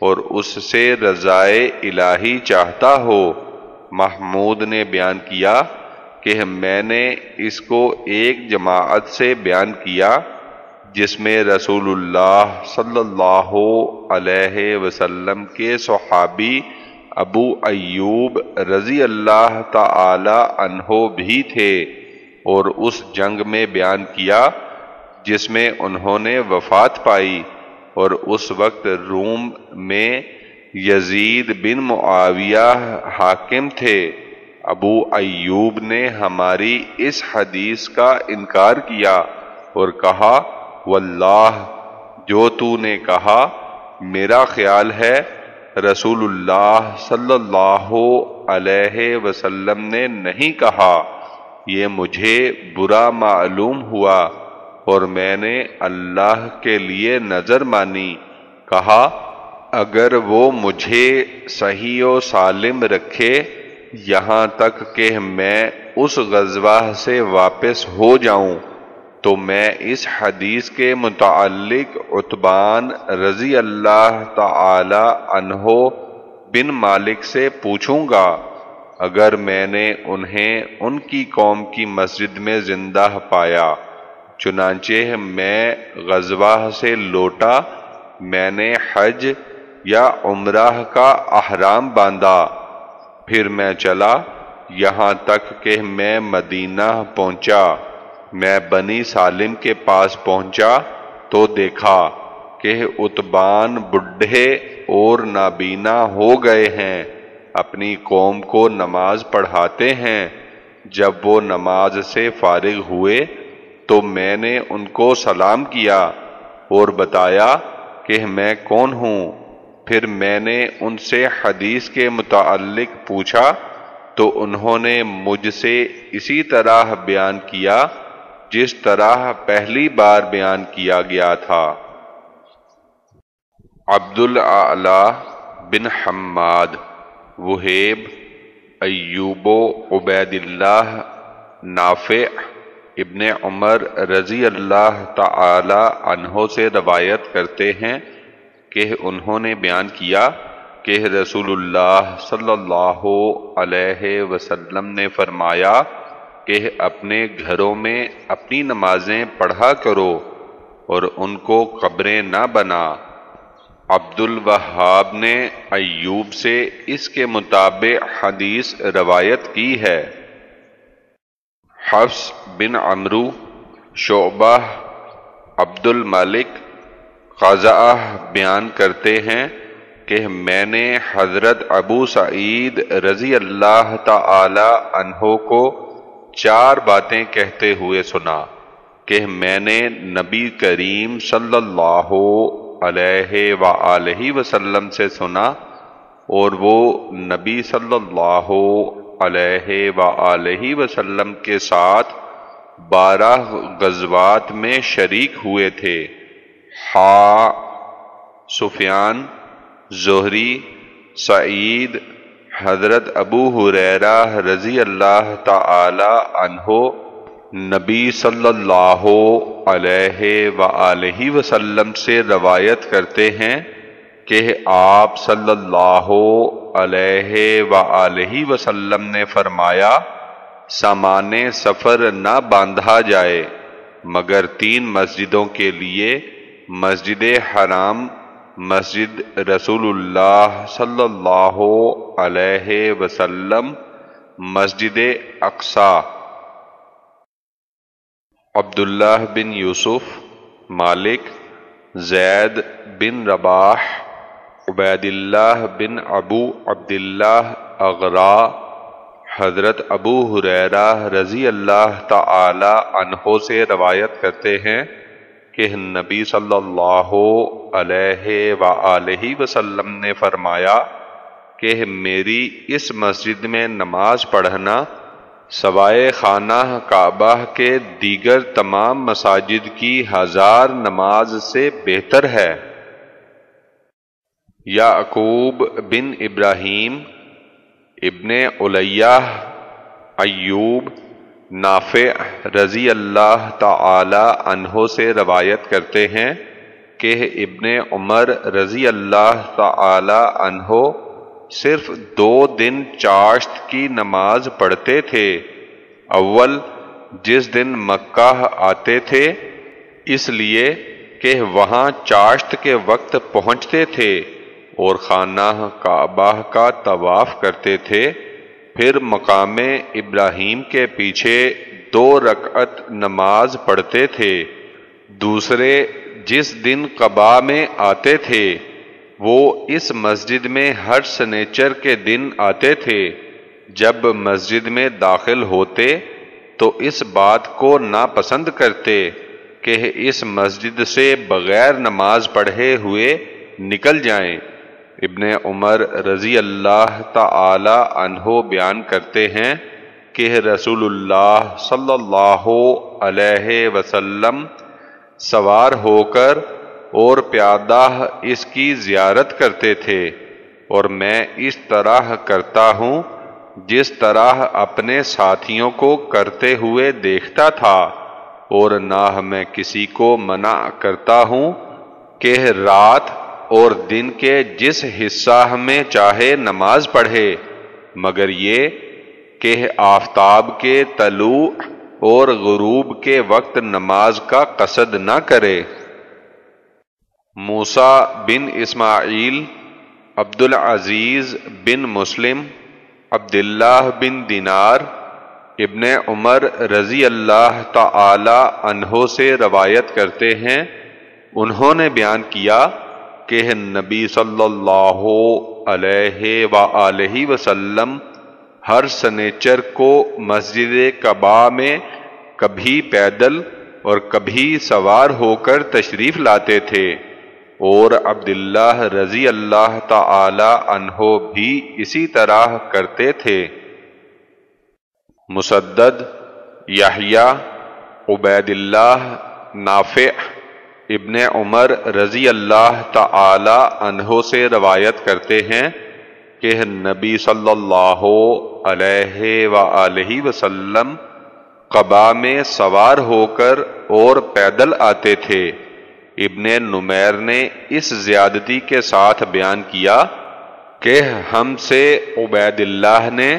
اور اس سے رضائے الہی چاہتا ہو۔ محمود نے بیان کیا کہ میں نے اس کو ایک جماعت سے بیان کیا جس میں رسول اللہ صلی اللہ علیہ وسلم کے صحابی ابو ایوب رضی اللہ تعالی عنہ بھی تھے اور اس جنگ میں بیان کیا جس میں انہوں نے وفات پائی اور اس وقت روم میں یزید بن معاویہ حاکم تھے۔ ابو ایوب نے ہماری اس حدیث کا انکار کیا اور کہا، واللہ، جو تو نے کہا، میرا خیال ہے رسول اللہ صلی اللہ علیہ وسلم نے نہیں کہا۔ یہ مجھے برا معلوم ہوا اور میں نے اللہ کے لیے نظر مانی۔ کہا اگر وہ مجھے صحیح و سالم رکھے، یہاں تک کہ میں اس غزوہ سے واپس ہو جاؤں، تو میں اس حدیث کے متعلق عطبان رضی اللہ تعالی عنہ بن مالک سے پوچھوں گا، اگر میں نے انہیں ان کی قوم کی مسجد میں زندہ پایا، چنانچہ میں غزوہ سے لوٹا، میں نے حج یا عمرہ کا احرام باندھا۔ پھر میں چلا، یہاں تک کہ میں مدینہ پہنچا۔ میں بنی سالم کے پاس پہنچا تو دیکھا کہ اتبان بڈھے اور نابینا ہو گئے ہیں۔ اپنی قوم کو نماز پڑھاتے ہیں۔ جب وہ نماز سے فارغ ہوئے تو میں نے ان کو سلام کیا اور بتایا کہ میں کون ہوں۔ پھر میں نے ان سے حدیث کے متعلق پوچھا تو انہوں نے مجھ سے اسی طرح بیان کیا جس طرح پہلی بار بیان کیا گیا تھا۔ عبد بن حماد، وہیب، ایوب و عبید اللہ نافع ابن عمر رضی اللہ تعالی عنہ سے روایت کرتے ہیں کہ انہوں نے بیان کیا کہ رسول اللہ صلی اللہ علیہ وسلم نے فرمایا کہ اپنے گھروں میں اپنی نمازیں پڑھا کرو اور ان کو قبریں نہ بنا۔ عبد الوہاب نے ایوب سے اس کے مطابق حدیث روایت کی ہے۔ حفظ بن عمرو، شعبہ عبد الملک خزاں بیان کرتے ہیں کہ میں نے حضرت ابو سعید رضی اللہ تعالی عنہ کو چار باتیں کہتے ہوئے سنا کہ میں نے نبی کریم صلی اللہ علیہ و وسلم سے سنا اور وہ نبی صلی اللہ علیہ و وسلم کے ساتھ بارہ غزوات میں شریک ہوئے تھے۔ ہا سفیان، زہری، سعید، حضرت ابو حریرہ رضی اللہ تعالی عنہ، نبی صلی اللہ علیہ وآلہ وسلم سے روایت کرتے ہیں کہ آپ صلی اللہ علیہ وآلہ وسلم نے فرمایا، سامان سفر نہ باندھا جائے، مگر تین مسجدوں کے لیے مسجد حرام، مسجد رسول اللہ صلی اللہ علیہ وسلم، مسجد اقسا عبداللہ بن یوسف، مالک زید بن رباح عبید اللہ بن ابو عبداللہ اغرا، حضرت ابو حریرہ رضی اللہ تعالی عنہ سے روایت کرتے ہیں۔ کہ نبی صلی اللہ علیہ وآلہ وسلم نے فرمایا کہ میری اس مسجد میں نماز پڑھنا سوائے خانہ کعبہ کے دیگر تمام مساجد کی ہزار نماز سے بہتر ہے۔ یعقوب بن ابراہیم، ابن علیہ، ایوب نافع رضی اللہ تعالی عنہ سے روایت کرتے ہیں کہ ابن عمر رضی اللہ تعالی عنہ صرف دو دن چاشت کی نماز پڑھتے تھے۔ اول جس دن مکہ آتے تھے، اس لیے کہ وہاں چاشت کے وقت پہنچتے تھے اور خانہ کعبہ کا طواف کرتے تھے۔ پھر مقام ابراہیم کے پیچھے دو رکعت نماز پڑھتے تھے۔ دوسرے جس دن قبا میں آتے تھے، وہ اس مسجد میں ہر سنیچر کے دن آتے تھے۔ جب مسجد میں داخل ہوتے، تو اس بات کو ناپسند کرتے کہ اس مسجد سے بغیر نماز پڑھے ہوئے نکل جائیں۔ ابن عمر رضی اللہ تعالی عنہ بیان کرتے ہیں کہ رسول اللہ صلی اللہ علیہ وسلم سوار ہو کر اور پیادہ اس کی زیارت کرتے تھے اور میں اس طرح کرتا ہوں جس طرح اپنے ساتھیوں کو کرتے ہوئے دیکھتا تھا اور نہ میں کسی کو منع کرتا ہوں کہ رات اور دن کے جس حصہ میں چاہے نماز پڑھے، مگر یہ کہ آفتاب کے طلوع اور غروب کے وقت نماز کا قصد نہ کرے۔ موسا بن اسماعیل عبد العزیز بن مسلم، عبداللہ بن دینار، ابن عمر رضی اللہ تعالی عنہ سے روایت کرتے ہیں۔ انہوں نے بیان کیا کہ نبی صلی اللہ علیہ و وسلم ہر سنیچر کو مسجد قبا میں کبھی پیدل اور کبھی سوار ہو کر تشریف لاتے تھے اور عبداللہ رضی اللہ تعالی عنہ بھی اسی طرح کرتے تھے۔ مسدد یحییٰ عبید اللہ نافع ابن عمر رضی اللہ تعالی عنہ سے روایت کرتے ہیں کہ نبی صلی اللہ علیہ و وسلم قبا میں سوار ہو کر اور پیدل آتے تھے۔ ابن نمیر نے اس زیادتی کے ساتھ بیان کیا کہ ہم سے عبید اللہ نے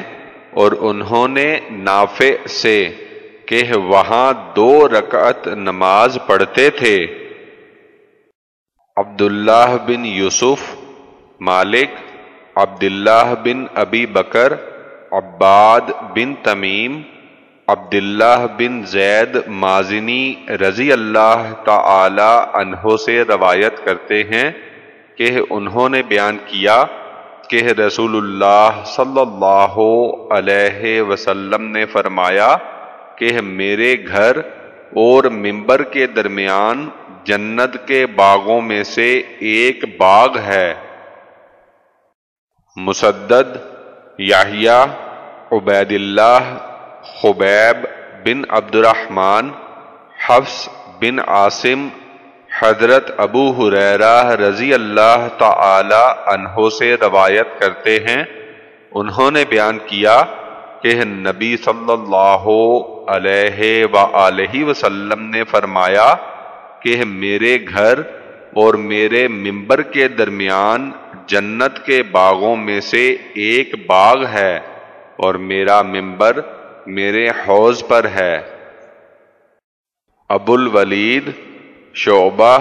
اور انہوں نے نافع سے کہ وہاں دو رکعت نماز پڑھتے تھے۔ عبداللہ بن یوسف، مالک عبداللہ بن ابی بکر، عباد بن تمیم، عبداللہ بن زید مازنی رضی اللہ تعالی عنہ سے روایت کرتے ہیں کہ انہوں نے بیان کیا کہ رسول اللہ صلی اللہ علیہ وسلم نے فرمایا کہ میرے گھر اور ممبر کے درمیان جنت کے باغوں میں سے ایک باغ ہے۔ مسدد یاہیا عبید اللہ خبیب بن عبد الرحمن حفظ بن عاصم حضرت ابو حریرہ رضی اللہ تعالی عنہ سے روایت کرتے ہیں۔ انہوں نے بیان کیا کہ نبی صلی اللہ علیہ وآلہ وسلم نے فرمایا کہ میرے گھر اور میرے ممبر کے درمیان جنت کے باغوں میں سے ایک باغ ہے اور میرا ممبر میرے حوض پر ہے۔ ابو الولید، شعبہ،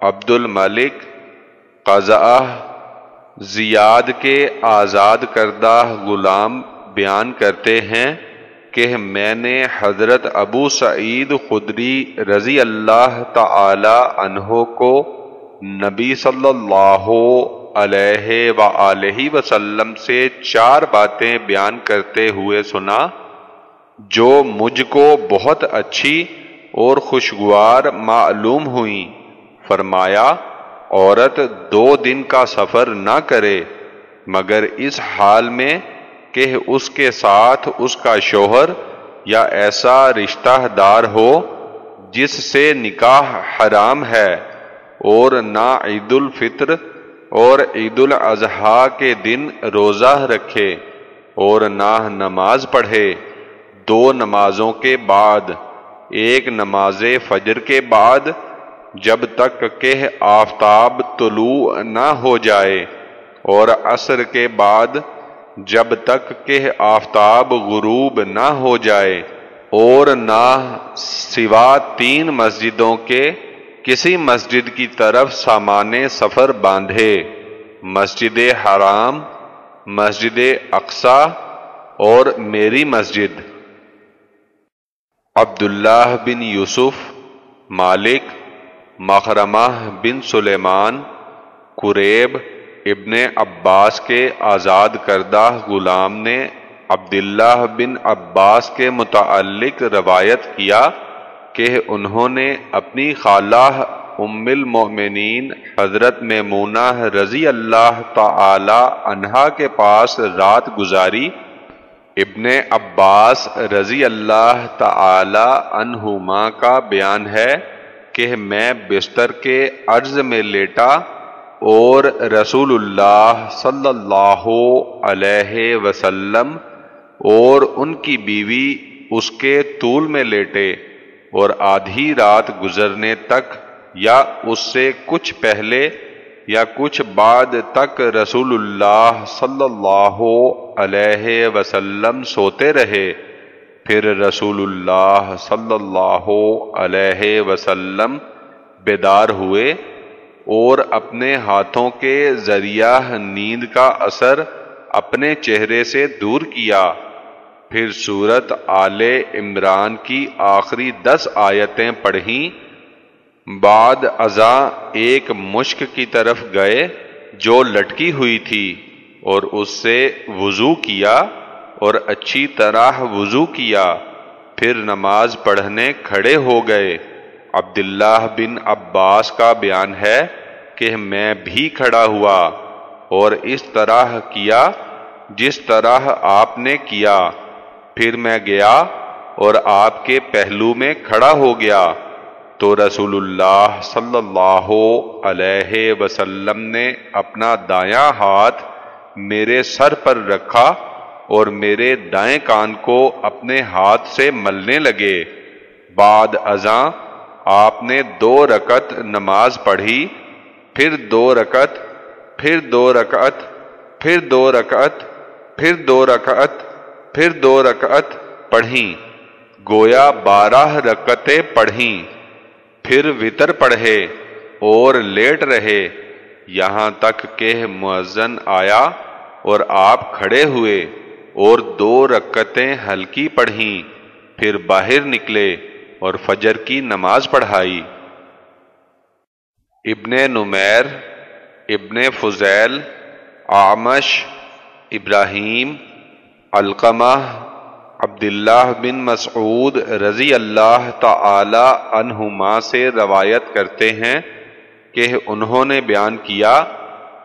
عبد الملک قضا زیاد کے آزاد کردہ غلام بیان کرتے ہیں۔ کہ میں نے حضرت ابو سعید خدری رضی اللہ تعالی عنہ کو نبی صلی اللہ علیہ و وسلم سے چار باتیں بیان کرتے ہوئے سنا، جو مجھ کو بہت اچھی اور خوشگوار معلوم ہوئیں فرمایا، عورت دو دن کا سفر نہ کرے، مگر اس حال میں کہ اس کے ساتھ اس کا شوہر یا ایسا رشتہ دار ہو جس سے نکاح حرام ہے اور نہ عید الفطر اور عید الاضحیٰ کے دن روزہ رکھے اور نہ نماز پڑھے، دو نمازوں کے بعد، ایک نماز فجر کے بعد، جب تک کہ آفتاب طلوع نہ ہو جائے اور عصر کے بعد جب تک کہ آفتاب غروب نہ ہو جائے اور نہ سوا تین مسجدوں کے کسی مسجد کی طرف سامان سفر باندھے، مسجد حرام، مسجد اقسا اور میری مسجد۔ عبداللہ بن یوسف، مالک، مخرمہ بن سلیمان، قریب ابن عباس کے آزاد کردہ غلام نے عبداللہ بن عباس کے متعلق روایت کیا کہ انہوں نے اپنی خالہ ام المؤمنین حضرت میمونہ رضی اللہ تعالی عنہا کے پاس رات گزاری۔ ابن عباس رضی اللہ تعالی عنہما کا بیان ہے کہ میں بستر کے عرض میں لیٹا اور رسول اللہ صلی اللہ علیہ وسلم اور ان کی بیوی اس کے طول میں لیٹے اور آدھی رات گزرنے تک یا اس سے کچھ پہلے یا کچھ بعد تک رسول اللہ صلی اللہ علیہ وسلم سوتے رہے، پھر رسول اللہ صلی اللہ علیہ وسلم بیدار ہوئے اور اپنے ہاتھوں کے ذریعہ نیند کا اثر اپنے چہرے سے دور کیا۔ پھر صورت آل عمران کی آخری دس آیتیں پڑھیں۔ بعد ازاں ایک مشک کی طرف گئے جو لٹکی ہوئی تھی اور اس سے وضو کیا اور اچھی طرح وضو کیا۔ پھر نماز پڑھنے کھڑے ہو گئے۔ عبداللہ بن عباس کا بیان ہے کہ میں بھی کھڑا ہوا اور اس طرح کیا جس طرح آپ نے کیا۔ پھر میں گیا اور آپ کے پہلو میں کھڑا ہو گیا۔ تو رسول اللہ صلی اللہ علیہ وسلم نے اپنا دایاں ہاتھ میرے سر پر رکھا اور میرے دائیں کان کو اپنے ہاتھ سے ملنے لگے۔ بعد ازاں آپ نے دو رکت نماز پڑھی، پھر دو رکت پھر دو رکعت، پھر دو رکعت، پھر دو رکعت، پھر دو رکعت پڑھیں۔ گویا بارہ رکتیں پڑھیں۔ پھر وطر پڑھے اور لیٹ رہے۔ یہاں تک کہ مؤذن آیا اور آپ کھڑے ہوئے اور دو رکتیں ہلکی پڑھیں۔ پھر باہر نکلے۔ اور فجر کی نماز پڑھائی۔ ابن نمیر، ابن فضیل آمش ابراہیم، علقمہ، عبداللہ بن مسعود رضی اللہ تعالی عنہما سے روایت کرتے ہیں کہ انہوں نے بیان کیا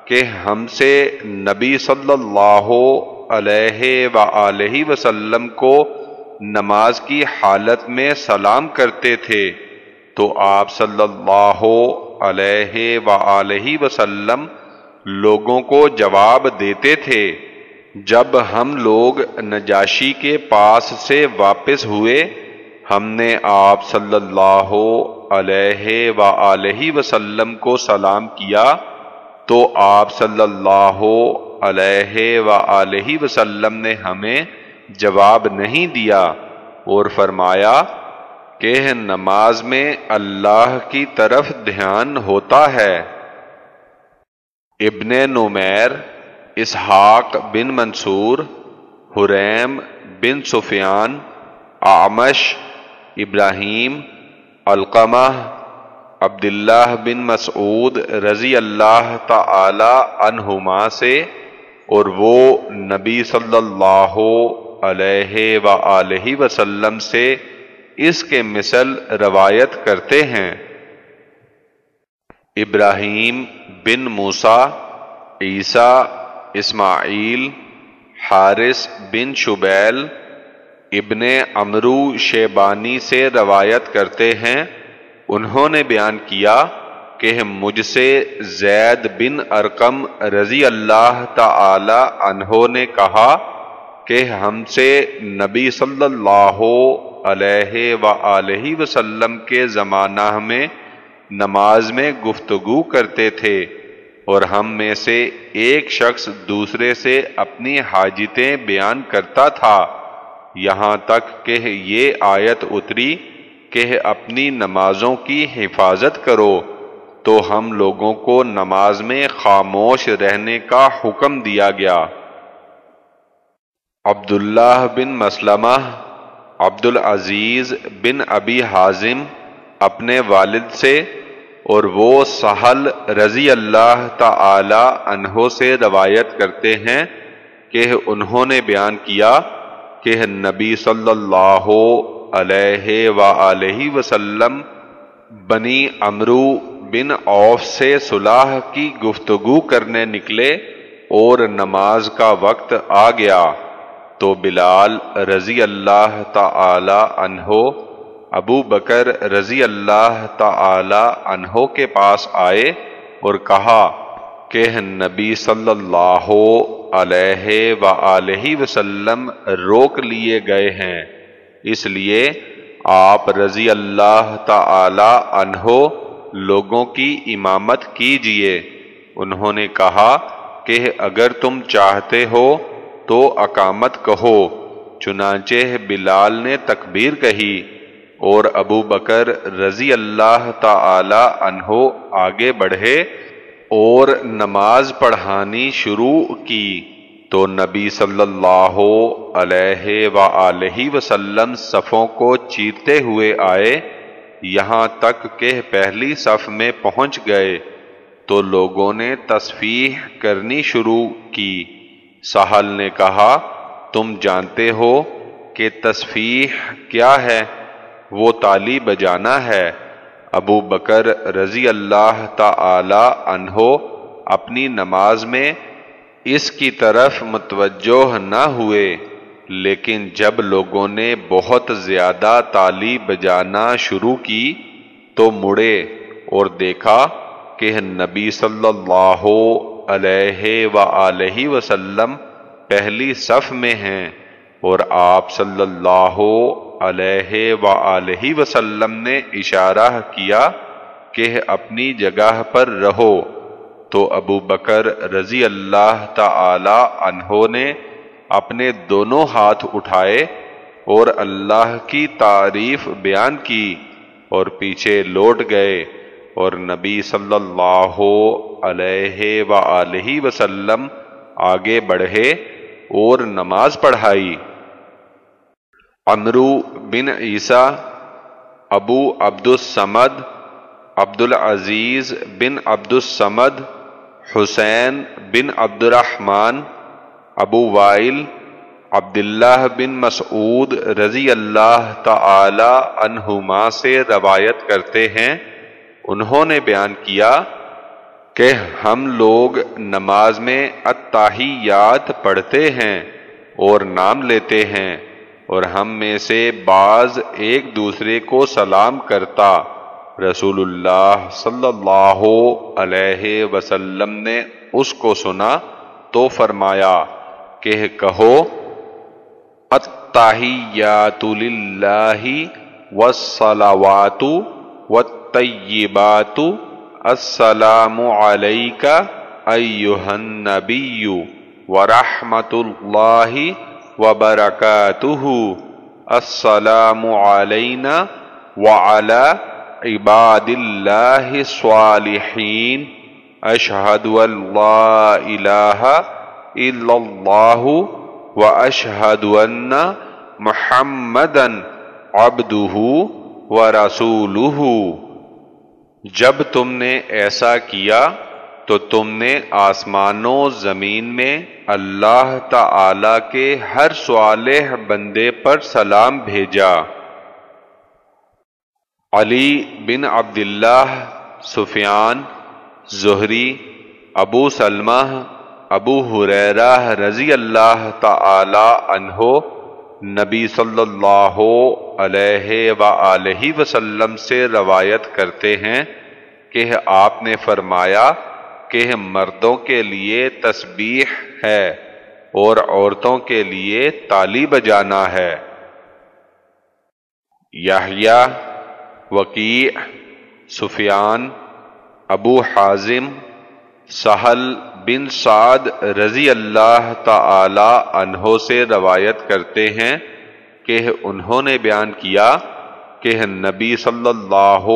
کہ ہم سے نبی صلی اللہ علیہ و وسلم کو نماز کی حالت میں سلام کرتے تھے، تو آپ صلی اللہ علیہ و وسلم لوگوں کو جواب دیتے تھے۔ جب ہم لوگ نجاشی کے پاس سے واپس ہوئے، ہم نے آپ صلی اللہ علیہ و وسلم کو سلام کیا، تو آپ صلی اللہ علیہ و وسلم نے ہمیں جواب نہیں دیا اور فرمایا کہ نماز میں اللہ کی طرف دھیان ہوتا ہے۔ ابن نمیر، اسحاق بن منصور، حریم بن سفیان آمش ابراہیم، علقمہ، عبداللہ بن مسعود رضی اللہ تعالی عنہما سے اور وہ نبی صلی اللہ علیہ و وسلم سے اس کے مثل روایت کرتے ہیں۔ ابراہیم بن موسا عیسیٰ، اسماعیل، حارث بن شبیل، ابن امرو شیبانی سے روایت کرتے ہیں۔ انہوں نے بیان کیا کہ مجھ سے زید بن ارکم رضی اللہ تعالی عنہ نے کہا کہ ہم سے نبی صلی اللہ علیہ و وسلم کے زمانہ میں نماز میں گفتگو کرتے تھے اور ہم میں سے ایک شخص دوسرے سے اپنی حاجتیں بیان کرتا تھا۔ یہاں تک کہ یہ آیت اتری کہ اپنی نمازوں کی حفاظت کرو تو ہم لوگوں کو نماز میں خاموش رہنے کا حکم دیا گیا۔ عبداللہ بن مسلمہ عبد العزیز بن ابی حازم اپنے والد سے اور وہ سہل رضی اللہ تعالی عنہ سے روایت کرتے ہیں کہ انہوں نے بیان کیا کہ نبی صلی اللہ علیہ وآلہ وسلم بنی امرو بن اوف سے صلاح کی گفتگو کرنے نکلے اور نماز کا وقت آ گیا۔ تو بلال رضی اللہ تعالی عنہ، ابو بکر رضی اللہ تعالی عنہ کے پاس آئے اور کہا کہ نبی صلی اللہ علیہ وآلہ وسلم روک لیے گئے ہیں، اس لیے آپ رضی اللہ تعالی عنہ لوگوں کی امامت کیجیے۔ انہوں نے کہا کہ اگر تم چاہتے ہو تو اقامت کہو۔ چنانچہ بلال نے تکبیر کہی اور ابو بکر رضی اللہ تعالی عنہ آگے بڑھے اور نماز پڑھانی شروع کی۔ تو نبی صلی اللہ علیہ وآلہ وسلم صفوں کو چیرتے ہوئے آئے۔ یہاں تک کہ پہلی صف میں پہنچ گئے۔ تو لوگوں نے تصفیح کرنی شروع کی۔ سہل نے کہا، تم جانتے ہو کہ تصفیح کیا ہے؟ وہ تالی بجانا ہے۔ ابو بکر رضی اللہ تعالی عنہ اپنی نماز میں اس کی طرف متوجہ نہ ہوئے، لیکن جب لوگوں نے بہت زیادہ تالی بجانا شروع کی تو مڑے اور دیکھا کہ نبی صلی اللہ علیہ وآلہ وسلم پہلی صف میں ہیں اور آپ صلی اللہ علیہ وآلہ وسلم نے اشارہ کیا کہ اپنی جگہ پر رہو۔ تو ابو بکر رضی اللہ تعالی عنہ نے اپنے دونوں ہاتھ اٹھائے اور اللہ کی تعریف بیان کی اور پیچھے لوٹ گئے۔ اور نبی صلی اللہ علیہ وآلہ وسلم آگے بڑھے اور نماز پڑھائی۔ عمرو بن عیسیٰ، ابو عبد السمد عبد العزیز بن عبد السمد حسین بن عبد الرحمن ابو وائل، عبداللہ بن مسعود رضی اللہ تعالی عنہما سے روایت کرتے ہیں۔ انہوں نے بیان کیا کہ ہم لوگ نماز میں اتحیات پڑھتے ہیں اور نام لیتے ہیں اور ہم میں سے بعض ایک دوسرے کو سلام کرتا۔ رسول اللہ صلی اللہ علیہ وسلم نے اس کو سنا تو فرمایا کہ کہو، التحیات للہ والصلوات والطيبات السلام عليك أيها النبي ورحمة الله وبركاته. السلام علينا وعلى عباد الله الصالحين. أشهد أن لا إله إلا الله وأشهد أن محمدا عبده ورسوله. جب تم نے ایسا کیا تو تم نے آسمانوں زمین میں اللہ تعالی کے ہر صالح بندے پر سلام بھیجا۔ علی بن عبداللہ سفیان، زہری، ابو سلمہ، ابو حریرہ رضی اللہ تعالی عنہ نبی صلی اللہ علیہ وآلہ وسلم سے روایت کرتے ہیں کہ آپ نے فرمایا کہ مردوں کے لیے تسبیح ہے اور عورتوں کے لیے تالی بجانا ہے۔ یحییٰ، وکیع، سفیان، ابو حازم، سہل بن سعد رضی اللہ تعالی عنہ سے روایت کرتے ہیں کہ انہوں نے بیان کیا کہ نبی صلی اللہ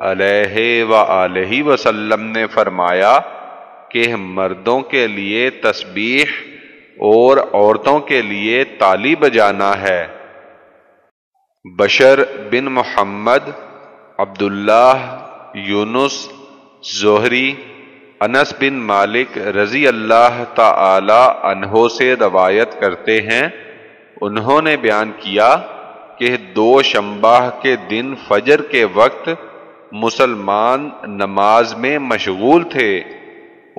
علیہ و وسلم نے فرمایا کہ مردوں کے لیے تسبیح اور عورتوں کے لیے تالی بجانا ہے۔ بشر بن محمد، عبداللہ، یونس، زہری انس بن مالک رضی اللہ تعالی عنہ سے روایت کرتے ہیں، انہوں نے بیان کیا کہ دو شمباہ کے دن فجر کے وقت مسلمان نماز میں مشغول تھے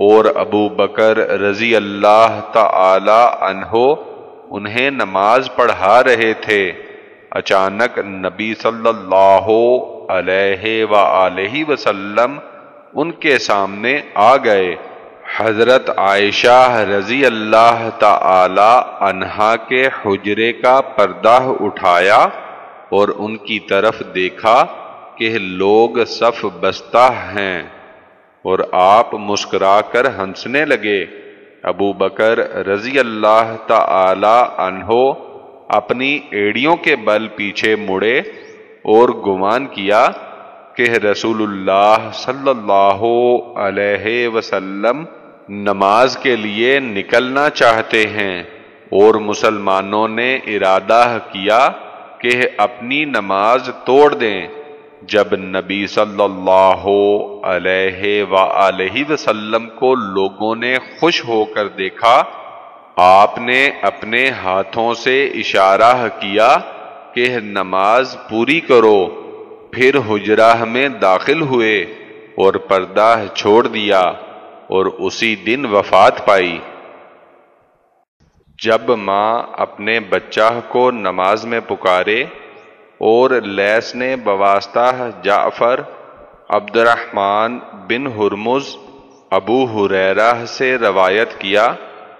اور ابو بکر رضی اللہ تعالی عنہ انہیں نماز پڑھا رہے تھے۔ اچانک نبی صلی اللہ علیہ و وسلم ان کے سامنے آ گئے۔ حضرت عائشہ رضی اللہ تعالی عنہا کے حجرے کا پردہ اٹھایا اور ان کی طرف دیکھا کہ لوگ صف بستہ ہیں اور آپ مسکرا کر ہنسنے لگے۔ ابو بکر رضی اللہ تعالی عنہ اپنی ایڑیوں کے بل پیچھے مڑے اور گمان کیا کہ رسول اللہ صلی اللہ علیہ وسلم، نماز کے لیے نکلنا چاہتے ہیں۔ اور مسلمانوں نے ارادہ کیا کہ اپنی نماز توڑ دیں۔ جب نبی صلی اللہ علیہ وآلہ وسلم کو لوگوں نے خوش ہو کر دیکھا، آپ نے اپنے ہاتھوں سے اشارہ کیا کہ نماز پوری کرو۔ پھر حجرہ میں داخل ہوئے اور پردہ چھوڑ دیا اور اسی دن وفات پائی۔ جب ماں اپنے بچہ کو نماز میں پکارے اور لیس نے بواسطہ جعفر عبد الرحمن بن ہرمز، ابو حریرہ سے روایت کیا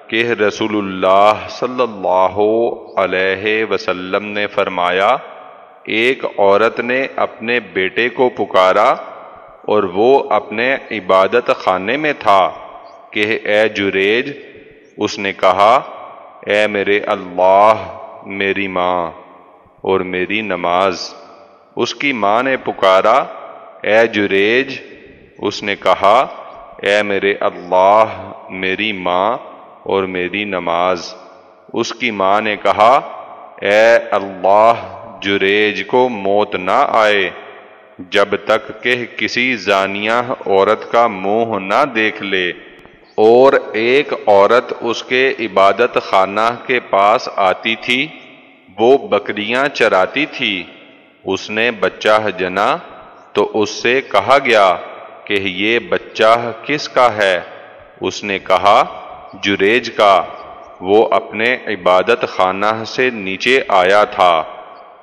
کہ رسول اللہ صلی اللہ علیہ وسلم نے فرمایا ایک عورت نے اپنے بیٹے کو پکارا اور وہ اپنے عبادت خانے میں تھا کہ اے جریج، اس نے کہا، اے میرے اللہ، میری ماں اور میری نماز۔ اس کی ماں نے پکارا، اے جریج، اس نے کہا، اے میرے اللہ، میری ماں اور میری نماز۔ اس کی ماں نے کہا، اے اللہ جریج کو موت نہ آئے، جب تک کہ کسی زانیہ عورت کا منہ نہ دیکھ لے، اور ایک عورت اس کے عبادت خانہ کے پاس آتی تھی، وہ بکریاں چراتی تھی۔ اس نے بچہ جنا تو اس سے کہا گیا کہ یہ بچہ کس کا ہے؟ اس نے کہا، جریج کا۔ وہ اپنے عبادت خانہ سے نیچے آیا تھا۔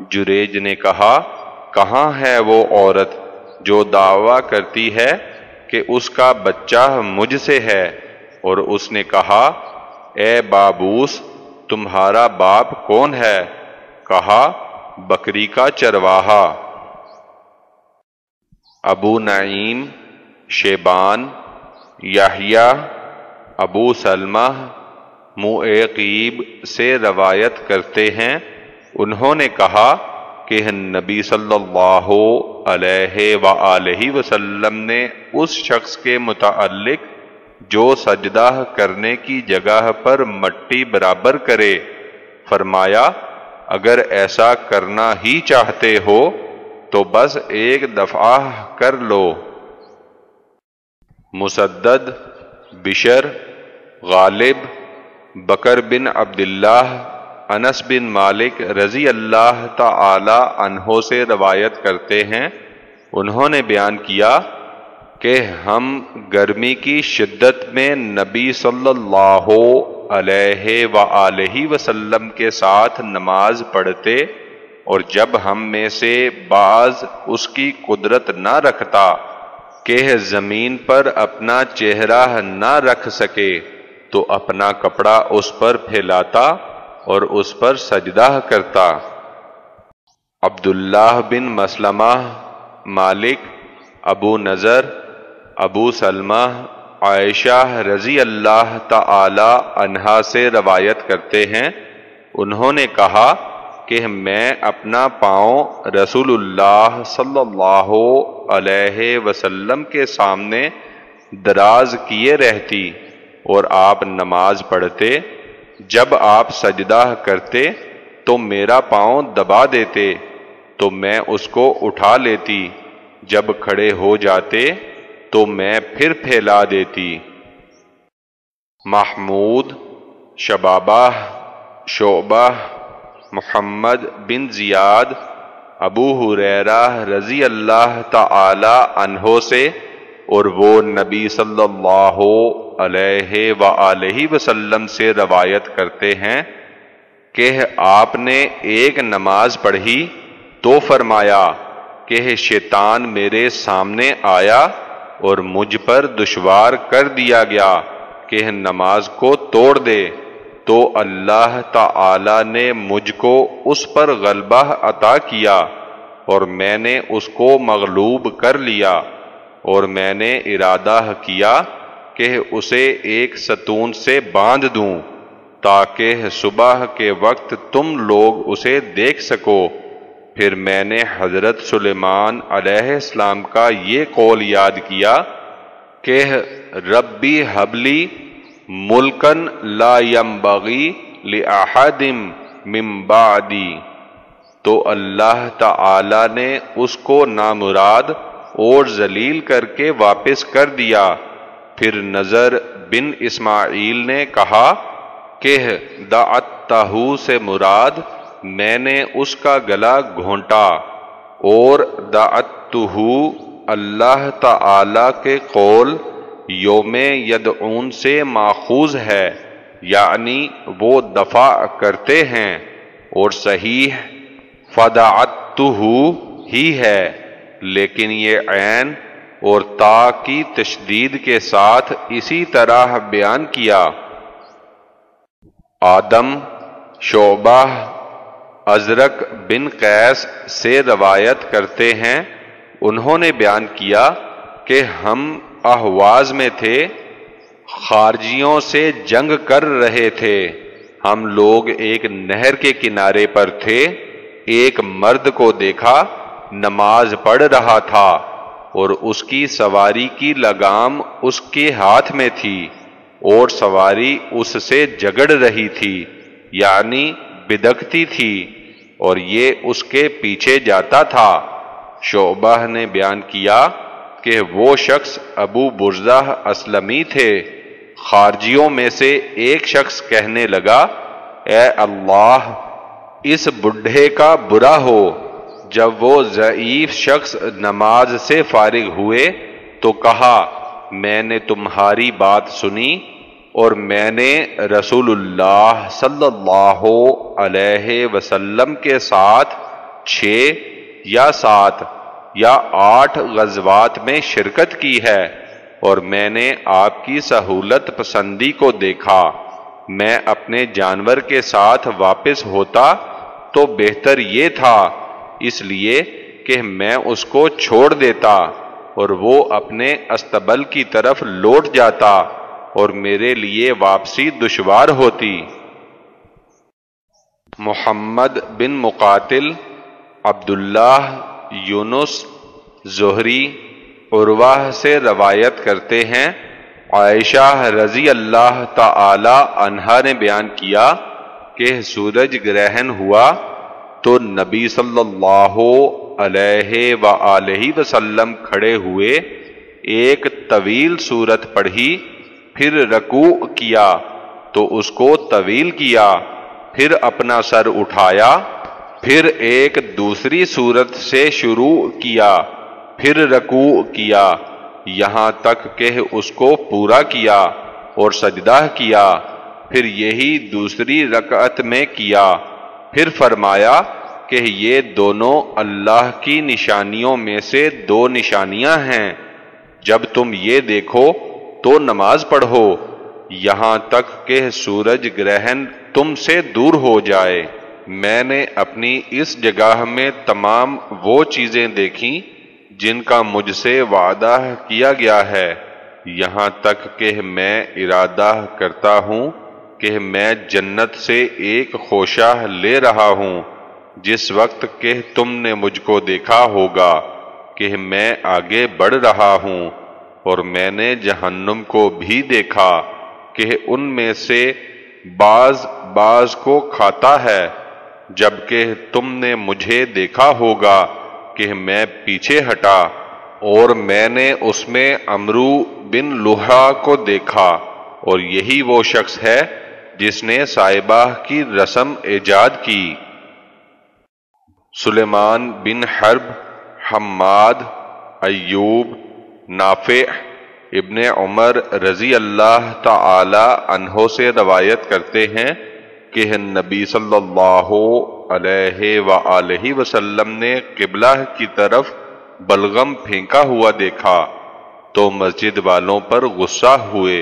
جریج نے کہا، کہاں ہے وہ عورت جو دعویٰ کرتی ہے کہ اس کا بچہ مجھ سے ہے؟ اور اس نے کہا، اے بابوس، تمہارا باپ کون ہے؟ کہا، بکری کا چرواہا۔ ابو نعیم، شیبان یاہیا ابو سلمہ معیقیب سے روایت کرتے ہیں انہوں نے کہا کہ نبی صلی اللہ علیہ وآلہ وسلم نے اس شخص کے متعلق جو سجدہ کرنے کی جگہ پر مٹی برابر کرے، فرمایا، اگر ایسا کرنا ہی چاہتے ہو تو بس ایک دفعہ کر لو۔ مسدد، بشر، غالب، بکر بن عبداللہ انس بن مالک رضی اللہ تعالی عنہ سے روایت کرتے ہیں، انہوں نے بیان کیا کہ ہم گرمی کی شدت میں نبی صلی اللہ علیہ و وسلم کے ساتھ نماز پڑھتے اور جب ہم میں سے بعض اس کی قدرت نہ رکھتا کہ زمین پر اپنا چہرہ نہ رکھ سکے تو اپنا کپڑا اس پر پھیلاتا اور اس پر سجدہ کرتا۔ عبداللہ بن مسلمہ، مالک، ابو نظر ابو سلمہ، عائشہ رضی اللہ تعالی عنہا سے روایت کرتے ہیں۔ انہوں نے کہا کہ میں اپنا پاؤں رسول اللہ صلی اللہ علیہ وسلم کے سامنے دراز کیے رہتی اور آپ نماز پڑھتے۔ جب آپ سجدہ کرتے تو میرا پاؤں دبا دیتے تو میں اس کو اٹھا لیتی۔ جب کھڑے ہو جاتے تو میں پھر پھیلا دیتی۔ محمود، شبابہ، شعبہ، محمد بن زیاد، ابو حریرہ رضی اللہ تعالی عنہ سے اور وہ نبی صلی اللہ علیہ وآلہ وسلم سے روایت کرتے ہیں کہ آپ نے ایک نماز پڑھی تو فرمایا کہ شیطان میرے سامنے آیا اور مجھ پر دشوار کر دیا گیا کہ نماز کو توڑ دے، تو اللہ تعالی نے مجھ کو اس پر غلبہ عطا کیا اور میں نے اس کو مغلوب کر لیا۔ اور میں نے ارادہ کیا کہ اسے ایک ستون سے باندھ دوں تاکہ صبح کے وقت تم لوگ اسے دیکھ سکو۔ پھر میں نے حضرت سلیمان علیہ السلام کا یہ قول یاد کیا کہ ربی حبلی ملکن لا ينبغی لأحد من بعدی۔ تو اللہ تعالی نے اس کو نامراد اور ذلیل کر کے واپس کر دیا۔ پھر نظر بن اسماعیل نے کہا کہ دعتہو سے مراد، میں نے اس کا گلا گھونٹا۔ اور دعتہو، اللہ تعالی کے قول، یوم یدعون سے ماخوذ ہے۔ یعنی وہ دفاع کرتے ہیں۔ اور صحیح، فدعتہو ہی ہے۔ لیکن یہ عین اور تا کی تشدید کے ساتھ اسی طرح بیان کیا۔ آدم، شعبہ ازرک بن قیس سے روایت کرتے ہیں۔ انہوں نے بیان کیا کہ ہم احواز میں تھے، خارجیوں سے جنگ کر رہے تھے۔ ہم لوگ ایک نہر کے کنارے پر تھے، ایک مرد کو دیکھا نماز پڑھ رہا تھا اور اس کی سواری کی لگام اس کے ہاتھ میں تھی اور سواری اس سے جگڑ رہی تھی یعنی بدکتی تھی اور یہ اس کے پیچھے جاتا تھا۔ شعبہ نے بیان کیا کہ وہ شخص ابو برزہ اسلمی تھے۔ خارجیوں میں سے ایک شخص کہنے لگا، اے اللہ، اس بڈھے کا برا ہو۔ جب وہ ضعیف شخص نماز سے فارغ ہوئے تو کہا، میں نے تمہاری بات سنی اور میں نے رسول اللہ صلی اللہ علیہ وسلم کے ساتھ چھ یا سات یا آٹھ غزوات میں شرکت کی ہے اور میں نے آپ کی سہولت پسندی کو دیکھا۔ میں اپنے جانور کے ساتھ واپس ہوتا تو بہتر یہ تھا اس لیے کہ میں اس کو چھوڑ دیتا اور وہ اپنے استبل کی طرف لوٹ جاتا اور میرے لیے واپسی دشوار ہوتی۔ محمد بن مقاتل، عبداللہ، یونس، زہری عرواہ سے روایت کرتے ہیں۔ عائشہ رضی اللہ تعالی عنہا نے بیان کیا کہ سورج گرہن ہوا تو نبی صلی اللہ علیہ وآلہ وسلم کھڑے ہوئے، ایک طویل صورت پڑھی، پھر رکوع کیا، تو اس کو طویل کیا، پھر اپنا سر اٹھایا، پھر ایک دوسری صورت سے شروع کیا، پھر رکوع کیا، یہاں تک کہ اس کو پورا کیا اور سجدہ کیا، پھر یہی دوسری رکعت میں کیا، پھر فرمایا کہ یہ دونوں اللہ کی نشانیوں میں سے دو نشانیاں ہیں۔ جب تم یہ دیکھو تو نماز پڑھو، یہاں تک کہ سورج گرہن تم سے دور ہو جائے۔ میں نے اپنی اس جگہ میں تمام وہ چیزیں دیکھیں جن کا مجھ سے وعدہ کیا گیا ہے۔ یہاں تک کہ میں ارادہ کرتا ہوں کہ میں جنت سے ایک خوشہ لے رہا ہوں۔ جس وقت کہ تم نے مجھ کو دیکھا ہوگا کہ میں آگے بڑھ رہا ہوں، اور میں نے جہنم کو بھی دیکھا کہ ان میں سے بعض بعض کو کھاتا ہے، جبکہ تم نے مجھے دیکھا ہوگا کہ میں پیچھے ہٹا، اور میں نے اس میں امرو بن لوہا کو دیکھا، اور یہی وہ شخص ہے جس نے صاحبہ کی رسم ایجاد کی۔ سلیمان بن حرب، حماد، ایوب، نافع ابن عمر رضی اللہ تعالی عنہ سے روایت کرتے ہیں کہ نبی صلی اللہ علیہ وآلہ وسلم نے قبلہ کی طرف بلغم پھینکا ہوا دیکھا تو مسجد والوں پر غصہ ہوئے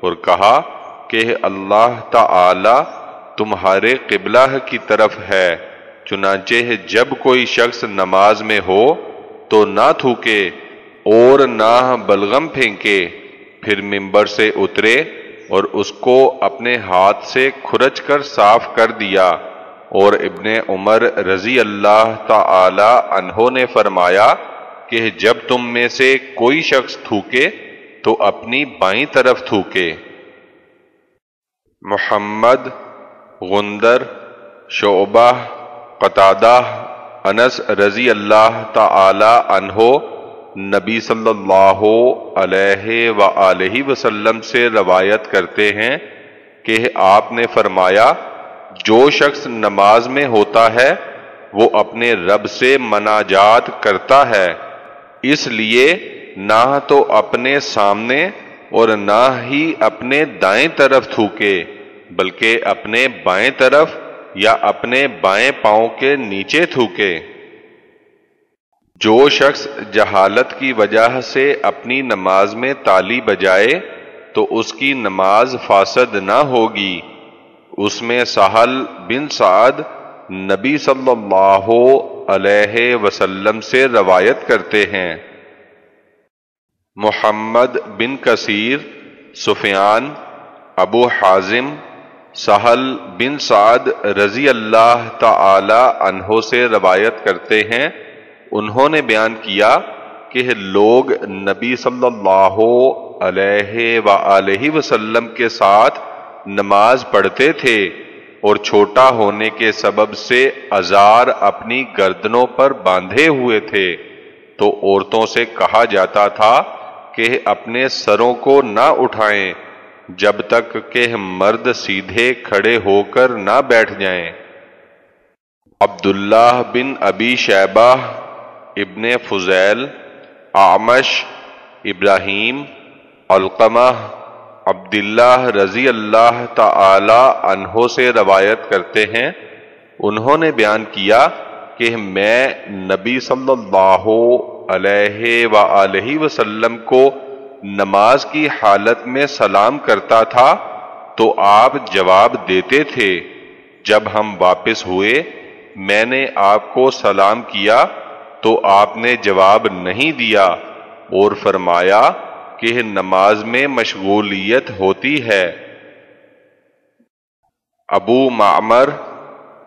اور کہا کہ اللہ تعالی تمہارے قبلہ کی طرف ہے۔ چنانچہ جب کوئی شخص نماز میں ہو تو نہ تھوکے اور نہ بلغم پھینکے، پھر ممبر سے اترے اور اس کو اپنے ہاتھ سے کھرچ کر صاف کر دیا۔ اور ابن عمر رضی اللہ تعالی عنہ نے فرمایا کہ جب تم میں سے کوئی شخص تھوکے تو اپنی بائیں طرف تھوکے۔ محمد، غندر، شعبہ قطادہ انس رضی اللہ تعالی عنہ نبی صلی اللہ علیہ و وسلم سے روایت کرتے ہیں کہ آپ نے فرمایا، جو شخص نماز میں ہوتا ہے، وہ اپنے رب سے مناجات کرتا ہے۔ اس لیے نہ تو اپنے سامنے اور نہ ہی اپنے دائیں طرف تھوکے، بلکہ اپنے بائیں طرف یا اپنے بائیں پاؤں کے نیچے تھوکے۔ جو شخص جہالت کی وجہ سے اپنی نماز میں تالی بجائے، تو اس کی نماز فاسد نہ ہوگی۔ اس میں سہل بن سعد نبی صلی اللہ علیہ وسلم سے روایت کرتے ہیں۔ محمد بن کثیر، سفیان، ابو حازم سہل بن سعد رضی اللہ تعالی عنہ سے روایت کرتے ہیں۔ انہوں نے بیان کیا کہ لوگ نبی صلی اللہ علیہ و وسلم کے ساتھ نماز پڑھتے تھے اور چھوٹا ہونے کے سبب سے ازار اپنی گردنوں پر باندھے ہوئے تھے۔ تو عورتوں سے کہا جاتا تھا کہ اپنے سروں کو نہ اٹھائیں۔ جب تک کہ مرد سیدھے کھڑے ہو کر نہ بیٹھ جائیں۔ عبداللہ بن ابی شیبہ ابن فضیل آمش ابراہیم، علقمہ، عبداللہ رضی اللہ تعالی عنہ سے روایت کرتے ہیں۔ انہوں نے بیان کیا کہ میں نبی صلی اللہ علیہ و وسلم کو نماز کی حالت میں سلام کرتا تھا تو آپ جواب دیتے تھے، جب ہم واپس ہوئے، میں نے آپ کو سلام کیا تو آپ نے جواب نہیں دیا اور فرمایا کہ نماز میں مشغولیت ہوتی ہے۔ ابو معمر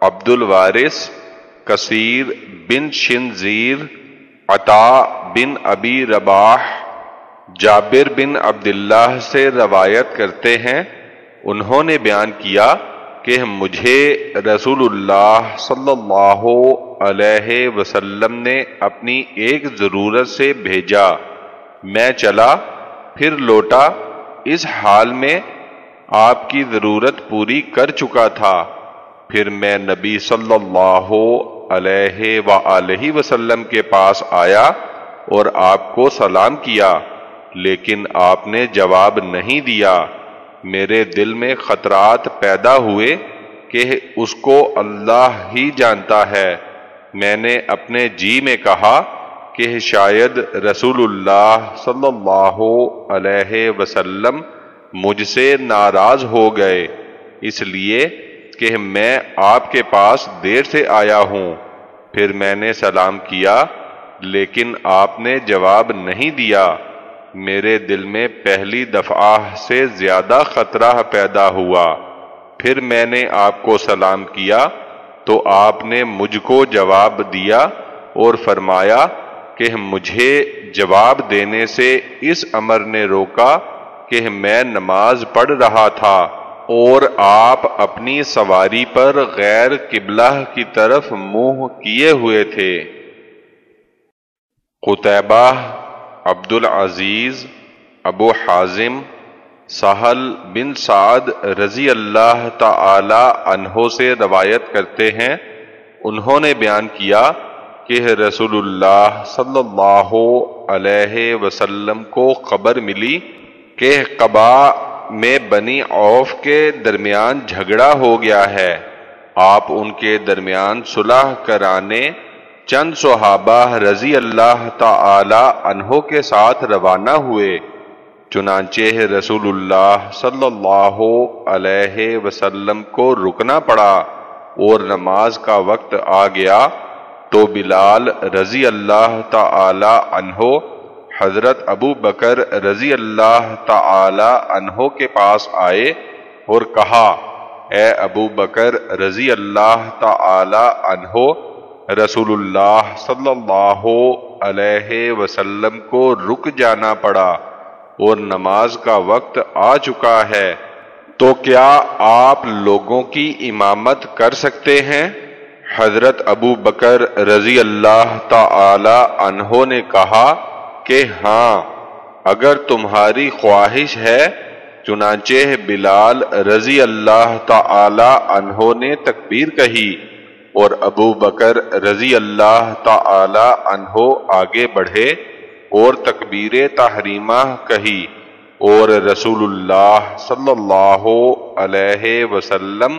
عبد الوارث کثیر بن شنزیر، عطا بن ابی رباح جابر بن عبداللہ سے روایت کرتے ہیں، انہوں نے بیان کیا کہ مجھے رسول اللہ صلی اللہ علیہ وسلم نے اپنی ایک ضرورت سے بھیجا۔ میں چلا، پھر لوٹا۔ اس حال میں آپ کی ضرورت پوری کر چکا تھا۔ پھر میں نبی صلی اللہ علیہ و وسلم کے پاس آیا اور آپ کو سلام کیا۔ لیکن آپ نے جواب نہیں دیا۔ میرے دل میں خطرات پیدا ہوئے کہ اس کو اللہ ہی جانتا ہے۔ میں نے اپنے جی میں کہا کہ شاید رسول اللہ صلی اللہ علیہ وسلم مجھ سے ناراض ہو گئے، اس لیے کہ میں آپ کے پاس دیر سے آیا ہوں۔ پھر میں نے سلام کیا، لیکن آپ نے جواب نہیں دیا۔ میرے دل میں پہلی دفعہ سے زیادہ خطرہ پیدا ہوا۔ پھر میں نے آپ کو سلام کیا تو آپ نے مجھ کو جواب دیا اور فرمایا کہ مجھے جواب دینے سے اس امر نے روکا کہ میں نماز پڑھ رہا تھا اور آپ اپنی سواری پر غیر قبلہ کی طرف منہ کیے ہوئے تھے۔ قطبہ عبد العزیز ابو حازم سہل بن سعد رضی اللہ تعالی عنہ سے روایت کرتے ہیں۔ انہوں نے بیان کیا کہ رسول اللہ صلی اللہ علیہ وسلم کو خبر ملی کہ قبا میں بنی اوف کے درمیان جھگڑا ہو گیا ہے۔ آپ ان کے درمیان صلح کرانے چند صحابہ رضی اللہ تعالی عنہ کے ساتھ روانہ ہوئے، چنانچہ رسول اللہ صلی اللہ علیہ وسلم کو رکنا پڑا اور نماز کا وقت آ گیا تو بلال رضی اللہ تعالی عنہ، حضرت ابو بکر رضی اللہ تعالی عنہ کے پاس آئے اور کہا، اے ابو بکر رضی اللہ تعالی عنہ رسول اللہ صلی اللہ علیہ وسلم کو رک جانا پڑا اور نماز کا وقت آ چکا ہے۔ تو کیا آپ لوگوں کی امامت کر سکتے ہیں؟ حضرت ابو بکر رضی اللہ تعالی عنہ نے کہا کہ ہاں اگر تمہاری خواہش ہے۔ چنانچہ بلال رضی اللہ تعالی عنہ نے تکبیر کہی۔ اور ابو بکر رضی اللہ تعالی عنہ آگے بڑھے اور تکبیر تحریمہ کہی، اور رسول اللہ صلی اللہ علیہ وسلم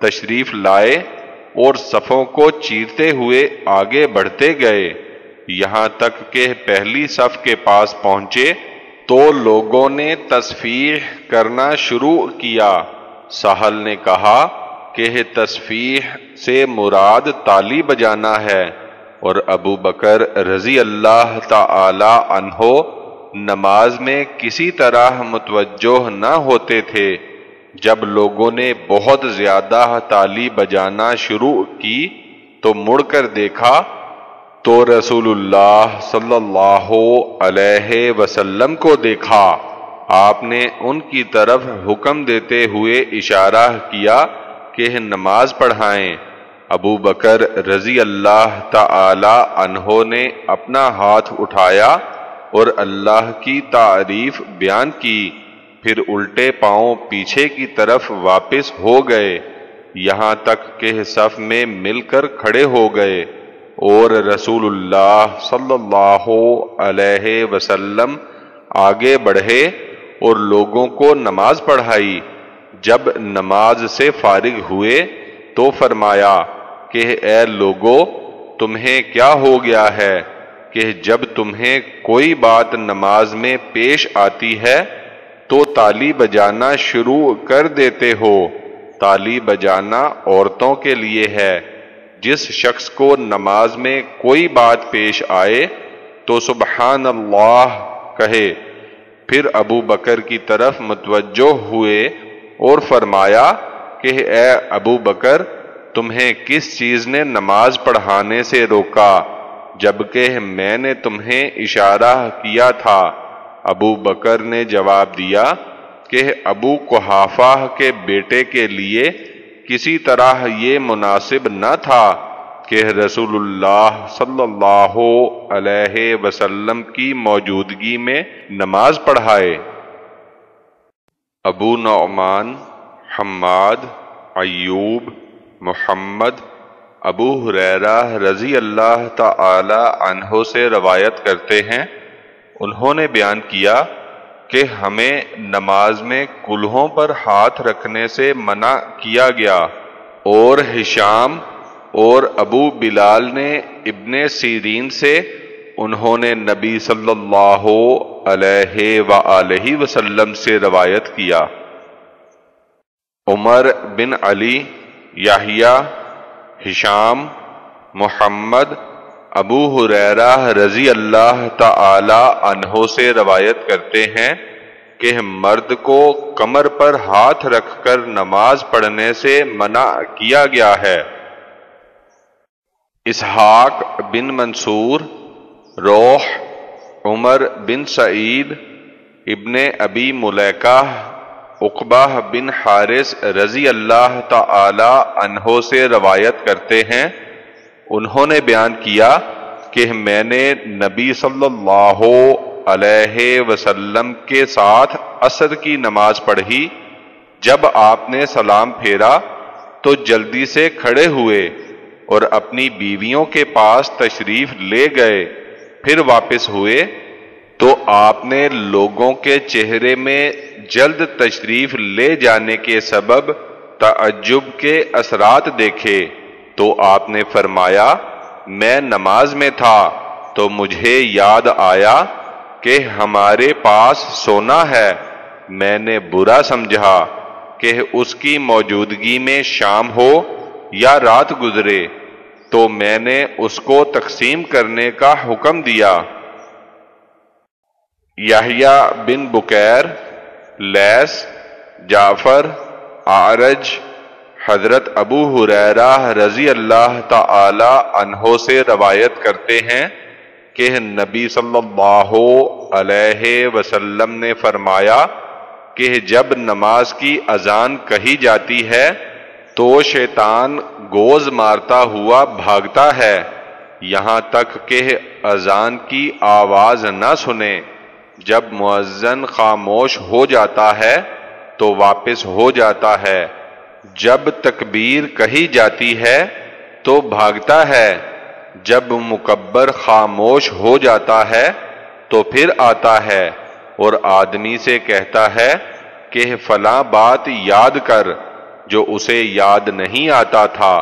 تشریف لائے اور صفوں کو چیرتے ہوئے آگے بڑھتے گئے۔ یہاں تک کہ پہلی صف کے پاس پہنچے تو لوگوں نے تصفیح کرنا شروع کیا۔ سہل نے کہا کہ تصفیح سے مراد تالی بجانا ہے اور ابو بکر رضی اللہ تعالی عنہ نماز میں کسی طرح متوجہ نہ ہوتے تھے۔ جب لوگوں نے بہت زیادہ تالی بجانا شروع کی تو مڑ کر دیکھا تو رسول اللہ صلی اللہ علیہ وسلم کو دیکھا۔ آپ نے ان کی طرف حکم دیتے ہوئے اشارہ کیا کہ نماز پڑھائیں۔ ابو بکر رضی اللہ تعالی عنہ نے اپنا ہاتھ اٹھایا اور اللہ کی تعریف بیان کی۔ پھر الٹے پاؤں پیچھے کی طرف واپس ہو گئے۔ یہاں تک کہ صف میں مل کر کھڑے ہو گئے اور رسول اللہ صلی اللہ علیہ وسلم آگے بڑھے اور لوگوں کو نماز پڑھائی۔ جب نماز سے فارغ ہوئے تو فرمایا کہ اے لوگو، تمہیں کیا ہو گیا ہے کہ جب تمہیں کوئی بات نماز میں پیش آتی ہے تو تالی بجانا شروع کر دیتے ہو۔ تالی بجانا عورتوں کے لیے ہے۔ جس شخص کو نماز میں کوئی بات پیش آئے تو سبحان اللہ کہے۔ پھر ابو بکر کی طرف متوجہ ہوئے اور فرمایا کہ اے ابو بکر، تمہیں کس چیز نے نماز پڑھانے سے روکا؟ جبکہ میں نے تمہیں اشارہ کیا تھا۔ ابو بکر نے جواب دیا کہ ابو کوحافہ کے بیٹے کے لیے کسی طرح یہ مناسب نہ تھا کہ رسول اللہ صلی اللہ علیہ وسلم کی موجودگی میں نماز پڑھائے۔ ابو نعمان، حماد، ایوب، محمد، ابو حریرہ رضی اللہ تعالی عنہ سے روایت کرتے ہیں۔ انہوں نے بیان کیا کہ ہمیں نماز میں کلہوں پر ہاتھ رکھنے سے منع کیا گیا۔ اور ہشام اور ابو بلال نے ابن سیرین سے انہوں نے نبی صلی اللہ علیہ وآلہ وسلم سے روایت کیا۔ عمر بن علی یاہیا ہشام، محمد، ابو حریرہ رضی اللہ تعالی عنہ سے روایت کرتے ہیں کہ مرد کو کمر پر ہاتھ رکھ کر نماز پڑھنے سے منع کیا گیا ہے۔ اسحاق بن منصور روح، عمر بن سعید ابن ابی ملیکہ، اقبہ بن حارث رضی اللہ تعالی عنہ سے روایت کرتے ہیں۔ انہوں نے بیان کیا کہ میں نے نبی صلی اللہ علیہ وسلم کے ساتھ عصر کی نماز پڑھی۔ جب آپ نے سلام پھیرا تو جلدی سے کھڑے ہوئے اور اپنی بیویوں کے پاس تشریف لے گئے۔ پھر واپس ہوئے تو آپ نے لوگوں کے چہرے میں جلد تشریف لے جانے کے سبب تعجب کے اثرات دیکھے۔ تو آپ نے فرمایا، میں نماز میں تھا، تو مجھے یاد آیا کہ ہمارے پاس سونا ہے۔ میں نے برا سمجھا کہ اس کی موجودگی میں شام ہو یا رات گزرے۔ تو میں نے اس کو تقسیم کرنے کا حکم دیا۔ یحییٰ بن بکیر لیس جعفر آرج حضرت ابو حریرہ رضی اللہ تعالی عنہ سے روایت کرتے ہیں کہ نبی صلی اللہ علیہ وسلم نے فرمایا کہ جب نماز کی اذان کہی جاتی ہے تو شیطان گوز مارتا ہوا بھاگتا ہے۔ یہاں تک کہ اذان کی آواز نہ سنے۔ جب معزن خاموش ہو جاتا ہے تو واپس ہو جاتا ہے۔ جب تکبیر کہی جاتی ہے تو بھاگتا ہے۔ جب مکبر خاموش ہو جاتا ہے تو پھر آتا ہے۔ اور آدمی سے کہتا ہے کہ فلاں بات یاد کر۔ جو اسے یاد نہیں آتا تھا،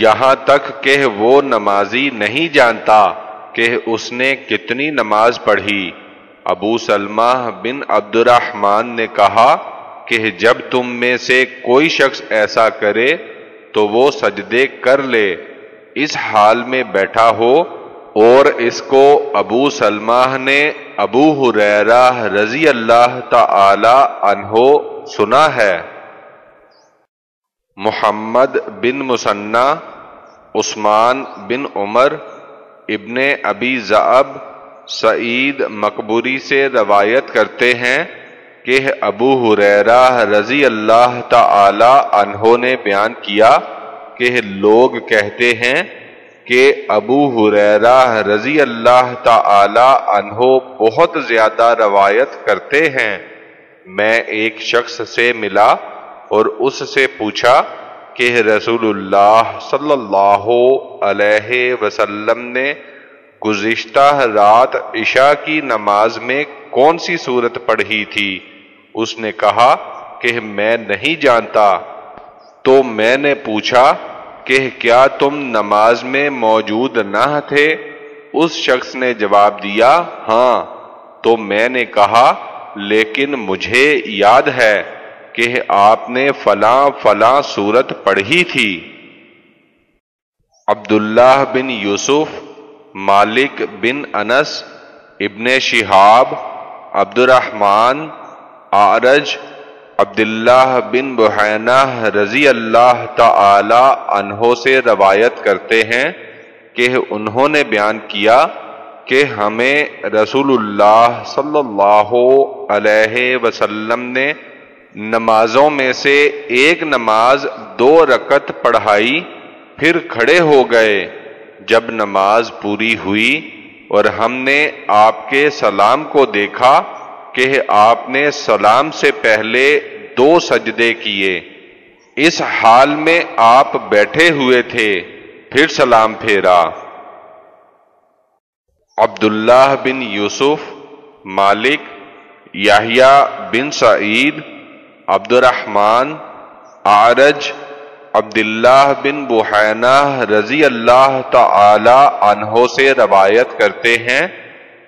یہاں تک کہ وہ نمازی نہیں جانتا کہ اس نے کتنی نماز پڑھی۔ ابو سلمہ بن عبد الرحمن نے کہا کہ جب تم میں سے کوئی شخص ایسا کرے تو وہ سجدے کر لے۔ اس حال میں بیٹھا ہو اور اس کو ابو سلمہ نے ابو حریرہ رضی اللہ تعالی عنہ سنا ہے۔ محمد بن مسنہ، عثمان بن عمر، ابن ابی زعب سعید مقبوری سے روایت کرتے ہیں کہ ابو حریرہ رضی اللہ تعالی عنہ نے بیان کیا کہ لوگ کہتے ہیں کہ ابو حریرہ رضی اللہ تعالی عنہ بہت زیادہ روایت کرتے ہیں۔ میں ایک شخص سے ملا اور اس سے پوچھا کہ رسول اللہ صلی اللہ علیہ وسلم نے گزشتہ رات عشاء کی نماز میں کون سی صورت پڑھی تھی؟ اس نے کہا کہ میں نہیں جانتا۔ تو میں نے پوچھا کہ کیا تم نماز میں موجود نہ تھے؟ اس شخص نے جواب دیا ہاں۔ تو میں نے کہا، لیکن مجھے یاد ہے۔ کہ آپ نے فلاں فلاں صورت پڑھی تھی۔ عبداللہ بن یوسف، مالک بن انس، ابن شہاب عبد الرحمن آرج، عبداللہ بن بحینہ رضی اللہ تعالی عنہ سے روایت کرتے ہیں کہ انہوں نے بیان کیا کہ ہمیں رسول اللہ صلی اللہ علیہ وسلم نے نمازوں میں سے ایک نماز دو رکت پڑھائی پھر کھڑے ہو گئے۔ جب نماز پوری ہوئی اور ہم نے آپ کے سلام کو دیکھا کہ آپ نے سلام سے پہلے دو سجدے کیے۔ اس حال میں آپ بیٹھے ہوئے تھے، پھر سلام پھیرا۔ عبداللہ بن یوسف، مالک یاہیا بن سعید عبد الرحمن آرج عبداللہ بن بحینہ رضی اللہ تعالی عنہ سے روایت کرتے ہیں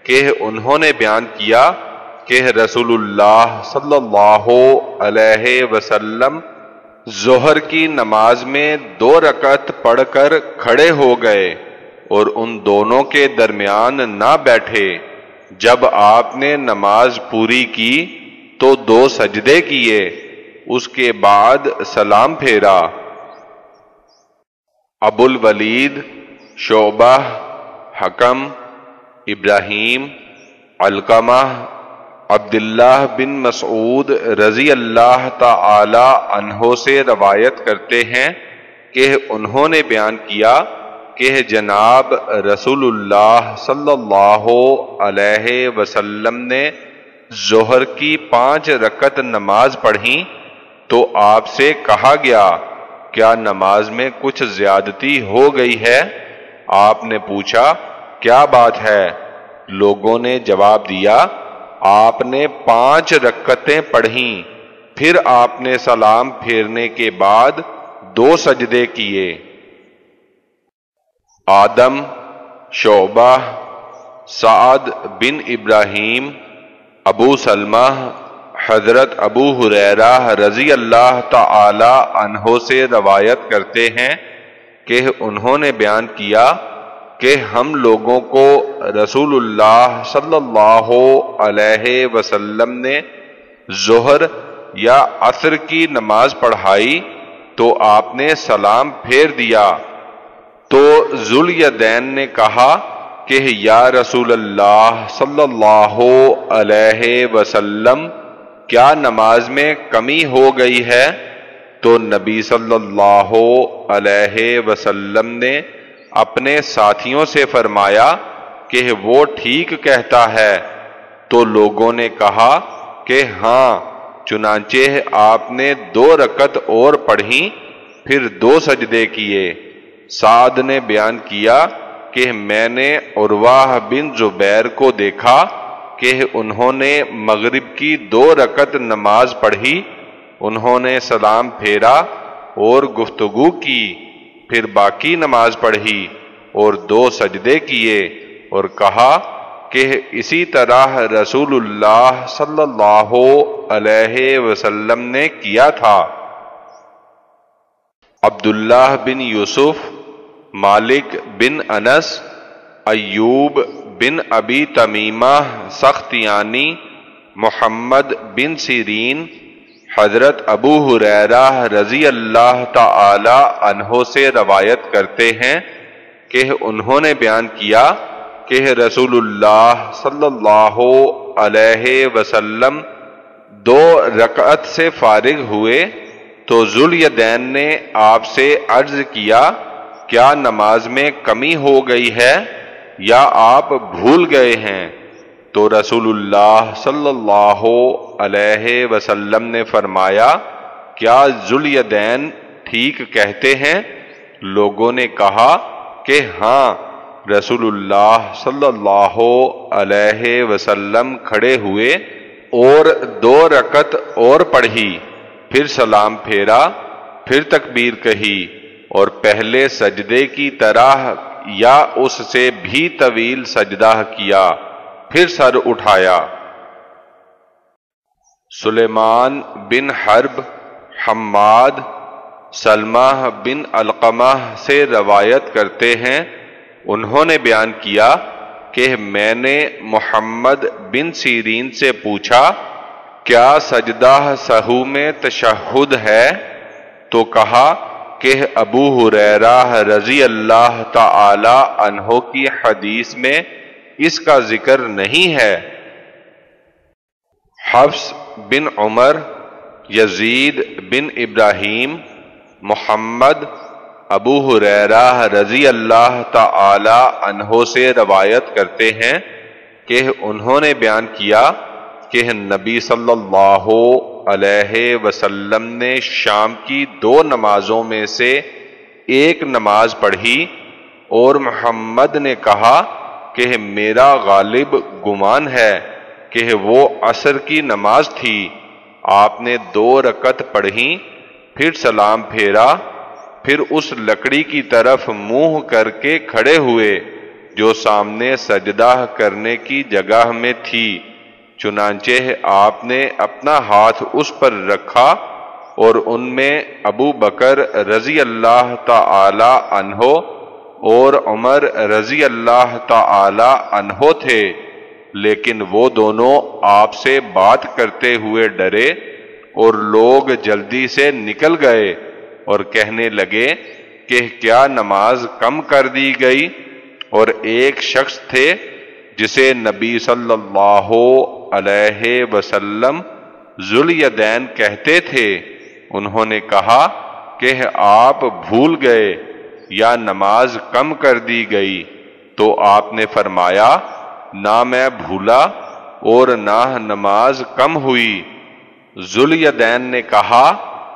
کہ انہوں نے بیان کیا کہ رسول اللہ صلی اللہ علیہ وسلم ظہر کی نماز میں دو رکعت پڑھ کر کھڑے ہو گئے اور ان دونوں کے درمیان نہ بیٹھے۔ جب آپ نے نماز پوری کی تو دو سجدے کیے، اس کے بعد سلام پھیرا۔ ابو الولید شعبہ، حکم، ابراہیم، علقمہ، عبداللہ بن مسعود رضی اللہ تعالی عنہ سے روایت کرتے ہیں کہ انہوں نے بیان کیا کہ جناب رسول اللہ صلی اللہ علیہ وسلم نے ظہر کی پانچ رکت نماز پڑھی تو آپ سے کہا گیا، کیا نماز میں کچھ زیادتی ہو گئی ہے؟ آپ نے پوچھا، کیا بات ہے؟ لوگوں نے جواب دیا، آپ نے پانچ رکتیں پڑھیں، پھر آپ نے سلام پھیرنے کے بعد دو سجدے کیے۔ آدم، شعبہ، سعد بن ابراہیم ابو سلمہ حضرت ابو حریرہ رضی اللہ تعالی عنہ سے روایت کرتے ہیں کہ انہوں نے بیان کیا کہ ہم لوگوں کو رسول اللہ صلی اللہ علیہ وسلم نے ظہر یا عصر کی نماز پڑھائی تو آپ نے سلام پھیر دیا تو ذولیدین نے کہا کہ یا رسول اللہ صلی اللہ علیہ وسلم، کیا نماز میں کمی ہو گئی ہے؟ تو نبی صلی اللہ علیہ وسلم نے اپنے ساتھیوں سے فرمایا کہ وہ ٹھیک کہتا ہے۔ تو لوگوں نے کہا کہ ہاں چنانچہ آپ نے دو رکت اور پڑھی، پھر دو سجدے کیے۔ سعد نے بیان کیا کہ میں نے ارواہ بن زبیر کو دیکھا کہ انہوں نے مغرب کی دو رکت نماز پڑھی، انہوں نے سلام پھیرا اور گفتگو کی، پھر باقی نماز پڑھی اور دو سجدے کیے اور کہا کہ اسی طرح رسول اللہ صلی اللہ علیہ وسلم نے کیا تھا۔ عبداللہ بن یوسف مالک بن انس، ایوب بن ابی تمیمہ سختیانی، محمد بن سیرین، حضرت ابو حریرہ رضی اللہ تعالی عنہ سے روایت کرتے ہیں کہ انہوں نے بیان کیا کہ رسول اللہ صلی اللہ علیہ وسلم دو رکعت سے فارغ ہوئے تو ذولیدین نے آپ سے عرض کیا کیا نماز میں کمی ہو گئی ہے یا آپ بھول گئے ہیں؟ تو رسول اللہ صلی اللہ علیہ وسلم نے فرمایا، کیا ذولیدین ٹھیک کہتے ہیں؟ لوگوں نے کہا کہ ہاں رسول اللہ صلی اللہ علیہ وسلم کھڑے ہوئے اور دو رکت اور پڑھی، پھر سلام پھیرا، پھر تکبیر کہی۔ اور پہلے سجدے کی طرح یا اس سے بھی طویل سجدہ کیا، پھر سر اٹھایا۔ سلیمان بن حرب، حماد، سلمہ بن القمہ سے روایت کرتے ہیں۔ انہوں نے بیان کیا کہ میں نے محمد بن سیرین سے پوچھا، کیا سجدہ سہو میں تشہد ہے؟ تو کہا کہ ابو حریرہ رضی اللہ تعالی عنہ کی حدیث میں اس کا ذکر نہیں ہے۔ حفظ بن عمر، یزید بن ابراہیم، محمد ابو حریرہ رضی اللہ تعالی عنہ سے روایت کرتے ہیں کہ انہوں نے بیان کیا کہ نبی صلی اللہ علیہ وسلم نے شام کی دو نمازوں میں سے ایک نماز پڑھی اور محمد نے کہا کہ میرا غالب گمان ہے کہ وہ عصر کی نماز تھی۔ آپ نے دو رکت پڑھی، پھر سلام پھیرا، پھر اس لکڑی کی طرف منہ کر کے کھڑے ہوئے جو سامنے سجدہ کرنے کی جگہ میں تھی۔ چنانچہ آپ نے اپنا ہاتھ اس پر رکھا اور ان میں ابو بکر رضی اللہ تعالی عنہ اور عمر رضی اللہ تعالی عنہ تھے، لیکن وہ دونوں آپ سے بات کرتے ہوئے ڈرے اور لوگ جلدی سے نکل گئے اور کہنے لگے کہ کیا نماز کم کر دی گئی؟ اور ایک شخص تھے جسے نبی صلی اللہ علیہ وسلم ذولیدین کہتے تھے، انہوں نے کہا کہ آپ بھول گئے یا نماز کم کر دی گئی، تو آپ نے فرمایا، نہ میں بھولا اور نہ نماز کم ہوئی۔ ذولیدین نے کہا،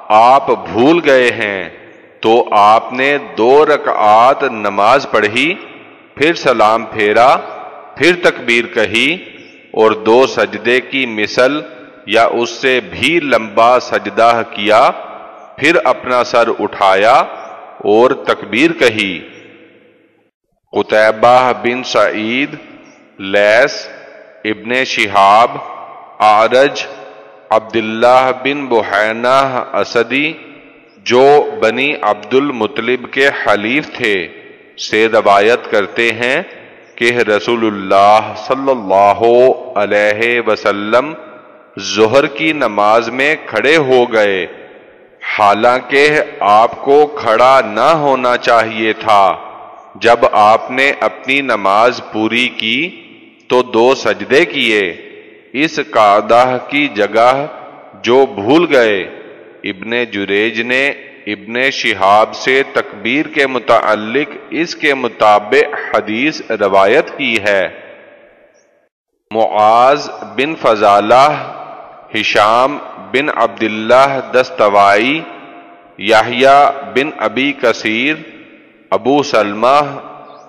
آپ بھول گئے ہیں، تو آپ نے دو رکعات نماز پڑھی، پھر سلام پھیرا پھر تکبیر کہی اور دو سجدے کی مثل یا اس سے بھی لمبا سجدہ کیا، پھر اپنا سر اٹھایا اور تکبیر کہی۔ قطبہ بن سعید لیس ابن شہاب آرج عبداللہ بن بحینہ اسدی، جو بنی عبد المطلب کے حلیف تھے، سے روایت کرتے ہیں کہ رسول اللہ صلی اللہ علیہ وسلم ظہر کی نماز میں کھڑے ہو گئے۔ حالانکہ آپ کو کھڑا نہ ہونا چاہیے تھا۔ جب آپ نے اپنی نماز پوری کی تو دو سجدے کیے۔ اس قادہ کی جگہ جو بھول گئے۔ ابن جریج نے ابن شہاب سے تکبیر کے متعلق اس کے مطابق حدیث روایت کی ہے۔ معاذ بن فضالہ، ہشام بن عبداللہ دستوائی یاہیا بن ابی کثیر، ابو سلمہ،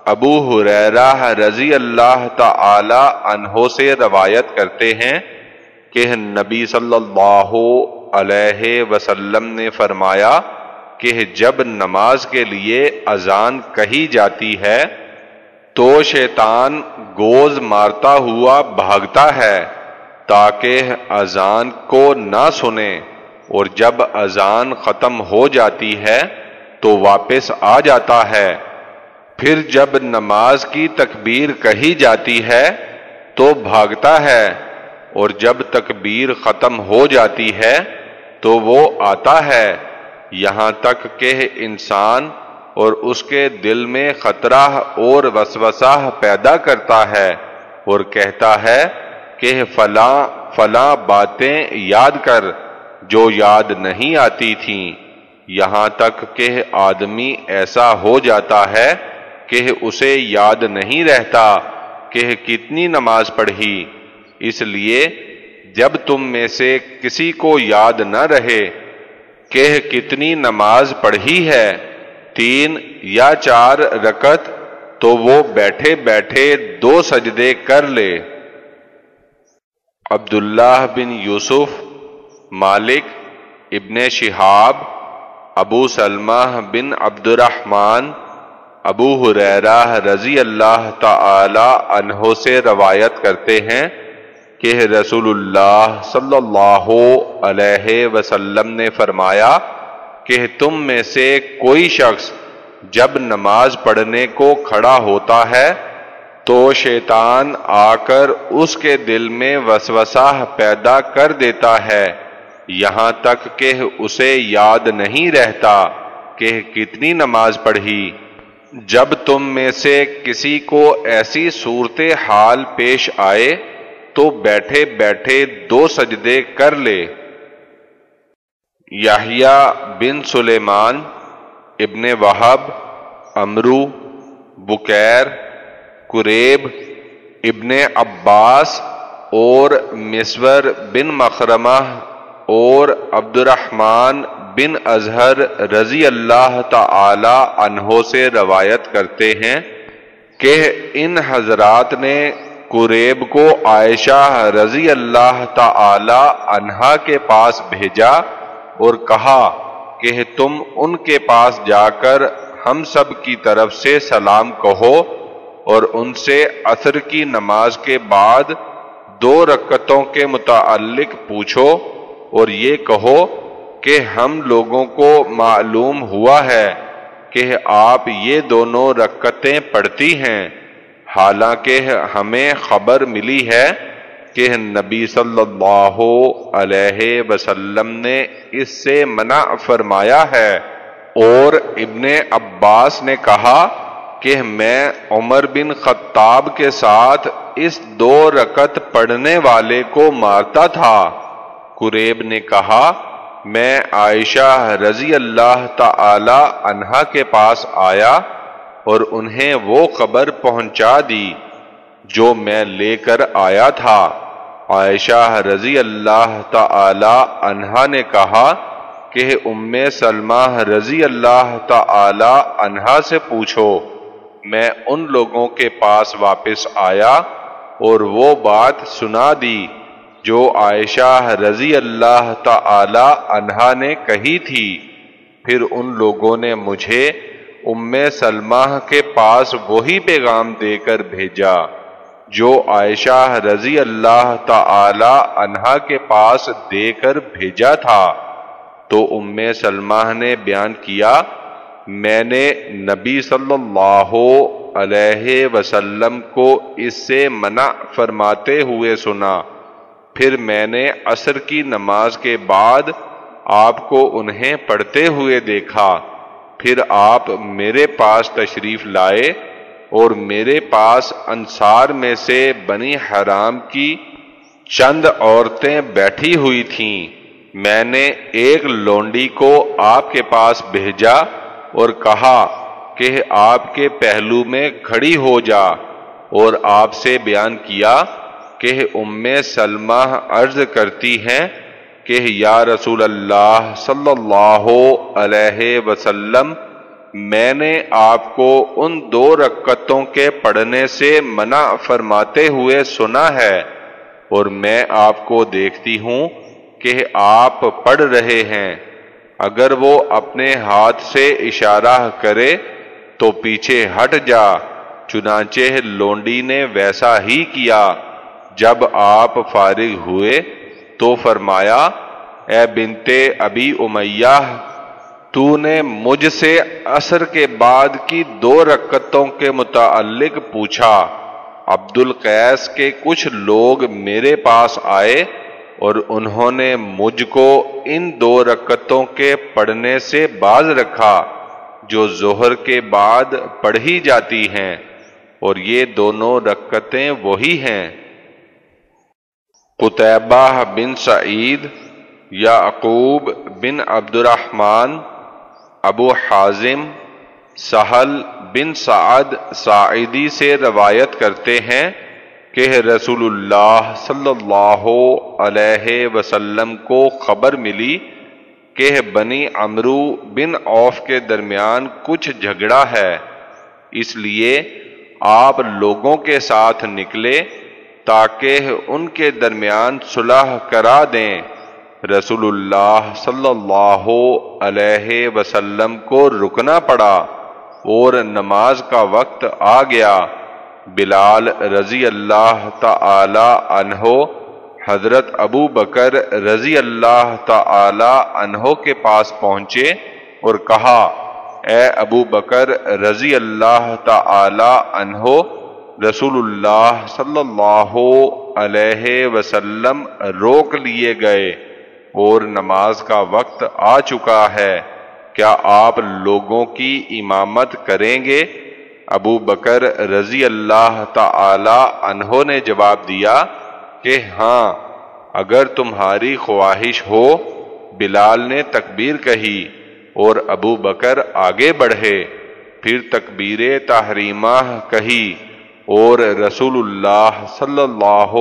ابو حریرہ رضی اللہ تعالی عنہ سے روایت کرتے ہیں کہ نبی صلی اللہ علیہ وسلم نے فرمایا کہ جب نماز کے لیے اذان کہی جاتی ہے تو شیطان گوز مارتا ہوا بھاگتا ہے تاکہ اذان کو نہ سنے اور جب اذان ختم ہو جاتی ہے تو واپس آ جاتا ہے۔ پھر جب نماز کی تکبیر کہی جاتی ہے تو بھاگتا ہے اور جب تکبیر ختم ہو جاتی ہے تو وہ آتا ہے۔ یہاں تک کہ انسان اور اس کے دل میں خطرہ اور وسوسہ پیدا کرتا ہے اور کہتا ہے کہ فلاں فلاں باتیں یاد کر جو یاد نہیں آتی تھیں۔ یہاں تک کہ آدمی ایسا ہو جاتا ہے کہ اسے یاد نہیں رہتا کہ کتنی نماز پڑھی۔ اس لیے جب تم میں سے کسی کو یاد نہ رہے کہ کتنی نماز پڑھی ہے، تین یا چار رکت تو وہ بیٹھے بیٹھے دو سجدے کر لے۔ عبداللہ بن یوسف، مالک ابن شہاب، ابو سلمہ بن عبد الرحمن ابو حریرہ رضی اللہ تعالی عنہ سے روایت کرتے ہیں۔ کہ رسول اللہ صلی اللہ علیہ وسلم نے فرمایا کہ تم میں سے کوئی شخص جب نماز پڑھنے کو کھڑا ہوتا ہے تو شیطان آ کر اس کے دل میں وسوسہ پیدا کر دیتا ہے۔ یہاں تک کہ اسے یاد نہیں رہتا کہ کتنی نماز پڑھی۔ جب تم میں سے کسی کو ایسی صورت حال پیش آئے تو بیٹھے بیٹھے دو سجدے کر لے۔ یاہیا بن سلیمان، ابن وہب، امرو، بکیر، قریب، ابن عباس اور مصور بن مخرمہ اور عبد الرحمن بن اظہر رضی اللہ تعالی عنہ سے روایت کرتے ہیں کہ ان حضرات نے قریب کو عائشہ رضی اللہ تعالی عنہا کے پاس بھیجا اور کہا کہ تم ان کے پاس جا کر ہم سب کی طرف سے سلام کہو اور ان سے عصر کی نماز کے بعد دو رکتوں کے متعلق پوچھو اور یہ کہو کہ ہم لوگوں کو معلوم ہوا ہے کہ آپ یہ دونوں رکتیں پڑھتی ہیں۔ حالانکہ ہمیں خبر ملی ہے کہ نبی صلی اللہ علیہ وسلم نے اس سے منع فرمایا ہے اور ابن عباس نے کہا کہ میں عمر بن خطاب کے ساتھ اس دو رکت پڑھنے والے کو مارتا تھا۔ قریب نے کہا، میں عائشہ رضی اللہ تعالی عنہا کے پاس آیا اور انہیں وہ خبر پہنچا دی جو میں لے کر آیا تھا۔ عائشہ رضی اللہ تعالی عنہا نے کہا کہ ام سلمہ رضی اللہ تعالی عنہا سے پوچھو، میں ان لوگوں کے پاس واپس آیا اور وہ بات سنا دی جو عائشہ رضی اللہ تعالی عنہا نے کہی تھی۔ پھر ان لوگوں نے مجھے ام سلمہ کے پاس وہی پیغام دے کر بھیجا، جو عائشہ رضی اللہ تعالی عنہا کے پاس دے کر بھیجا تھا۔ تو ام سلمہ نے بیان کیا، میں نے نبی صلی اللہ علیہ وسلم کو اس سے منع فرماتے ہوئے سنا۔ پھر میں نے عصر کی نماز کے بعد آپ کو انہیں پڑھتے ہوئے دیکھا۔ پھر آپ میرے پاس تشریف لائے اور میرے پاس انصار میں سے بنی حرام کی چند عورتیں بیٹھی ہوئی تھیں۔ میں نے ایک لونڈی کو آپ کے پاس بھیجا اور کہا کہ آپ کے پہلو میں کھڑی ہو جا اور آپ سے بیان کیا کہ ام سلمہ عرض کرتی ہیں کہ یا رسول اللہ صلی اللہ علیہ وسلم، میں نے آپ کو ان دو رکتوں کے پڑھنے سے منع فرماتے ہوئے سنا ہے، اور میں آپ کو دیکھتی ہوں کہ آپ پڑھ رہے ہیں۔ اگر وہ اپنے ہاتھ سے اشارہ کرے تو پیچھے ہٹ جا، چنانچہ لونڈی نے ویسا ہی کیا۔ جب آپ فارغ ہوئے تو فرمایا، اے بنتے ابی امیہ تو نے مجھ سے عصر کے بعد کی دو رکتوں کے متعلق پوچھا۔ عبد القیس کے کچھ لوگ میرے پاس آئے اور انہوں نے مجھ کو ان دو رکتوں کے پڑھنے سے باز رکھا، جو ظہر کے بعد پڑھی جاتی ہیں، اور یہ دونوں رکتیں وہی ہیں۔ قطبہ بن سعید یعقوب بن عبد الرحمن ابو حازم، سہل بن سعد سعیدی سے روایت کرتے ہیں کہ رسول اللہ صلی اللہ علیہ وسلم کو خبر ملی کہ بنی امرو بن اوف کے درمیان کچھ جھگڑا ہے، اس لیے آپ لوگوں کے ساتھ نکلے تاکہ ان کے درمیان صلح کرا دیں۔ رسول اللہ صلی اللہ علیہ وسلم کو رکنا پڑا اور نماز کا وقت آ گیا۔ بلال رضی اللہ تعالی عنہ، حضرت ابو بکر رضی اللہ تعالی عنہ کے پاس پہنچے اور کہا، اے ابو بکر رضی اللہ تعالی عنہ رسول اللہ صلی اللہ علیہ وسلم روک لیے گئے۔ اور نماز کا وقت آ چکا ہے۔ کیا آپ لوگوں کی امامت کریں گے؟ ابو بکر رضی اللہ تعالی عنہ نے جواب دیا کہ ہاں اگر تمہاری خواہش ہو، بلال نے تکبیر کہی اور ابو بکر آگے بڑھے، پھر تکبیر تحریمہ کہی۔ اور رسول اللہ صلی اللہ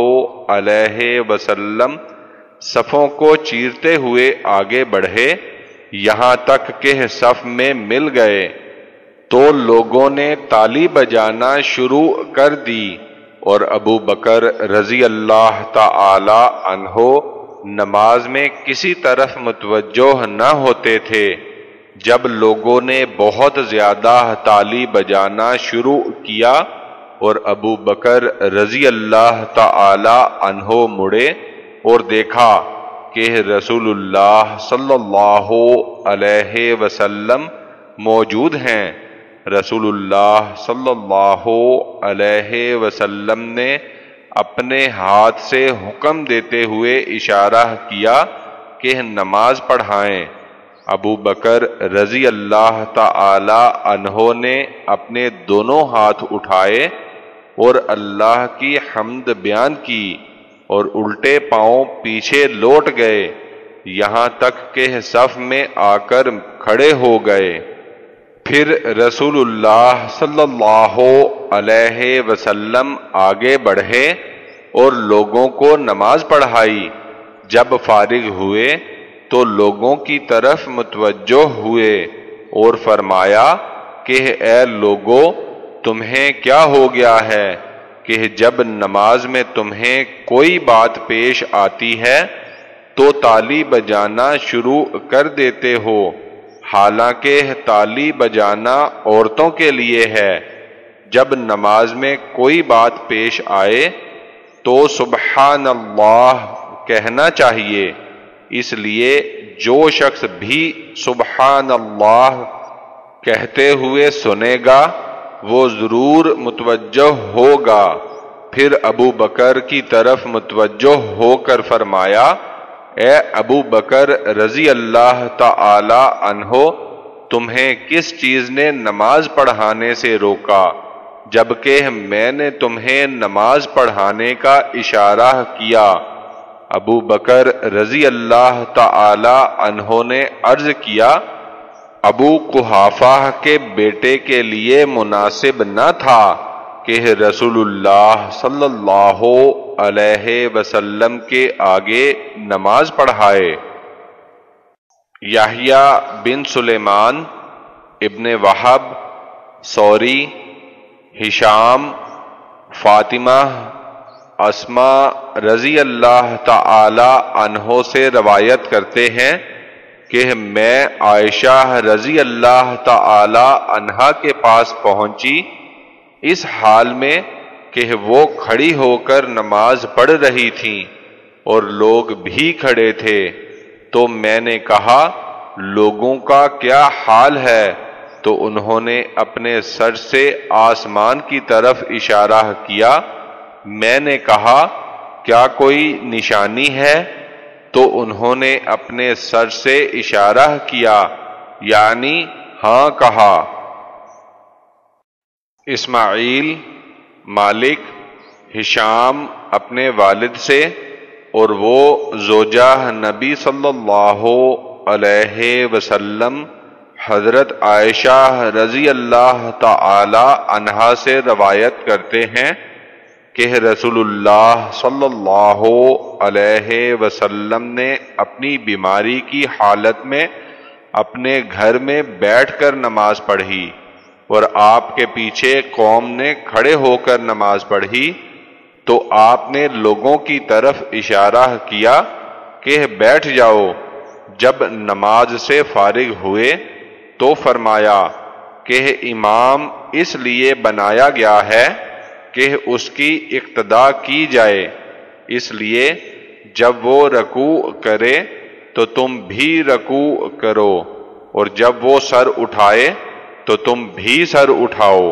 علیہ وسلم صفوں کو چیرتے ہوئے آگے بڑھے، یہاں تک کہ صف میں مل گئے۔ تو لوگوں نے تالی بجانا شروع کر دی اور ابو بکر رضی اللہ تعالی عنہ نماز میں کسی طرف متوجہ نہ ہوتے تھے۔ جب لوگوں نے بہت زیادہ تالی بجانا شروع کیا اور ابو بکر رضی اللہ تعالی عنہ مڑے اور دیکھا کہ رسول اللہ صلی اللہ علیہ وسلم موجود ہیں۔ رسول اللہ صلی اللہ علیہ وسلم نے اپنے ہاتھ سے حکم دیتے ہوئے اشارہ کیا کہ نماز پڑھائیں۔ ابو بکر رضی اللہ تعالی عنہ نے اپنے دونوں ہاتھ اٹھائے۔ اور اللہ کی حمد بیان کی اور الٹے پاؤں پیچھے لوٹ گئے، یہاں تک کہ صف میں آ کر کھڑے ہو گئے۔ پھر رسول اللہ صلی اللہ علیہ وسلم آگے بڑھے اور لوگوں کو نماز پڑھائی۔ جب فارغ ہوئے تو لوگوں کی طرف متوجہ ہوئے اور فرمایا کہ اے لوگوں تمہیں کیا ہو گیا ہے کہ جب نماز میں تمہیں کوئی بات پیش آتی ہے تو تالی بجانا شروع کر دیتے ہو۔ حالانکہ تالی بجانا عورتوں کے لیے ہے۔ جب نماز میں کوئی بات پیش آئے تو سبحان اللہ کہنا چاہیے۔ اس لیے جو شخص بھی سبحان اللہ کہتے ہوئے سنے گا وہ ضرور متوجہ ہوگا۔ پھر ابو بکر کی طرف متوجہ ہو کر فرمایا، اے ابو بکر رضی اللہ تعالی عنہ، تمہیں کس چیز نے نماز پڑھانے سے روکا؟ جبکہ میں نے تمہیں نماز پڑھانے کا اشارہ کیا۔ ابو بکر رضی اللہ تعالی عنہ نے عرض کیا ابو قحافہ کے بیٹے کے لیے مناسب نہ تھا کہ رسول اللہ صلی اللہ علیہ وسلم کے آگے نماز پڑھائے۔ یاہیا بن سلیمان، ابن وحب سوری، ہشام، فاطمہ اسما رضی اللہ تعالی عنہ سے روایت کرتے ہیں کہ میں عائشہ رضی اللہ تعالی عنہا کے پاس پہنچی، اس حال میں کہ وہ کھڑی ہو کر نماز پڑھ رہی تھی اور لوگ بھی کھڑے تھے۔ تو میں نے کہا، لوگوں کا کیا حال ہے؟ تو انہوں نے اپنے سر سے آسمان کی طرف اشارہ کیا۔ میں نے کہا، کیا کوئی نشانی ہے؟ تو انہوں نے اپنے سر سے اشارہ کیا یعنی ہاں کہا۔ اسماعیل مالک ہشام اپنے والد سے اور وہ زوجہ نبی صلی اللہ علیہ وسلم حضرت عائشہ رضی اللہ تعالی عنہا سے روایت کرتے ہیں۔ کہ رسول اللہ صلی اللہ علیہ وسلم نے اپنی بیماری کی حالت میں اپنے گھر میں بیٹھ کر نماز پڑھی اور آپ کے پیچھے قوم نے کھڑے ہو کر نماز پڑھی تو آپ نے لوگوں کی طرف اشارہ کیا کہ بیٹھ جاؤ، جب نماز سے فارغ ہوئے تو فرمایا کہ امام اس لیے بنایا گیا ہے کہ اس کی اقتدا کی جائے۔ اس لیے جب وہ رکوع کرے تو تم بھی رکوع کرو، اور جب وہ سر اٹھائے تو تم بھی سر اٹھاؤ۔